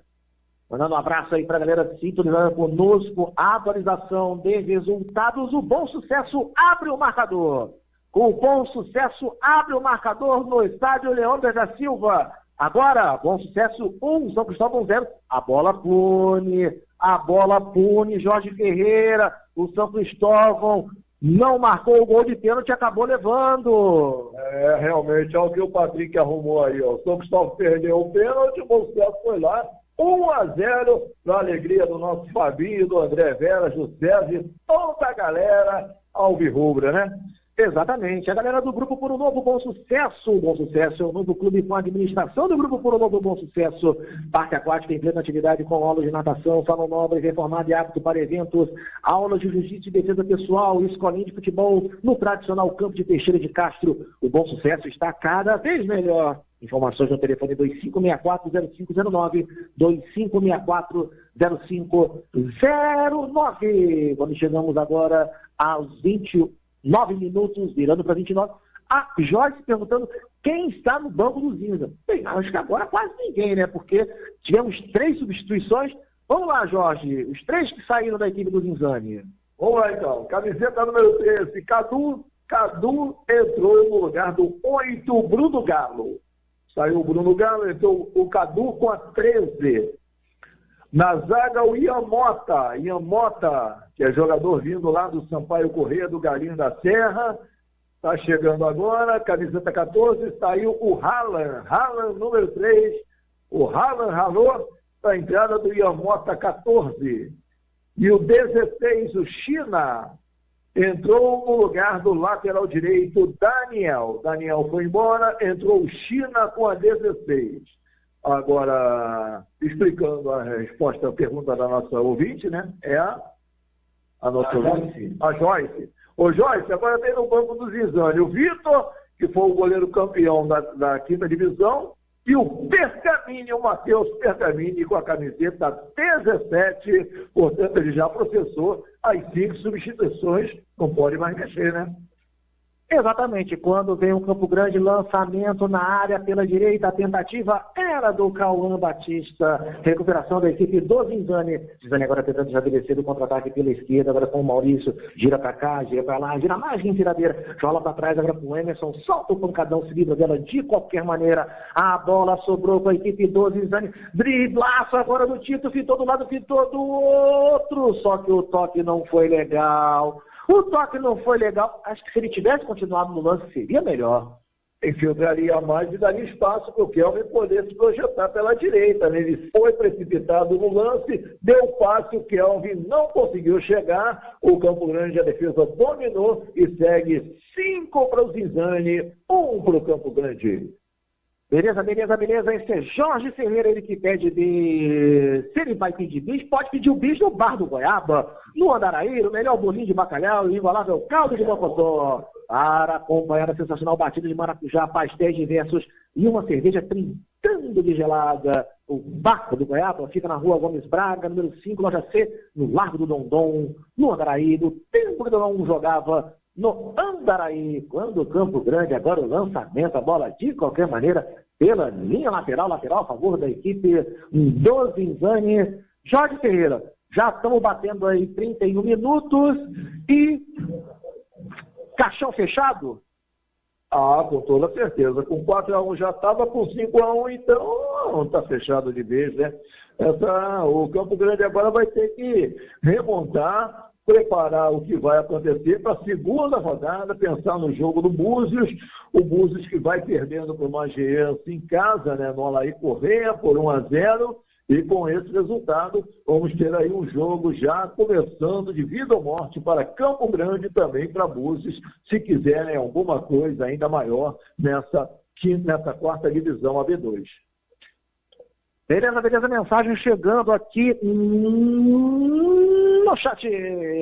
Mandando um abraço aí para a galera sintonizando conosco. Atualização de resultados. O Bom Sucesso abre o marcador. Com o Bom Sucesso abre o marcador no estádio Leandro da Silva. Agora, Bom Sucesso 1, São Cristóvão 0. A bola pune, a bola pune Jorge Ferreira. O São Cristóvão não marcou o gol de pênalti e acabou levando. É, realmente, é o que o Patrick arrumou aí. Ó. O São Cristóvão perdeu o pênalti, o Sucesso foi lá. 1 a 0 para alegria do nosso Fabinho, do André Vera, do César, toda a galera alvirrubra, né? Exatamente. A galera do Grupo Por um Novo Bom Sucesso. Bom Sucesso é o novo clube com a administração do Grupo Por um Novo Bom Sucesso. Parque Aquático em plena atividade com aulas de natação, salão nobre, reformado e apto para eventos, aulas de jiu-jitsu e defesa pessoal, escolinha de futebol no tradicional campo de Teixeira de Castro. O Bom Sucesso está cada vez melhor. Informações no telefone 2564-0509, 2564-0509. Quando chegamos agora aos 21 9 minutos, virando para 29. A Jorge perguntando quem está no banco do Zinza. Bem, acho que agora quase ninguém, né? Porque tivemos três substituições. Vamos lá, Jorge. Os três que saíram da equipe do Zinzani. Vamos lá, então. Camiseta número 13, Cadu. Cadu entrou no lugar do 8, Bruno Galo. Saiu o Bruno Galo, entrou o Cadu com a 13. Na zaga, o Ian Mota. Ian Mota, que é jogador vindo lá do Sampaio Correia, do Galinho da Serra. Está chegando agora, camiseta 14, saiu o Haaland. Haaland, número 3. O Haaland ralou a entrada do Ian Mota 14. E o 16, o China, entrou no lugar do lateral direito, Daniel. Daniel foi embora, entrou o China com a 16. Agora, explicando a resposta à pergunta da nossa ouvinte, né? É a, a nossa a ouvinte, Joyce. a Joyce. Ô Joyce, agora tem no banco do Zizane o Vitor, que foi o goleiro campeão da, da quinta divisão, e o Pergamini, o Matheus Pergamini, com a camiseta 17, portanto ele já processou as cinco substituições, não pode mais mexer, né? Exatamente, quando vem o Campo Grande, lançamento na área pela direita, a tentativa era do Cauã Batista, recuperação da equipe do Zinzane. Zinzane agora tentando estabelecer o contra-ataque pela esquerda, agora com o Maurício, gira para cá, gira para lá, gira mais em tiradeira, joga para trás agora com o Emerson, solta o pancadão, se livra dela de qualquer maneira, a bola sobrou para a equipe do Zinzane, driblaço agora do Tito, fitou do lado, fitou do outro, só que o toque não foi legal. O toque não foi legal. Acho que se ele tivesse continuado no lance, seria melhor. Infiltraria mais e daria espaço para o Kelvin poder se projetar pela direita. Né? Ele foi precipitado no lance, deu passe, o Kelvin não conseguiu chegar. O Campo Grande, a defesa dominou e segue 5 para o Zinzane, 1 um para o Campo Grande. Beleza, beleza, beleza. Esse é Jorge Ferreira, ele que pede de. Se ele vai pedir bicho, pode pedir o bicho no bar do Goiaba, no Andaraí, o melhor bolinho de bacalhau e igualável caldo de mocotó. Para acompanhar a sensacional batida de maracujá, pastéis diversos e uma cerveja trincando de gelada. O Bar do Goiaba fica na rua Gomes Braga, número 5, loja C, no Largo do Dondon, no Andaraí, do tempo que o Dondon jogava no Andaraí, quando o Campo Grande, agora o lançamento, a bola de qualquer maneira, pela linha lateral, lateral a favor da equipe do Zinzane. Jorge Ferreira, já estamos batendo aí 31 minutos e caixão fechado? Ah, com toda certeza. Com 4x1 já estava, com 5x1, então está fechado de vez, né? Essa, o Campo Grande agora vai ter que remontar preparar o que vai acontecer para a segunda rodada, pensar no jogo do Búzios, o Búzios que vai perdendo para o Magiense em casa, né, no Alaí Correia, por 1 a 0 e com esse resultado, vamos ter aí um jogo já começando de vida ou morte para Campo Grande e também para Búzios, se quiserem alguma coisa ainda maior nessa, nessa quarta divisão, a B2. Beleza, beleza, mensagem chegando aqui no chat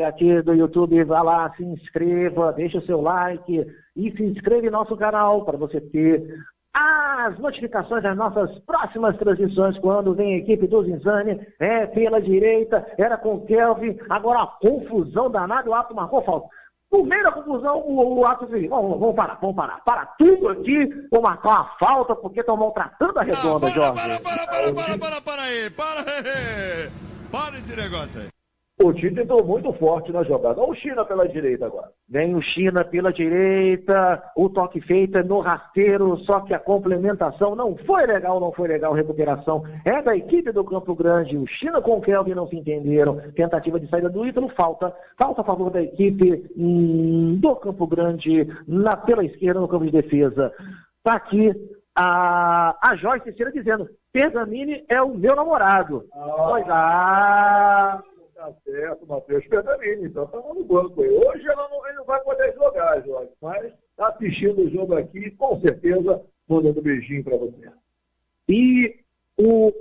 aqui do YouTube. Vá lá, se inscreva, deixa o seu like e se inscreva em nosso canal para você ter as notificações das nossas próximas transmissões quando vem a equipe do Zinzane, é pela direita, era com o Kelvin, agora a confusão danada, o ato marcou falta. No meio da confusão, o, o ato disse, vamos, vamos parar, vamos parar, para tudo aqui, vou marcar uma falta porque estão maltratando a redonda, para, Jorge. Para, para, para, para, para, para aí, para aí, (laughs) para esse negócio aí. O Tite entrou muito forte na jogada. Olha o China pela direita agora. Vem o China pela direita, o toque feito é no rasteiro, só que a complementação não foi legal, não foi legal. Recuperação é da equipe do Campo Grande. O China com o Kelvin não se entenderam. Tentativa de saída do Ítalo, falta. Falta a favor da equipe hum, do Campo Grande na, pela esquerda no campo de defesa. Está aqui a, a Joyce Cecília dizendo: Pergamini é o meu namorado. Ah. Pois ah. Tá certo, Matheus Pedalini, então estamos no banco aí. Hoje ela não, ele não vai poder jogar, Jorge, mas está assistindo o jogo aqui, com certeza, mandando um beijinho para você. E o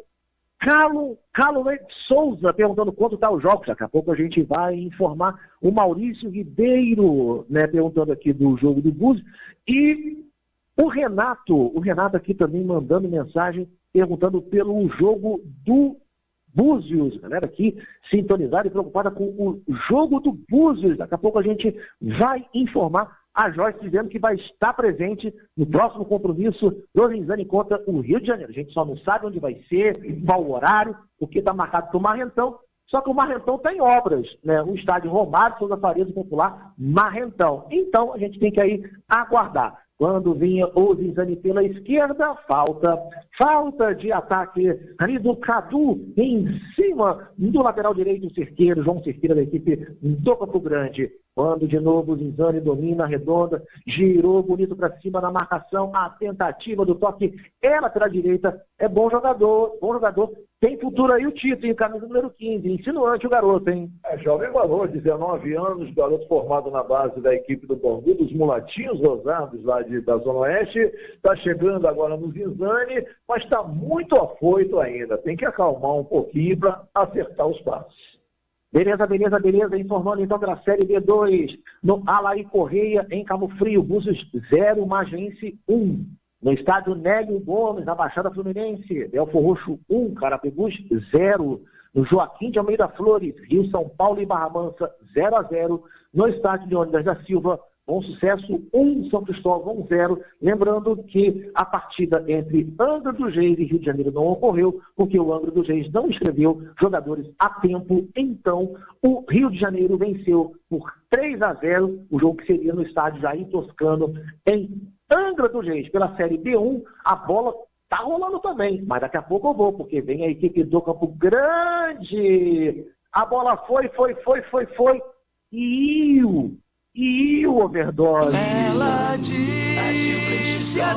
Carlo, Carlo Souza perguntando quanto está os jogos. Daqui a pouco a gente vai informar o Maurício Ribeiro, né, perguntando aqui do jogo do Búzios. E o Renato, o Renato aqui também mandando mensagem perguntando pelo jogo do Búzios, galera aqui sintonizada e preocupada com o jogo do Búzios. Daqui a pouco a gente vai informar a Joyce dizendo que vai estar presente no próximo compromisso do Rinzani contra o Rio de Janeiro. A gente só não sabe onde vai ser, qual o horário, porque está marcado para o Marrentão. Só que o Marrentão está em obras, né? O estádio Romário Souza Farias Popular Marrentão. Então a gente tem que aí aguardar. Quando vinha o Zizani pela esquerda, falta, falta de ataque ali do Cadu em cima do lateral direito, Cerqueiro, João Cerqueira da equipe do Campo Grande. Quando de novo o Zinzani domina a redonda, girou bonito para cima na marcação, a tentativa do toque é lateral direita, é bom jogador, bom jogador, tem futuro aí o Tito, em camisa número 15, insinuante o garoto, hein? É, jovem valor, 19 anos, garoto formado na base da equipe do Bangu, dos Mulatinhos Rosados lá de, da Zona Oeste, está chegando agora no Zinzane, mas está muito afoito ainda, tem que acalmar um pouquinho para acertar os passos. Beleza, beleza, beleza. Informando então pela Série B2, no Alaí Correia, em Cabo Frio, Búzios 0, Magense 1. No estádio Nélio Gomes, na Baixada Fluminense, Belfor Roxo 1, Carapebus 0. No Joaquim de Almeida Flores, Rio São Paulo e Barra Mansa 0 a 0. No estádio Leônidas da Silva, Bom Sucesso 1, São Cristóvão 0. Lembrando que a partida entre Angra dos Reis e Rio de Janeiro não ocorreu, porque o Angra dos Reis não escreveu jogadores a tempo. Então, o Rio de Janeiro venceu por 3 a 0, o jogo que seria no estádio Jair Toscano, em Angra dos Reis. Pela Série B1, a bola tá rolando também, mas daqui a pouco eu vou, porque vem a equipe do Campo Grande. A bola foi, foi, foi, foi, foi. E e o overdose. Ela disse a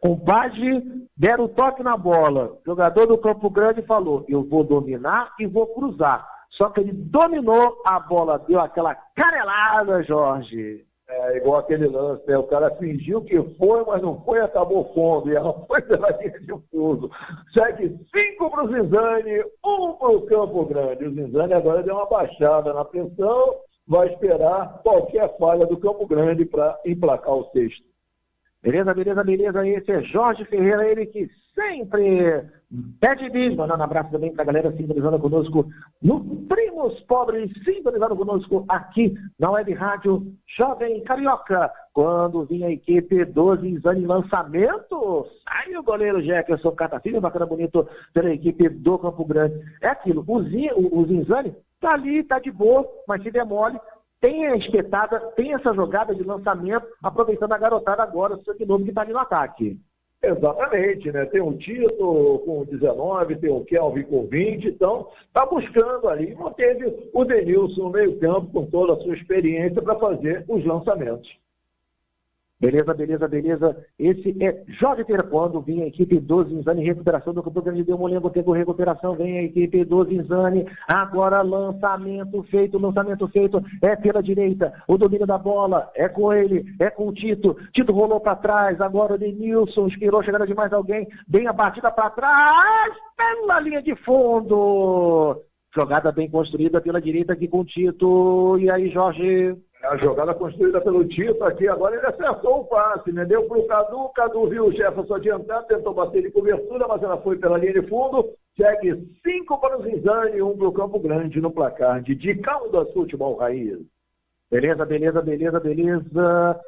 Compadre, deram o toque na bola. O jogador do Campo Grande falou: Eu vou dominar e vou cruzar. Só que ele dominou, a bola deu aquela canelada, Jorge. É igual aquele lance, né? O cara fingiu que foi, mas não foi, acabou fundo. E ela foi pela linha de fundo. Segue cinco para o Zinzane, um para o Campo Grande. O Zinzane agora deu uma baixada na pressão, vai esperar qualquer falha do Campo Grande para emplacar o sexto. Beleza, beleza, beleza. Esse é Jorge Ferreira, ele que sempre pede bis, mandando um abraço também para a galera sintonizando conosco no Primos Pobres, sintonizando conosco aqui na Web Rádio Jovem Carioca. Quando vinha a equipe do Zinzane lançamento, sai o goleiro Jefferson Catafilho, bacana bonito pela equipe do Campo Grande. É aquilo, o, Zin, o, o Zinzane tá ali, tá de boa, mas se demole, tem a espetada, tem essa jogada de lançamento, aproveitando a garotada agora, o seu novo que está ali no ataque. Exatamente, né? Tem o Tito com 19, tem o Kelvin com 20, então está buscando ali. Manteve o Denilson no meio-campo com toda a sua experiência para fazer os lançamentos. Beleza, beleza, beleza. Esse é Jorge Terquando, vem a equipe do Zinzani, recuperação do Campo Grande deu Molengo, teve recuperação, vem a equipe do Zinzani, agora lançamento feito, lançamento feito, é pela direita, o domínio da bola, é com ele, é com o Tito, Tito rolou para trás, agora o Denilson, inspirou, chegada de mais alguém, bem a batida para trás, pela linha de fundo, jogada bem construída pela direita aqui com o Tito, e aí Jorge... A jogada construída pelo Tito aqui, agora ele acertou o passe, né? Deu pro Cadu, Cadu viu o Jefferson adiantar, tentou bater de cobertura, mas ela foi pela linha de fundo. Segue cinco para o Zinzane e um para o Campo Grande no placar de De Caldas Futebol Raiz. Beleza, beleza, beleza, beleza.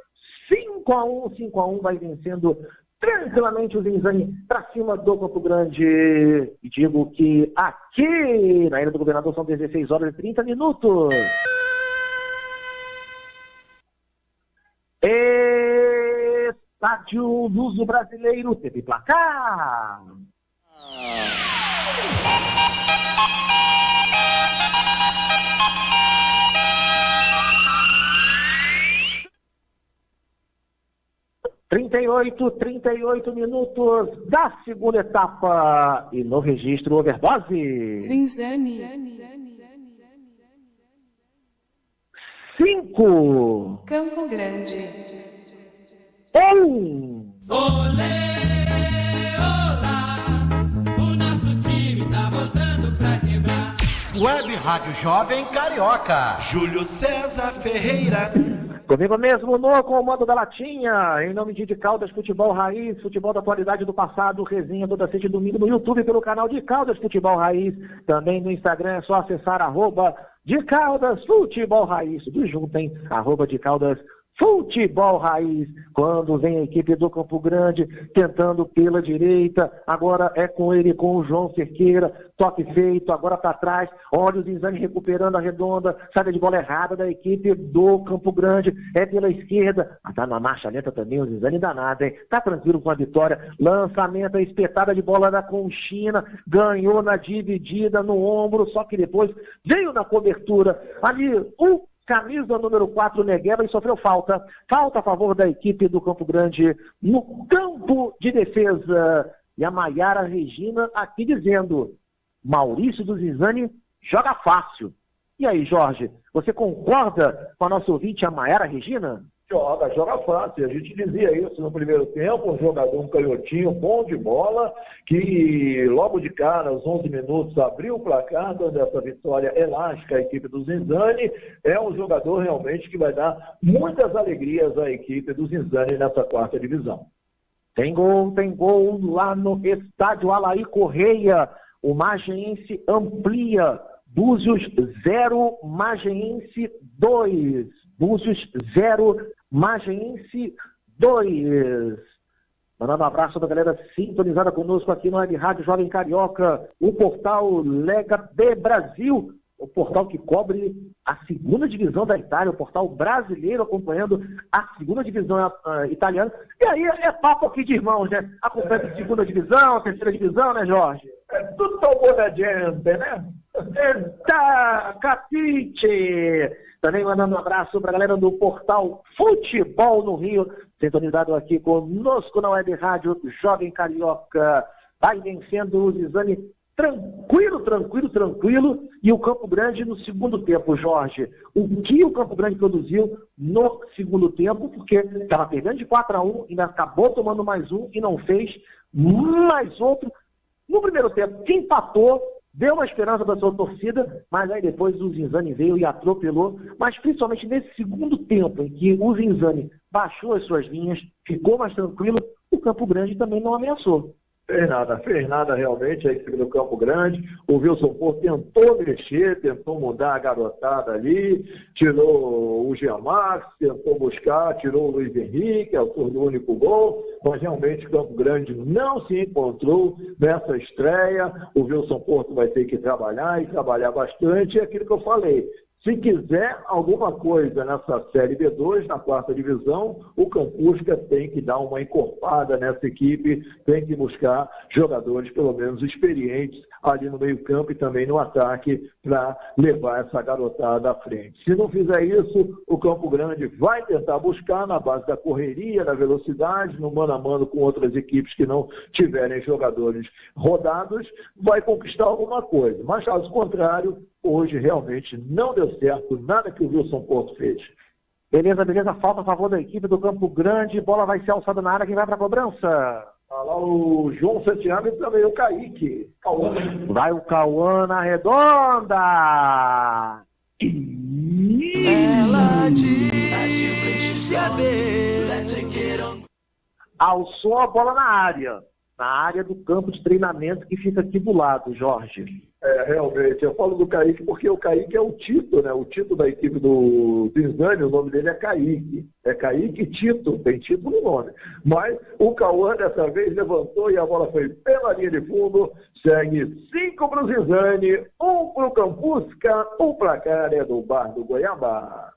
5 a 1 5 a 1 vai vencendo tranquilamente o Zinzani para cima do Campo Grande. E digo que aqui na Ilha do Governador são 16 horas e 30 minutos. Estádio Luso Brasileiro teve placar. Trinta e oito, trinta e oito minutos da segunda etapa e no registro overdose. Zinzani. Cinco. Campo Grande. Um. Olê, olá, o nosso time tá voltando pra quebrar. Web Rádio Jovem Carioca. Júlio César Ferreira. Comigo mesmo no comando da Latinha, em nome de De Caldas Futebol Raiz, futebol da atualidade do passado, resenha toda sexta e domingo no YouTube pelo canal De Caldas Futebol Raiz, também no Instagram é só acessar arroba De Caldas Futebol Raiz, tudo junto, hein? Arroba De Caldas Futebol raiz, quando vem a equipe do Campo Grande tentando pela direita, agora é com ele, com o João Cerqueira, toque feito, agora para trás, olha o Zinzani recuperando a redonda, saída de bola errada da equipe do Campo Grande, é pela esquerda, mas tá na marcha lenta também o Zinzani danado, hein? Tá tranquilo com a vitória, lançamento, espetada de bola da Conchina, ganhou na dividida no ombro, só que depois veio na cobertura, ali o camisa número 4, Negueba, e sofreu falta. Falta a favor da equipe do Campo Grande no campo de defesa. E a Maiara Regina aqui dizendo: Maurício do Zizani joga fácil. E aí, Jorge, você concorda com a nossa ouvinte, a Maiara Regina? Joga, joga fácil. A gente dizia isso no primeiro tempo, um jogador, um canhotinho, bom de bola, que logo de cara, aos 11 minutos, abriu o placar, dando essa vitória elástica à equipe do Zinzani. É um jogador realmente que vai dar muitas alegrias à equipe do Zinzani nessa quarta divisão. Tem gol, tem gol lá no estádio Alaí Correia. O Mageense amplia. Búzios 0, Mageense 2. Búzios 0, Mageense 2. Mandando um abraço da galera sintonizada conosco aqui no Web Rádio Jovem Carioca, o portal Lega B Brasil, o portal que cobre a segunda divisão da Itália, o portal brasileiro acompanhando a segunda divisão uh, italiana. E aí é papo aqui de irmãos, né? Acompanhando a segunda divisão, a terceira divisão, né, Jorge? É tudo tão da gente, né? Eita, capite! Também mandando um abraço para a galera do portal Futebol no Rio, sintonizado aqui conosco na Web Rádio Jovem Carioca. Vai vencendo o exame tranquilo, tranquilo, tranquilo. E o Campo Grande no segundo tempo, Jorge. O que o Campo Grande produziu no segundo tempo, porque estava perdendo de 4 a 1 ainda acabou tomando mais um e não fez mais outro. No primeiro tempo, quem empatou deu uma esperança da sua torcida, mas aí depois o Zinzani veio e atropelou. Mas principalmente nesse segundo tempo, em que o Zinzani baixou as suas linhas, ficou mais tranquilo, o Campo Grande também não ameaçou. Fez nada, fez nada realmente a equipe do Campo Grande. O Wilson Porto tentou mexer, tentou mudar a garotada ali, tirou o Giamax, tentou buscar, tirou o Luiz Henrique, autor do único gol, mas realmente Campo Grande não se encontrou nessa estreia. O Wilson Porto vai ter que trabalhar e trabalhar bastante. É aquilo que eu falei. Se quiser alguma coisa nessa Série B2, na quarta divisão, o Campusca tem que dar uma encorpada nessa equipe, tem que buscar jogadores, pelo menos experientes, ali no meio-campo e também no ataque, para levar essa garotada à frente. Se não fizer isso, o Campo Grande vai tentar buscar na base da correria, da velocidade, no mano a mano com outras equipes que não tiverem jogadores rodados, vai conquistar alguma coisa. Mas caso contrário, hoje realmente não deu certo nada que o Wilson Porto fez. Beleza, beleza. Falta a favor da equipe do Campo Grande. Bola vai ser alçada na área. Quem vai para a cobrança? Tá lá o João Santiago e também o Kaique. Vai o Cauã na redonda. Ela get on. Alçou a bola na área. Na área do campo de treinamento que fica aqui do lado, Jorge. É, realmente. Eu falo do Kaique porque o Kaique é o Tito, né? O Tito da equipe do Zinzani, o nome dele é Kaique. É Kaique Tito, tem Tito no nome. Mas o Cauã dessa vez levantou e a bola foi pela linha de fundo. Segue cinco para o Zinzani, um para o Campusca, um para a área do Bar do Goiabá.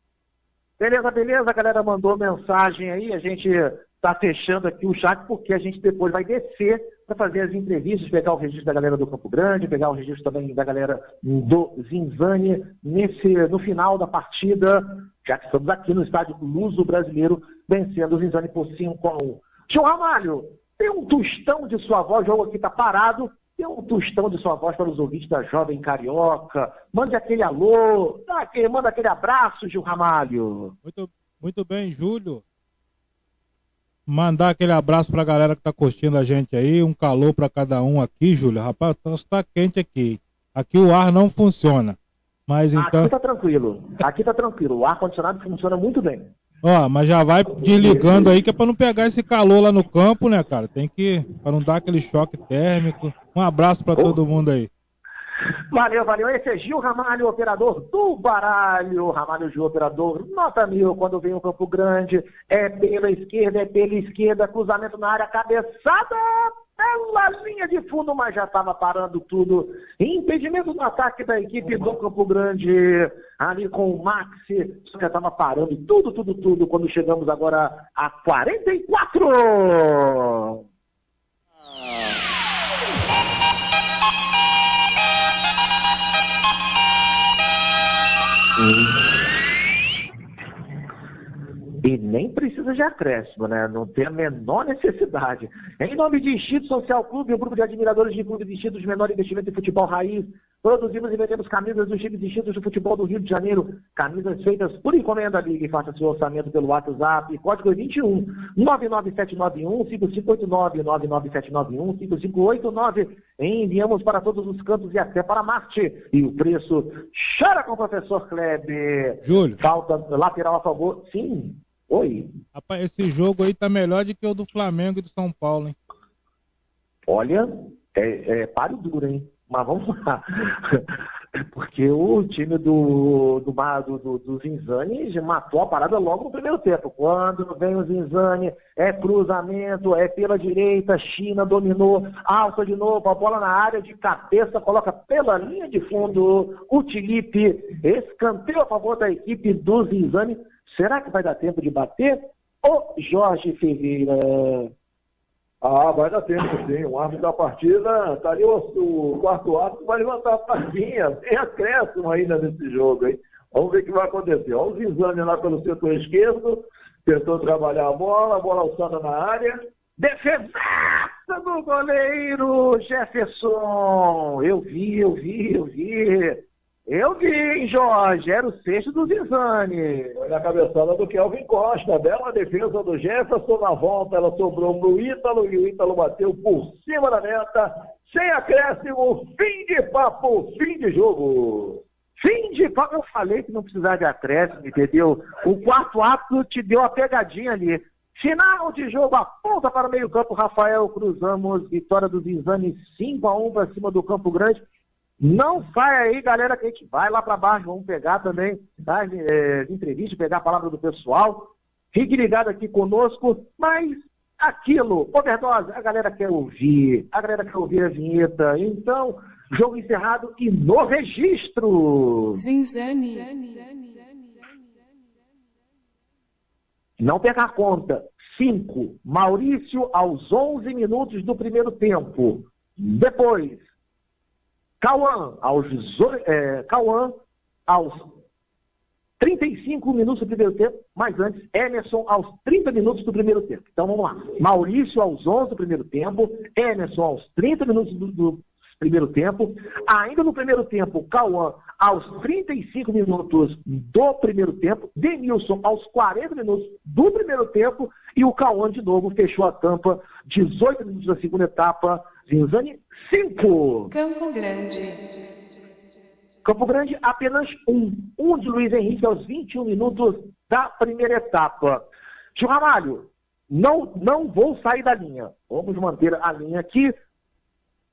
Beleza, beleza. A galera mandou mensagem aí. A gente está fechando aqui o chat porque a gente depois vai descer para fazer as entrevistas, pegar o registro da galera do Campo Grande, pegar o registro também da galera do Zinzani nesse, no final da partida, já que estamos aqui no estádio Luso Brasileiro, vencendo o Zinzani por 5 a 1. Tio Ramalho, tem um tostão de sua voz, o jogo aqui está parado, tem um tostão de sua voz para os ouvintes da Jovem Carioca. Mande aquele alô, manda aquele abraço, Gil Ramalho. Muito, muito bem, Júlio. Mandar aquele abraço pra galera que tá curtindo a gente aí. Um calor pra cada um aqui, Júlio. Rapaz, tá quente aqui. Aqui o ar não funciona. Mas então. Aqui tá tranquilo. Aqui tá tranquilo. O ar-condicionado funciona muito bem. Ó, mas já vai desligando aí que é pra não pegar esse calor lá no campo, né, cara? Tem que. pra não dar aquele choque térmico. Um abraço pra todo mundo aí. Valeu, valeu. Esse é Gil Ramalho, operador do baralho. Ramalho Gil, operador, nota mil quando vem o Campo Grande. É pela esquerda, é pela esquerda, cruzamento na área, cabeçada pela linha de fundo, mas já estava parando tudo. Impedimento no ataque da equipe do Campo Grande, ali com o Maxi, já estava parando tudo, tudo, tudo, quando chegamos agora a 44. E nem precisa de acréscimo, né? Não tem a menor necessidade. Em nome de Instituto Social Clube, o grupo de admiradores de clubes distintos de menor investimento em futebol raiz, produzimos e vendemos camisas dos times distintos de futebol do Rio de Janeiro. Camisas feitas por encomenda, ligue e faça seu orçamento pelo WhatsApp. Código é 21 99791 5589 99791 5589. Enviamos para todos os cantos e até para Marte. E o preço chora com o professor Kleber. Júlio. Falta lateral a favor. Sim. Oi. Rapaz, esse jogo aí tá melhor do que o do Flamengo e do São Paulo, hein? Olha, é, é páreo duro, hein? Mas vamos lá. Porque o time do, do, do, do, Zinzani matou a parada logo no primeiro tempo. Quando vem o Zinzani, é cruzamento, é pela direita, China dominou, alta de novo, a bola na área de cabeça, coloca pela linha de fundo o Tilipe, escanteio a favor da equipe do Zinzani. Será que vai dar tempo de bater? Ô Jorge Ferreira. Ah, vai dar tempo sim. O árbitro da partida, tá ali o, o quarto árbitro, vai levantar a plaquinha. Tem acréscimo ainda nesse jogo, hein? Vamos ver o que vai acontecer. Olha o Zinzani lá pelo setor esquerdo, tentou trabalhar a bola, a bola alçada na área. Defesaça do goleiro Jefferson. Eu vi, eu vi, eu vi. Eu vi, hein, Jorge. Era o sexto do Zizani. Foi na cabeçada do Kelvin Costa. Bela defesa do Jefferson na volta. Ela sobrou pro Ítalo e o Ítalo bateu por cima da meta. Sem acréscimo. Fim de papo. Fim de jogo. Fim de papo. Eu falei que não precisava de acréscimo, entendeu? O quarto ato te deu a pegadinha ali. Final de jogo, aponta para o meio-campo. Rafael, cruzamos. Vitória do Zizani 5 a 1 para cima do Campo Grande. Não sai aí, galera, que a gente vai lá para baixo. Vamos pegar também tá? é, entrevista, pegar a palavra do pessoal. Fique ligado aqui conosco, mas aquilo, overdose, a galera quer ouvir, a galera quer ouvir a vinheta. Então, Jogo encerrado e no registro. Zinzani. Não perca a conta. 5. Maurício aos 11 minutos do primeiro tempo. Depois, Cauã aos, é, aos 35 minutos do primeiro tempo, mas antes, Emerson aos 30 minutos do primeiro tempo. Então vamos lá. Maurício aos 11 do primeiro tempo, Emerson aos 30 minutos do, do primeiro tempo. Ainda no primeiro tempo, Cauã aos 35 minutos do primeiro tempo, Denilson aos 40 minutos do primeiro tempo e o Cauã de novo fechou a tampa, 18 minutos da segunda etapa, Zinzani 5. Campo Grande. Campo Grande, apenas um. Um de Luiz Henrique aos 21 minutos da primeira etapa. Tio Ramalho, não, não vou sair da linha. Vamos manter a linha aqui.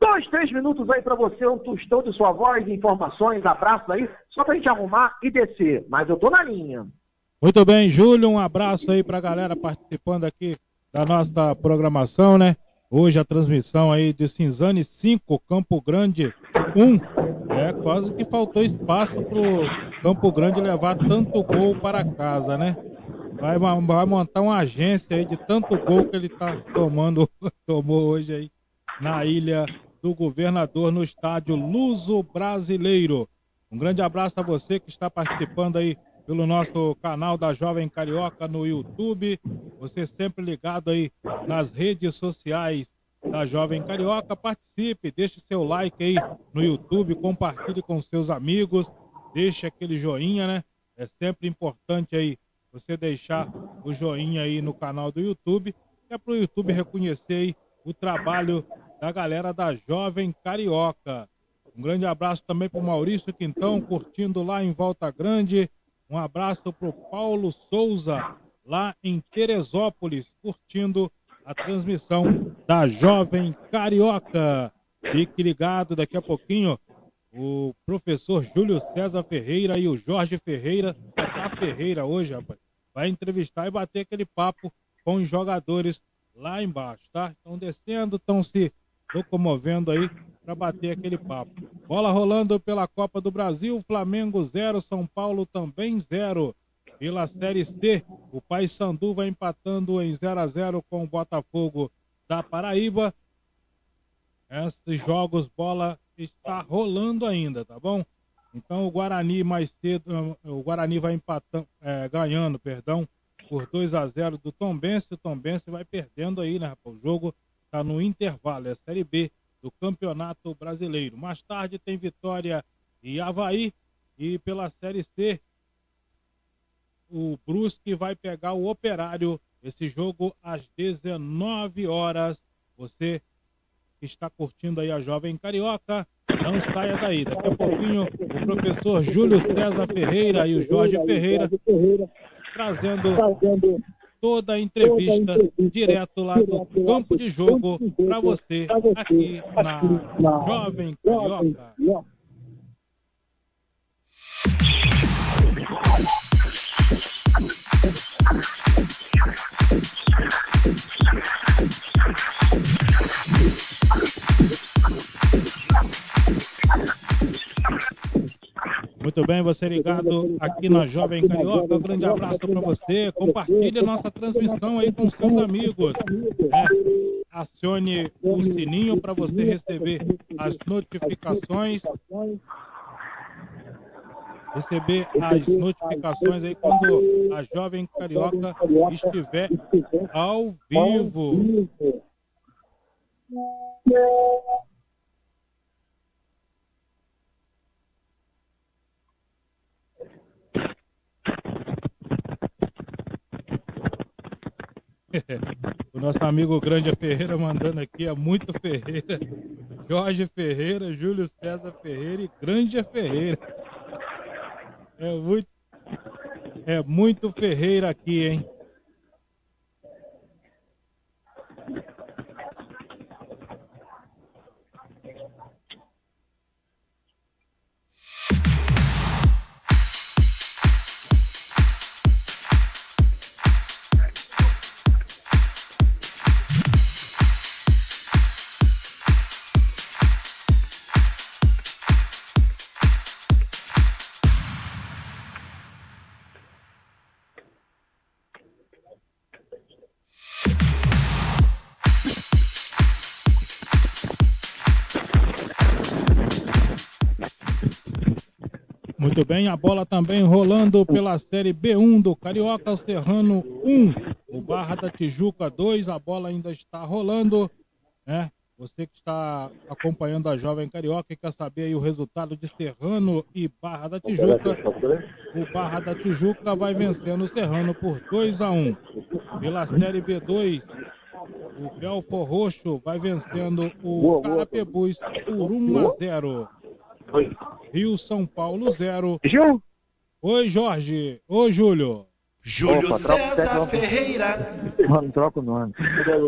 Dois, três minutos aí para você, um tostão de sua voz, informações, abraços aí, só pra gente arrumar e descer. Mas eu tô na linha. Muito bem, Júlio, um abraço aí pra galera participando aqui da nossa programação, né? Hoje a transmissão aí de Cinzane 5, Campo Grande 1. É, quase que faltou espaço pro Campo Grande levar tanto gol para casa, né? Vai, vai montar uma agência aí de tanto gol que ele tá tomando, (laughs) tomou hoje aí na ilha do governador no estádio Luso Brasileiro. Um grande abraço a você que está participando aí pelo nosso canal da Jovem Carioca no YouTube. Você sempre ligado aí nas redes sociais da Jovem Carioca. Participe, deixe seu like aí no YouTube, compartilhe com seus amigos, deixe aquele joinha, né? É sempre importante aí você deixar o joinha aí no canal do YouTube, é para o YouTube reconhecer aí o trabalho da galera da Jovem Carioca. Um grande abraço também para o Maurício Quintão, curtindo lá em Volta Grande. Um abraço para o Paulo Souza, lá em Teresópolis, curtindo a transmissão da Jovem Carioca. Fique ligado, daqui a pouquinho, o professor Júlio César Ferreira e o Jorge Ferreira, tá Ferreira hoje, rapaz, vai entrevistar e bater aquele papo com os jogadores lá embaixo, tá? Estão descendo, estão se locomovendo aí para bater aquele papo. Bola rolando pela Copa do Brasil, Flamengo 0, São Paulo também 0. Pela Série C, o Paysandu vai empatando em 0 a 0 com o Botafogo da Paraíba. Esses jogos, bola está rolando ainda, tá bom? Então o Guarani mais cedo, o Guarani vai empatando, é, ganhando, perdão, por 2 a 0 do Tombense. O Tombense vai perdendo aí, né, rapaz? O jogo está no intervalo, é a Série B do Campeonato Brasileiro. Mais tarde tem Vitória e Havaí. E pela Série C, o Brusque vai pegar o Operário. Esse jogo às 19 horas. Você que está curtindo aí a Jovem Carioca, não saia daí. Daqui a pouquinho o professor Júlio César Ferreira e o Jorge Ferreira trazendo toda a entrevista direto lá do campo de jogo para você aqui na Jovem Carioca. Muito bem, você ligado aqui na Jovem Carioca. Um grande abraço para você. Compartilhe nossa transmissão aí com seus amigos. né? Acione o sininho para você receber as notificações. Receber as notificações aí quando a Jovem Carioca estiver ao vivo. (laughs) o nosso amigo Grande Ferreira mandando aqui, é muito Ferreira. Jorge Ferreira, Júlio César Ferreira e Grande Ferreira. É muito, é muito Ferreira aqui, hein? Muito bem, a bola também rolando pela Série B1 do Carioca, Serrano 1, o Barra da Tijuca 2, a bola ainda está rolando, né? Você que está acompanhando a Jovem Carioca e quer saber aí o resultado de Serrano e Barra da Tijuca, o Barra da Tijuca vai vencendo o Serrano por 2 a 1. Pela Série B2, o Belfor Roxo vai vencendo o Carapebus por 1 a 0. Rio São Paulo 0. Gil? Oi, Jorge. Oi, Júlio. Júlio Opa, César. Ferreira. Mano, troca o nome.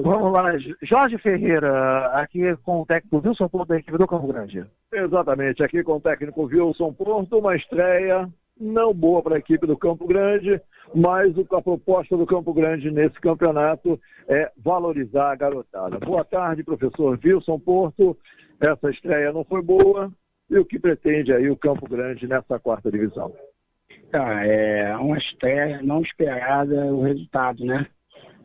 Vamos lá, Jorge Ferreira, aqui com o técnico Wilson Porto da equipe do Campo Grande. Exatamente, aqui com o técnico Wilson Porto, uma estreia não boa para a equipe do Campo Grande, mas o- a proposta do Campo Grande nesse campeonato é valorizar a garotada. Boa tarde, professor Wilson Porto. Essa estreia não foi boa. E o que pretende aí o Campo Grande nessa quarta divisão? Tá, é uma estreia não esperada o resultado, né?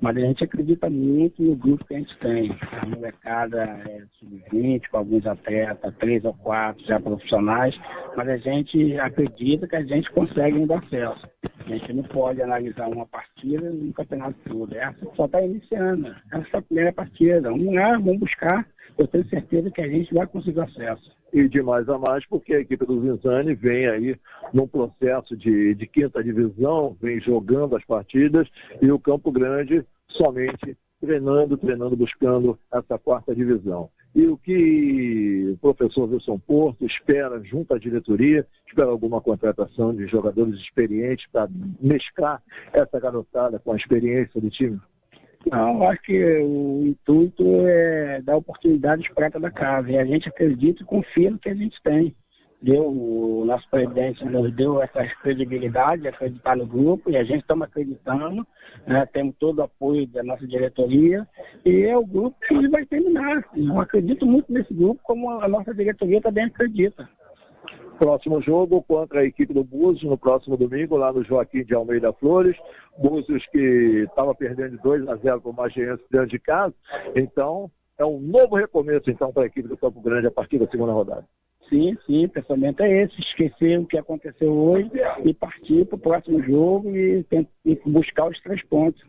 Mas a gente acredita muito no grupo que a gente tem. A molecada é sub-20, com alguns atletas, três ou quatro já profissionais, mas a gente acredita que a gente consegue ainda acesso. A gente não pode analisar uma partida no campeonato todo. Essa só está iniciando. Essa é a primeira partida. Vamos lá, vamos buscar. Eu tenho certeza que a gente vai conseguir acesso. E de mais a mais, porque a equipe do Zinzani vem aí num processo de, de quinta divisão, vem jogando as partidas, e o Campo Grande somente treinando, treinando, buscando essa quarta divisão. E o que o professor Wilson Porto espera junto à diretoria, espera alguma contratação de jogadores experientes para mesclar essa garotada com a experiência do time? Não, acho que o intuito é dar oportunidades para cada casa. E a gente acredita e confia no que a gente tem. Deu, o nosso presidente nos deu essa credibilidade, acreditar no grupo, e a gente estamos acreditando, né, temos todo o apoio da nossa diretoria, e é o grupo que vai terminar. Eu acredito muito nesse grupo, como a nossa diretoria também acredita. Próximo jogo contra a equipe do Búzios no próximo domingo, lá no Joaquim de Almeida Flores. Búzios que estava perdendo de 2 a 0 para o Magiense dentro de casa. Então, é um novo recomeço então para a equipe do Campo Grande a partir da segunda rodada. Sim, sim, o pensamento é esse, esquecer o que aconteceu hoje e partir para o próximo jogo e, e buscar os três pontos.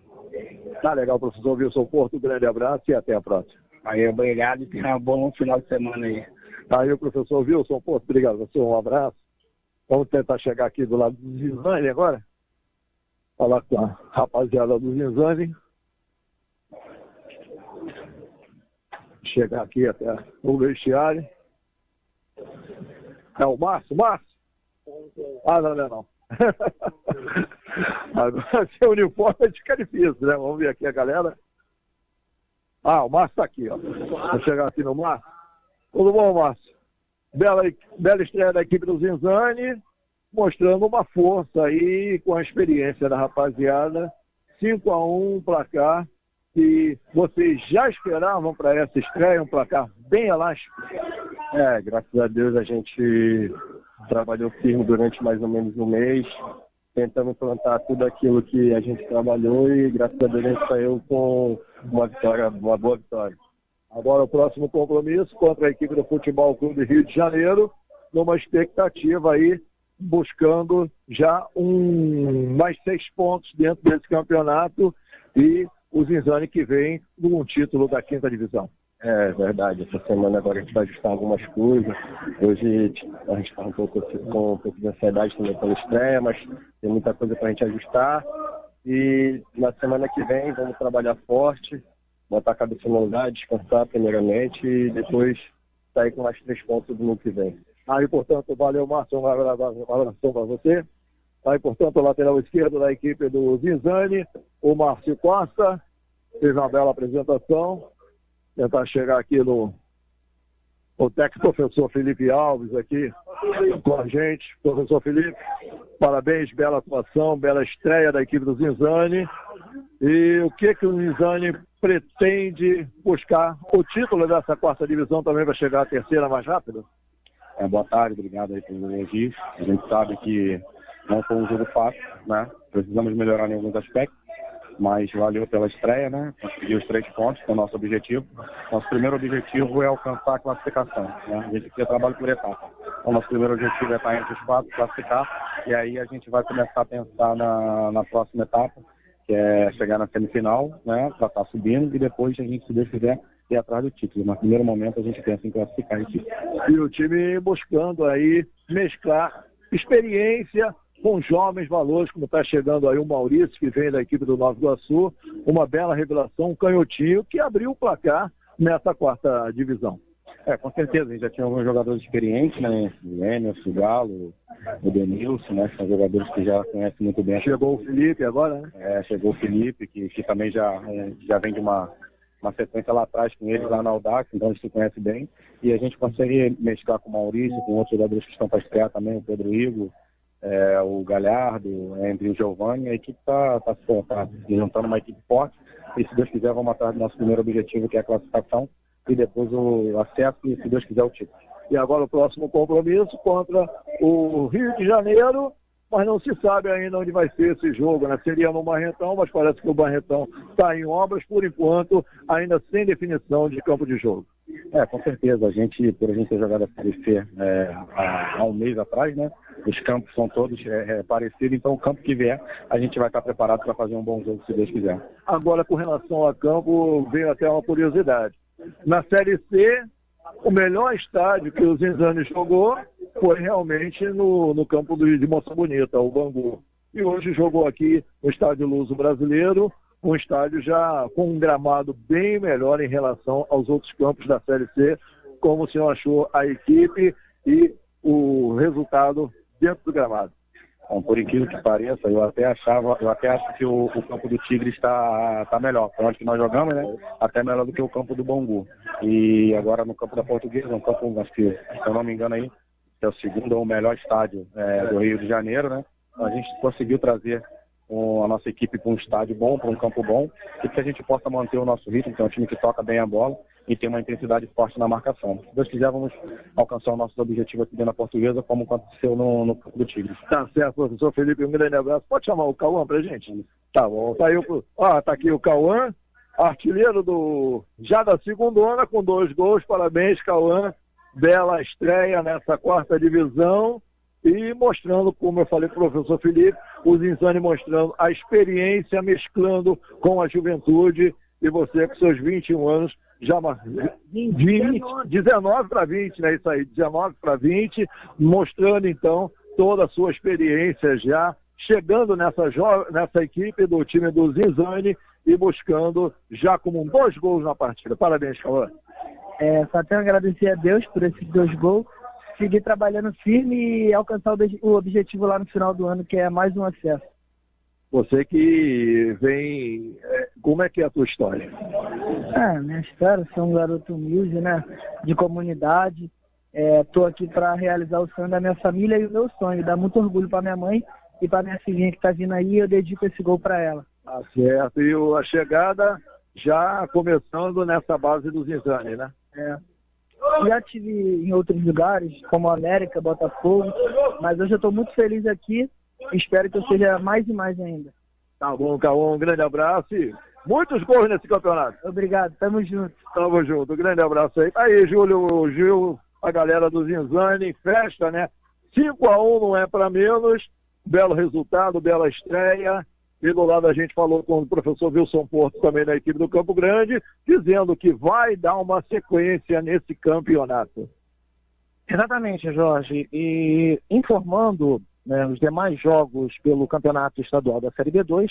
Tá legal, professor Wilson Porto. Um grande abraço e até a próxima. Aí, obrigado e tenha um bom final de semana aí. Aí o professor Wilson Porto, obrigado, professor. Um abraço. Vamos tentar chegar aqui do lado do Zinzani agora. Falar com a rapaziada do Zinzani. Chegar aqui até o vestiário. É o Márcio, Márcio? Ah, não, não (laughs) é não. Agora, sem uniforme fica difícil, né? Vamos ver aqui a galera. Ah, o Márcio está aqui, ó. Vou chegar aqui no Márcio. Tudo bom, Márcio? Bela, bela estreia da equipe do Zinzani, mostrando uma força aí com a experiência da rapaziada. 5 a 1 placar que vocês já esperavam para essa estreia, um placar bem elástico. É, graças a Deus a gente trabalhou firme durante mais ou menos um mês, tentando implantar tudo aquilo que a gente trabalhou e graças a Deus a gente saiu com uma vitória, uma boa vitória. Agora o próximo compromisso contra a equipe do Futebol Clube Rio de Janeiro, numa expectativa aí, buscando já um mais seis pontos dentro desse campeonato e o Zinzani que vem num título da quinta divisão. É verdade, essa semana agora a gente vai ajustar algumas coisas. Hoje a gente está um pouco com um pouco de ansiedade também pela estreia, mas tem muita coisa para a gente ajustar. E na semana que vem vamos trabalhar forte, botar a cabeça no lugar, descansar primeiramente e depois sair com mais três pontos no ano que vem. Aí, portanto, valeu, Márcio, um abração para você. Aí, portanto, o lateral esquerdo da equipe do Zinzani, o Márcio Costa, fez uma bela apresentação. Tentar chegar aqui no o técnico professor Felipe Alves aqui com a gente. Professor Felipe, parabéns, bela atuação, bela estreia da equipe do Zinzani. E o que que o Zinzani pretende buscar? O título dessa quarta divisão também vai chegar à terceira mais rápido? É, boa tarde, obrigado aí pelo elogio. A gente sabe que não foi um jogo fácil, né? Precisamos melhorar em alguns aspectos, mas valeu pela estreia, né? Conseguir os três pontos, que é o nosso objetivo. Nosso primeiro objetivo é alcançar a classificação, né? A gente precisa trabalho por etapa. O nosso primeiro objetivo é estar entre os quatro, classificar, e aí a gente vai começar a pensar na, na próxima etapa, que é chegar na semifinal, né, para estar subindo, e depois a gente, se Deus quiser, ir atrás do título. No primeiro momento a gente pensa em classificar equipe. E o time buscando aí mesclar experiência com jovens valores, como está chegando aí o Maurício, que vem da equipe do Nova Iguaçu, uma bela revelação, um canhotinho que abriu o placar nessa quarta divisão. É, com certeza, a gente já tinha alguns jogadores experientes, né? O Emerson, o Galo, o Denilson, né? São jogadores que já conhecem muito bem. Chegou o Felipe agora, né? É, chegou o Felipe, que, que também já, já vem de uma, uma sequência lá atrás com eles lá na Audax, então a gente se conhece bem. E a gente consegue mesclar com o Maurício, com outros jogadores que estão para estrear também, o Pedro Igor, é, o Galhardo, entre o Giovanni, a equipe está tá, tá, tá juntando uma equipe forte. E se Deus quiser, vamos atrás do nosso primeiro objetivo, que é a classificação, e depois o acesso e, se Deus quiser, o título. E agora o próximo compromisso contra o Rio de Janeiro, mas não se sabe ainda onde vai ser esse jogo, né? Seria no Barretão, mas parece que o Barretão está em obras, por enquanto, ainda sem definição de campo de jogo. É, com certeza. A gente, por a gente ter jogado a Série C é, há, um mês atrás, né? Os campos são todos é, é, parecidos, então o campo que vier, a gente vai estar preparado para fazer um bom jogo, se Deus quiser. Agora, com relação a campo, veio até uma curiosidade. Na Série C, o melhor estádio que o Zinzani jogou foi realmente no, no campo do, de Moça Bonita, o Bangu. E hoje jogou aqui no Estádio Luso Brasileiro, um estádio já com um gramado bem melhor em relação aos outros campos da Série C. Como o senhor achou a equipe e o resultado dentro do gramado? Bom, por incrível que pareça, eu até achava, eu até acho que o, o campo do Tigre está, está melhor. Por onde que nós jogamos, né? Até melhor do que o campo do Bangu. E agora no campo da Portuguesa, um campo, acho que, se eu não me engano aí, é o segundo ou melhor estádio é, do Rio de Janeiro, né? A gente conseguiu trazer a nossa equipe para um estádio bom, para um campo bom, e que a gente possa manter o nosso ritmo, que é um time que toca bem a bola e tem uma intensidade forte na marcação. Se Deus quiser, vamos alcançar o nosso objetivo aqui dentro da portuguesa, como aconteceu no, no do Tigre. Tá certo, professor Felipe, um grande abraço. Pode chamar o Cauã pra gente? Tá bom. Tá, aí o, ó, tá aqui o Cauã, artilheiro do já da segunda com dois gols. Parabéns, Cauã. Bela estreia nessa quarta divisão e mostrando, como eu falei para o professor Felipe, o Zinzani mostrando a experiência, mesclando com a juventude, e você com seus 21 anos, já 20, 19 para 20, né? Isso aí, 19 para 20, mostrando então toda a sua experiência já, chegando nessa, nessa equipe do time do Zinzani e buscando já como dois gols na partida. Parabéns, Cauã. É, só tenho a agradecer a Deus por esses dois gols seguir trabalhando firme e alcançar o objetivo lá no final do ano, que é mais um acesso. Você que vem. É, como é que é a tua história? É, minha história, sou um garoto humilde, né? De comunidade. Estou é, aqui para realizar o sonho da minha família e o meu sonho. Dá muito orgulho para minha mãe e para minha filhinha que está vindo aí. Eu dedico esse gol para ela. Tá certo. E a chegada já começando nessa base do Zizane, né? É. Já tive em outros lugares, como América, Botafogo, mas hoje eu estou muito feliz aqui. Espero que eu seja mais e mais ainda. Tá bom, Cauã, um grande abraço e muitos gols nesse campeonato. Obrigado, tamo junto. Tamo junto, um grande abraço aí. Aí, Júlio, Gil, a galera do Zinzane, festa, né? 5 a 1 não é para menos. Belo resultado, bela estreia. E do lado a gente falou com o professor Wilson Porto, também da equipe do Campo Grande, dizendo que vai dar uma sequência nesse campeonato. Exatamente, Jorge. E informando né, os demais jogos pelo Campeonato Estadual da Série B2,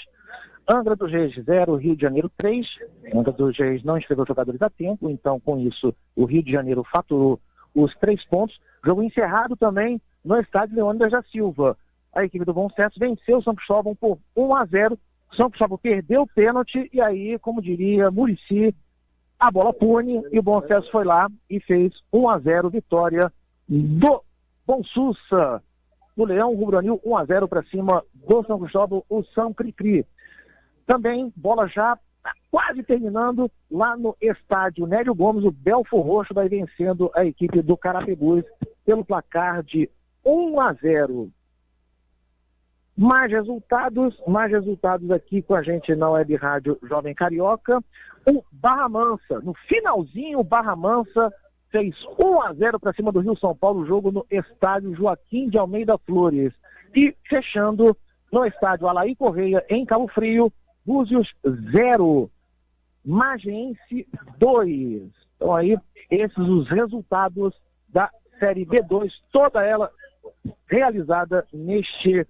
Angra dos Reis 0, Rio de Janeiro 3. Angra dos Reis não escreveu jogadores a tempo, então com isso o Rio de Janeiro faturou os três pontos. Jogo encerrado também no estádio Leônidas da Silva a equipe do Bom Sucesso venceu o São Cristóvão por 1 a 0. O São Cristóvão perdeu o pênalti e aí, como diria Murici, a bola pune e o Bom Sucesso foi lá e fez 1 a 0 vitória do Bom Sussa. No Leão Rubranil 1 a 0 para cima do São Cristóvão, o São Cricri. Também bola já quase terminando lá no estádio Nélio Gomes, o Belfor Roxo vai vencendo a equipe do Carapebus pelo placar de 1 a 0 mais resultados, mais resultados aqui com a gente na Web Rádio Jovem Carioca. O Barra Mansa, no finalzinho, o Barra Mansa fez 1 a 0 para cima do Rio São Paulo, jogo no estádio Joaquim de Almeida Flores. E fechando no estádio Alaí Correia, em Cabo Frio, Búzios 0, Magense 2. Então aí, esses os resultados da Série B2, toda ela realizada neste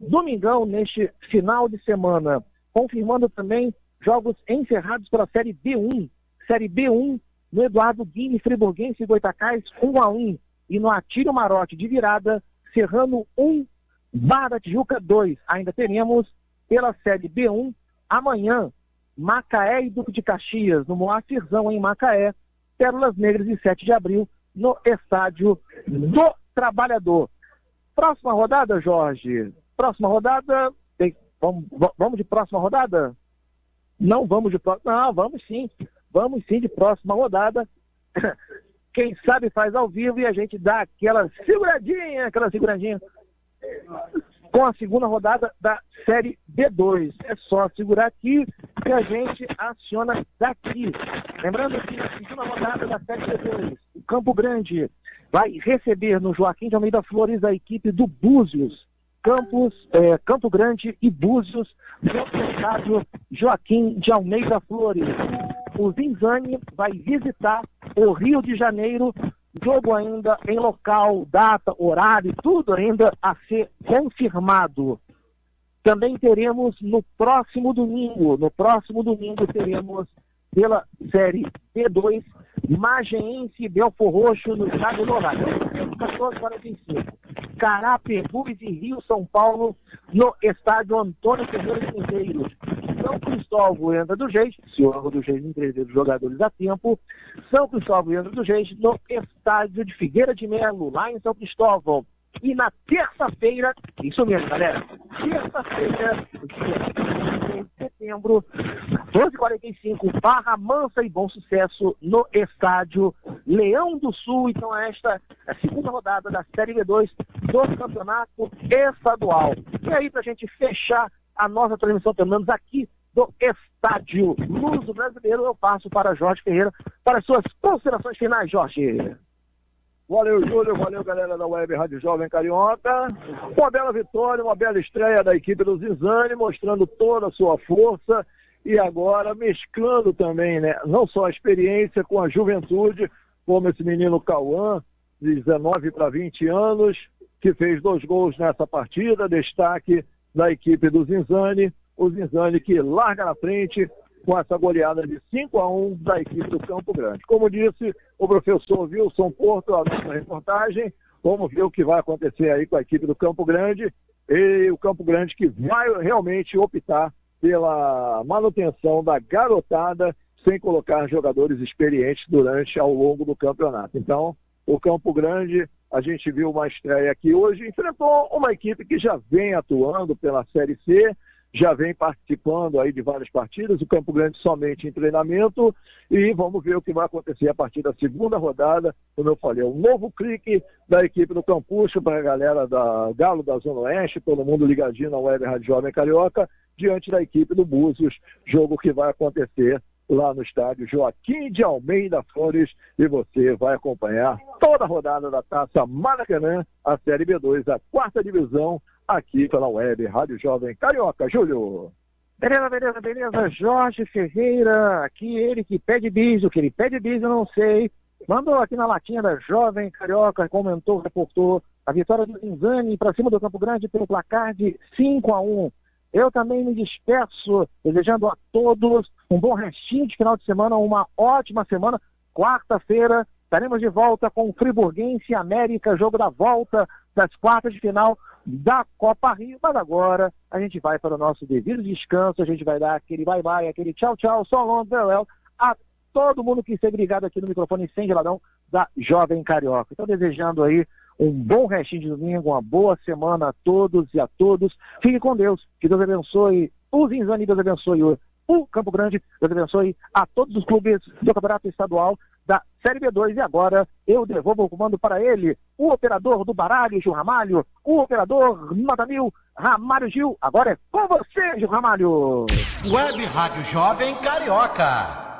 domingão, neste final de semana. Confirmando também jogos encerrados pela Série B1. Série B1 no Eduardo Guine, Friburguense e Goitacás, 1 a 1 E no Atílio Marote de virada, Serrano 1, Barra Tijuca 2. Ainda teremos pela Série B1 amanhã, Macaé e Duque de Caxias, no Moacirzão em Macaé, Pérolas Negras em 7 de abril, no Estádio do Trabalhador. Próxima rodada, Jorge. Próxima rodada. Tem, vamos, vamos de próxima rodada? Não vamos de próxima. Não, vamos sim. Vamos sim de próxima rodada. (coughs) Quem sabe faz ao vivo e a gente dá aquela seguradinha, aquela seguradinha com a segunda rodada da Série B2. É só segurar aqui que a gente aciona daqui. Lembrando que na segunda rodada da Série B2, o Campo Grande vai receber no Joaquim de Almeida Flores a equipe do Búzios. Campos, é, Campo Grande e Búzios, estádio Joaquim de Almeida Flores. O Zinzani vai visitar o Rio de Janeiro jogo ainda em local, data, horário, tudo ainda a ser confirmado. Também teremos no próximo domingo, no próximo domingo teremos pela série B2, Mageense e Belfor Roxo no estádio do horário, 14h45. Carapebus e Rio São Paulo no estádio Antônio Ferreira Medeiros. São Cristóvão entra do Geis, se o do Geis entreter os jogadores a tempo. São Cristóvão entra do Geis no estádio de Figueira de Melo, lá em São Cristóvão. E na terça-feira, isso mesmo, galera, terça-feira, de setembro, 12h45, Barra Mansa e Bom Sucesso no estádio Leão do Sul. Então, esta é a segunda rodada da Série B2 do Campeonato Estadual. E aí, para a gente fechar a nossa transmissão, pelo menos aqui do Estádio Luso Brasileiro, eu passo para Jorge Ferreira para as suas considerações finais, Jorge. Valeu, Júlio. Valeu, galera da Web Rádio Jovem Carioca. Uma bela vitória, uma bela estreia da equipe do Zinzane, mostrando toda a sua força e agora mesclando também, né? Não só a experiência com a juventude, como esse menino Cauã, de 19 para 20 anos, que fez dois gols nessa partida, destaque da equipe do Zinzane. O Zinzane que larga na frente, com essa goleada de 5 a 1 da equipe do Campo Grande. Como disse o professor Wilson Porto, a nossa reportagem, vamos ver o que vai acontecer aí com a equipe do Campo Grande e o Campo Grande que vai realmente optar pela manutenção da garotada sem colocar jogadores experientes durante ao longo do campeonato. Então, o Campo Grande, a gente viu uma estreia aqui hoje, enfrentou uma equipe que já vem atuando pela Série C, já vem participando aí de várias partidas, o Campo Grande somente em treinamento, e vamos ver o que vai acontecer a partir da segunda rodada, como eu falei, um novo clique da equipe do Campucho para a galera da Galo da Zona Oeste, todo mundo ligadinho na Web Rádio Jovem Carioca, diante da equipe do Búzios, jogo que vai acontecer lá no estádio Joaquim de Almeida Flores e você vai acompanhar toda a rodada da Taça Maracanã, a Série B2, a quarta divisão, aqui pela web Rádio Jovem Carioca. Júlio. Beleza, beleza, beleza. Jorge Ferreira, aqui ele que pede bis, o que ele pede bis eu não sei. Mandou aqui na latinha da Jovem Carioca, comentou, reportou a vitória do Zinzani para cima do Campo Grande pelo placar de 5 a 1. Eu também me despeço, desejando a todos um bom restinho de final de semana, uma ótima semana. Quarta-feira estaremos de volta com o Friburguense América, jogo da volta das quartas de final da Copa Rio, mas agora a gente vai para o nosso devido descanso, a gente vai dar aquele bye-bye, aquele tchau-tchau, só farewell a todo mundo que esteve ligado aqui no microfone sem geladão da Jovem Carioca. Então, desejando aí um bom restinho de domingo, uma boa semana a todos e a todos. Fique com Deus, que Deus abençoe o Zinzani, Deus abençoe o Campo Grande, Deus abençoe a todos os clubes do Campeonato Estadual da Série B2. E agora eu devolvo o comando para ele, o operador do baralho, Gil Ramalho, o operador Nota Mil, Ramalho Gil. Agora é com você, Gil Ramalho. Web Rádio Jovem Carioca.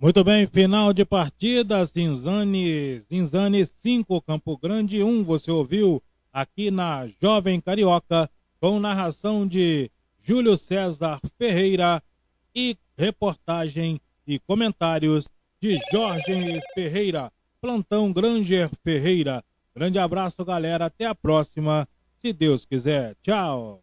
Muito bem, final de partida, Zinzane, Zinzane 5, Campo Grande 1, você ouviu aqui na Jovem Carioca, com narração de Júlio César Ferreira e reportagem e comentários de Jorge Ferreira, plantão Granger Ferreira. Grande abraço, galera, até a próxima, se Deus quiser. Tchau.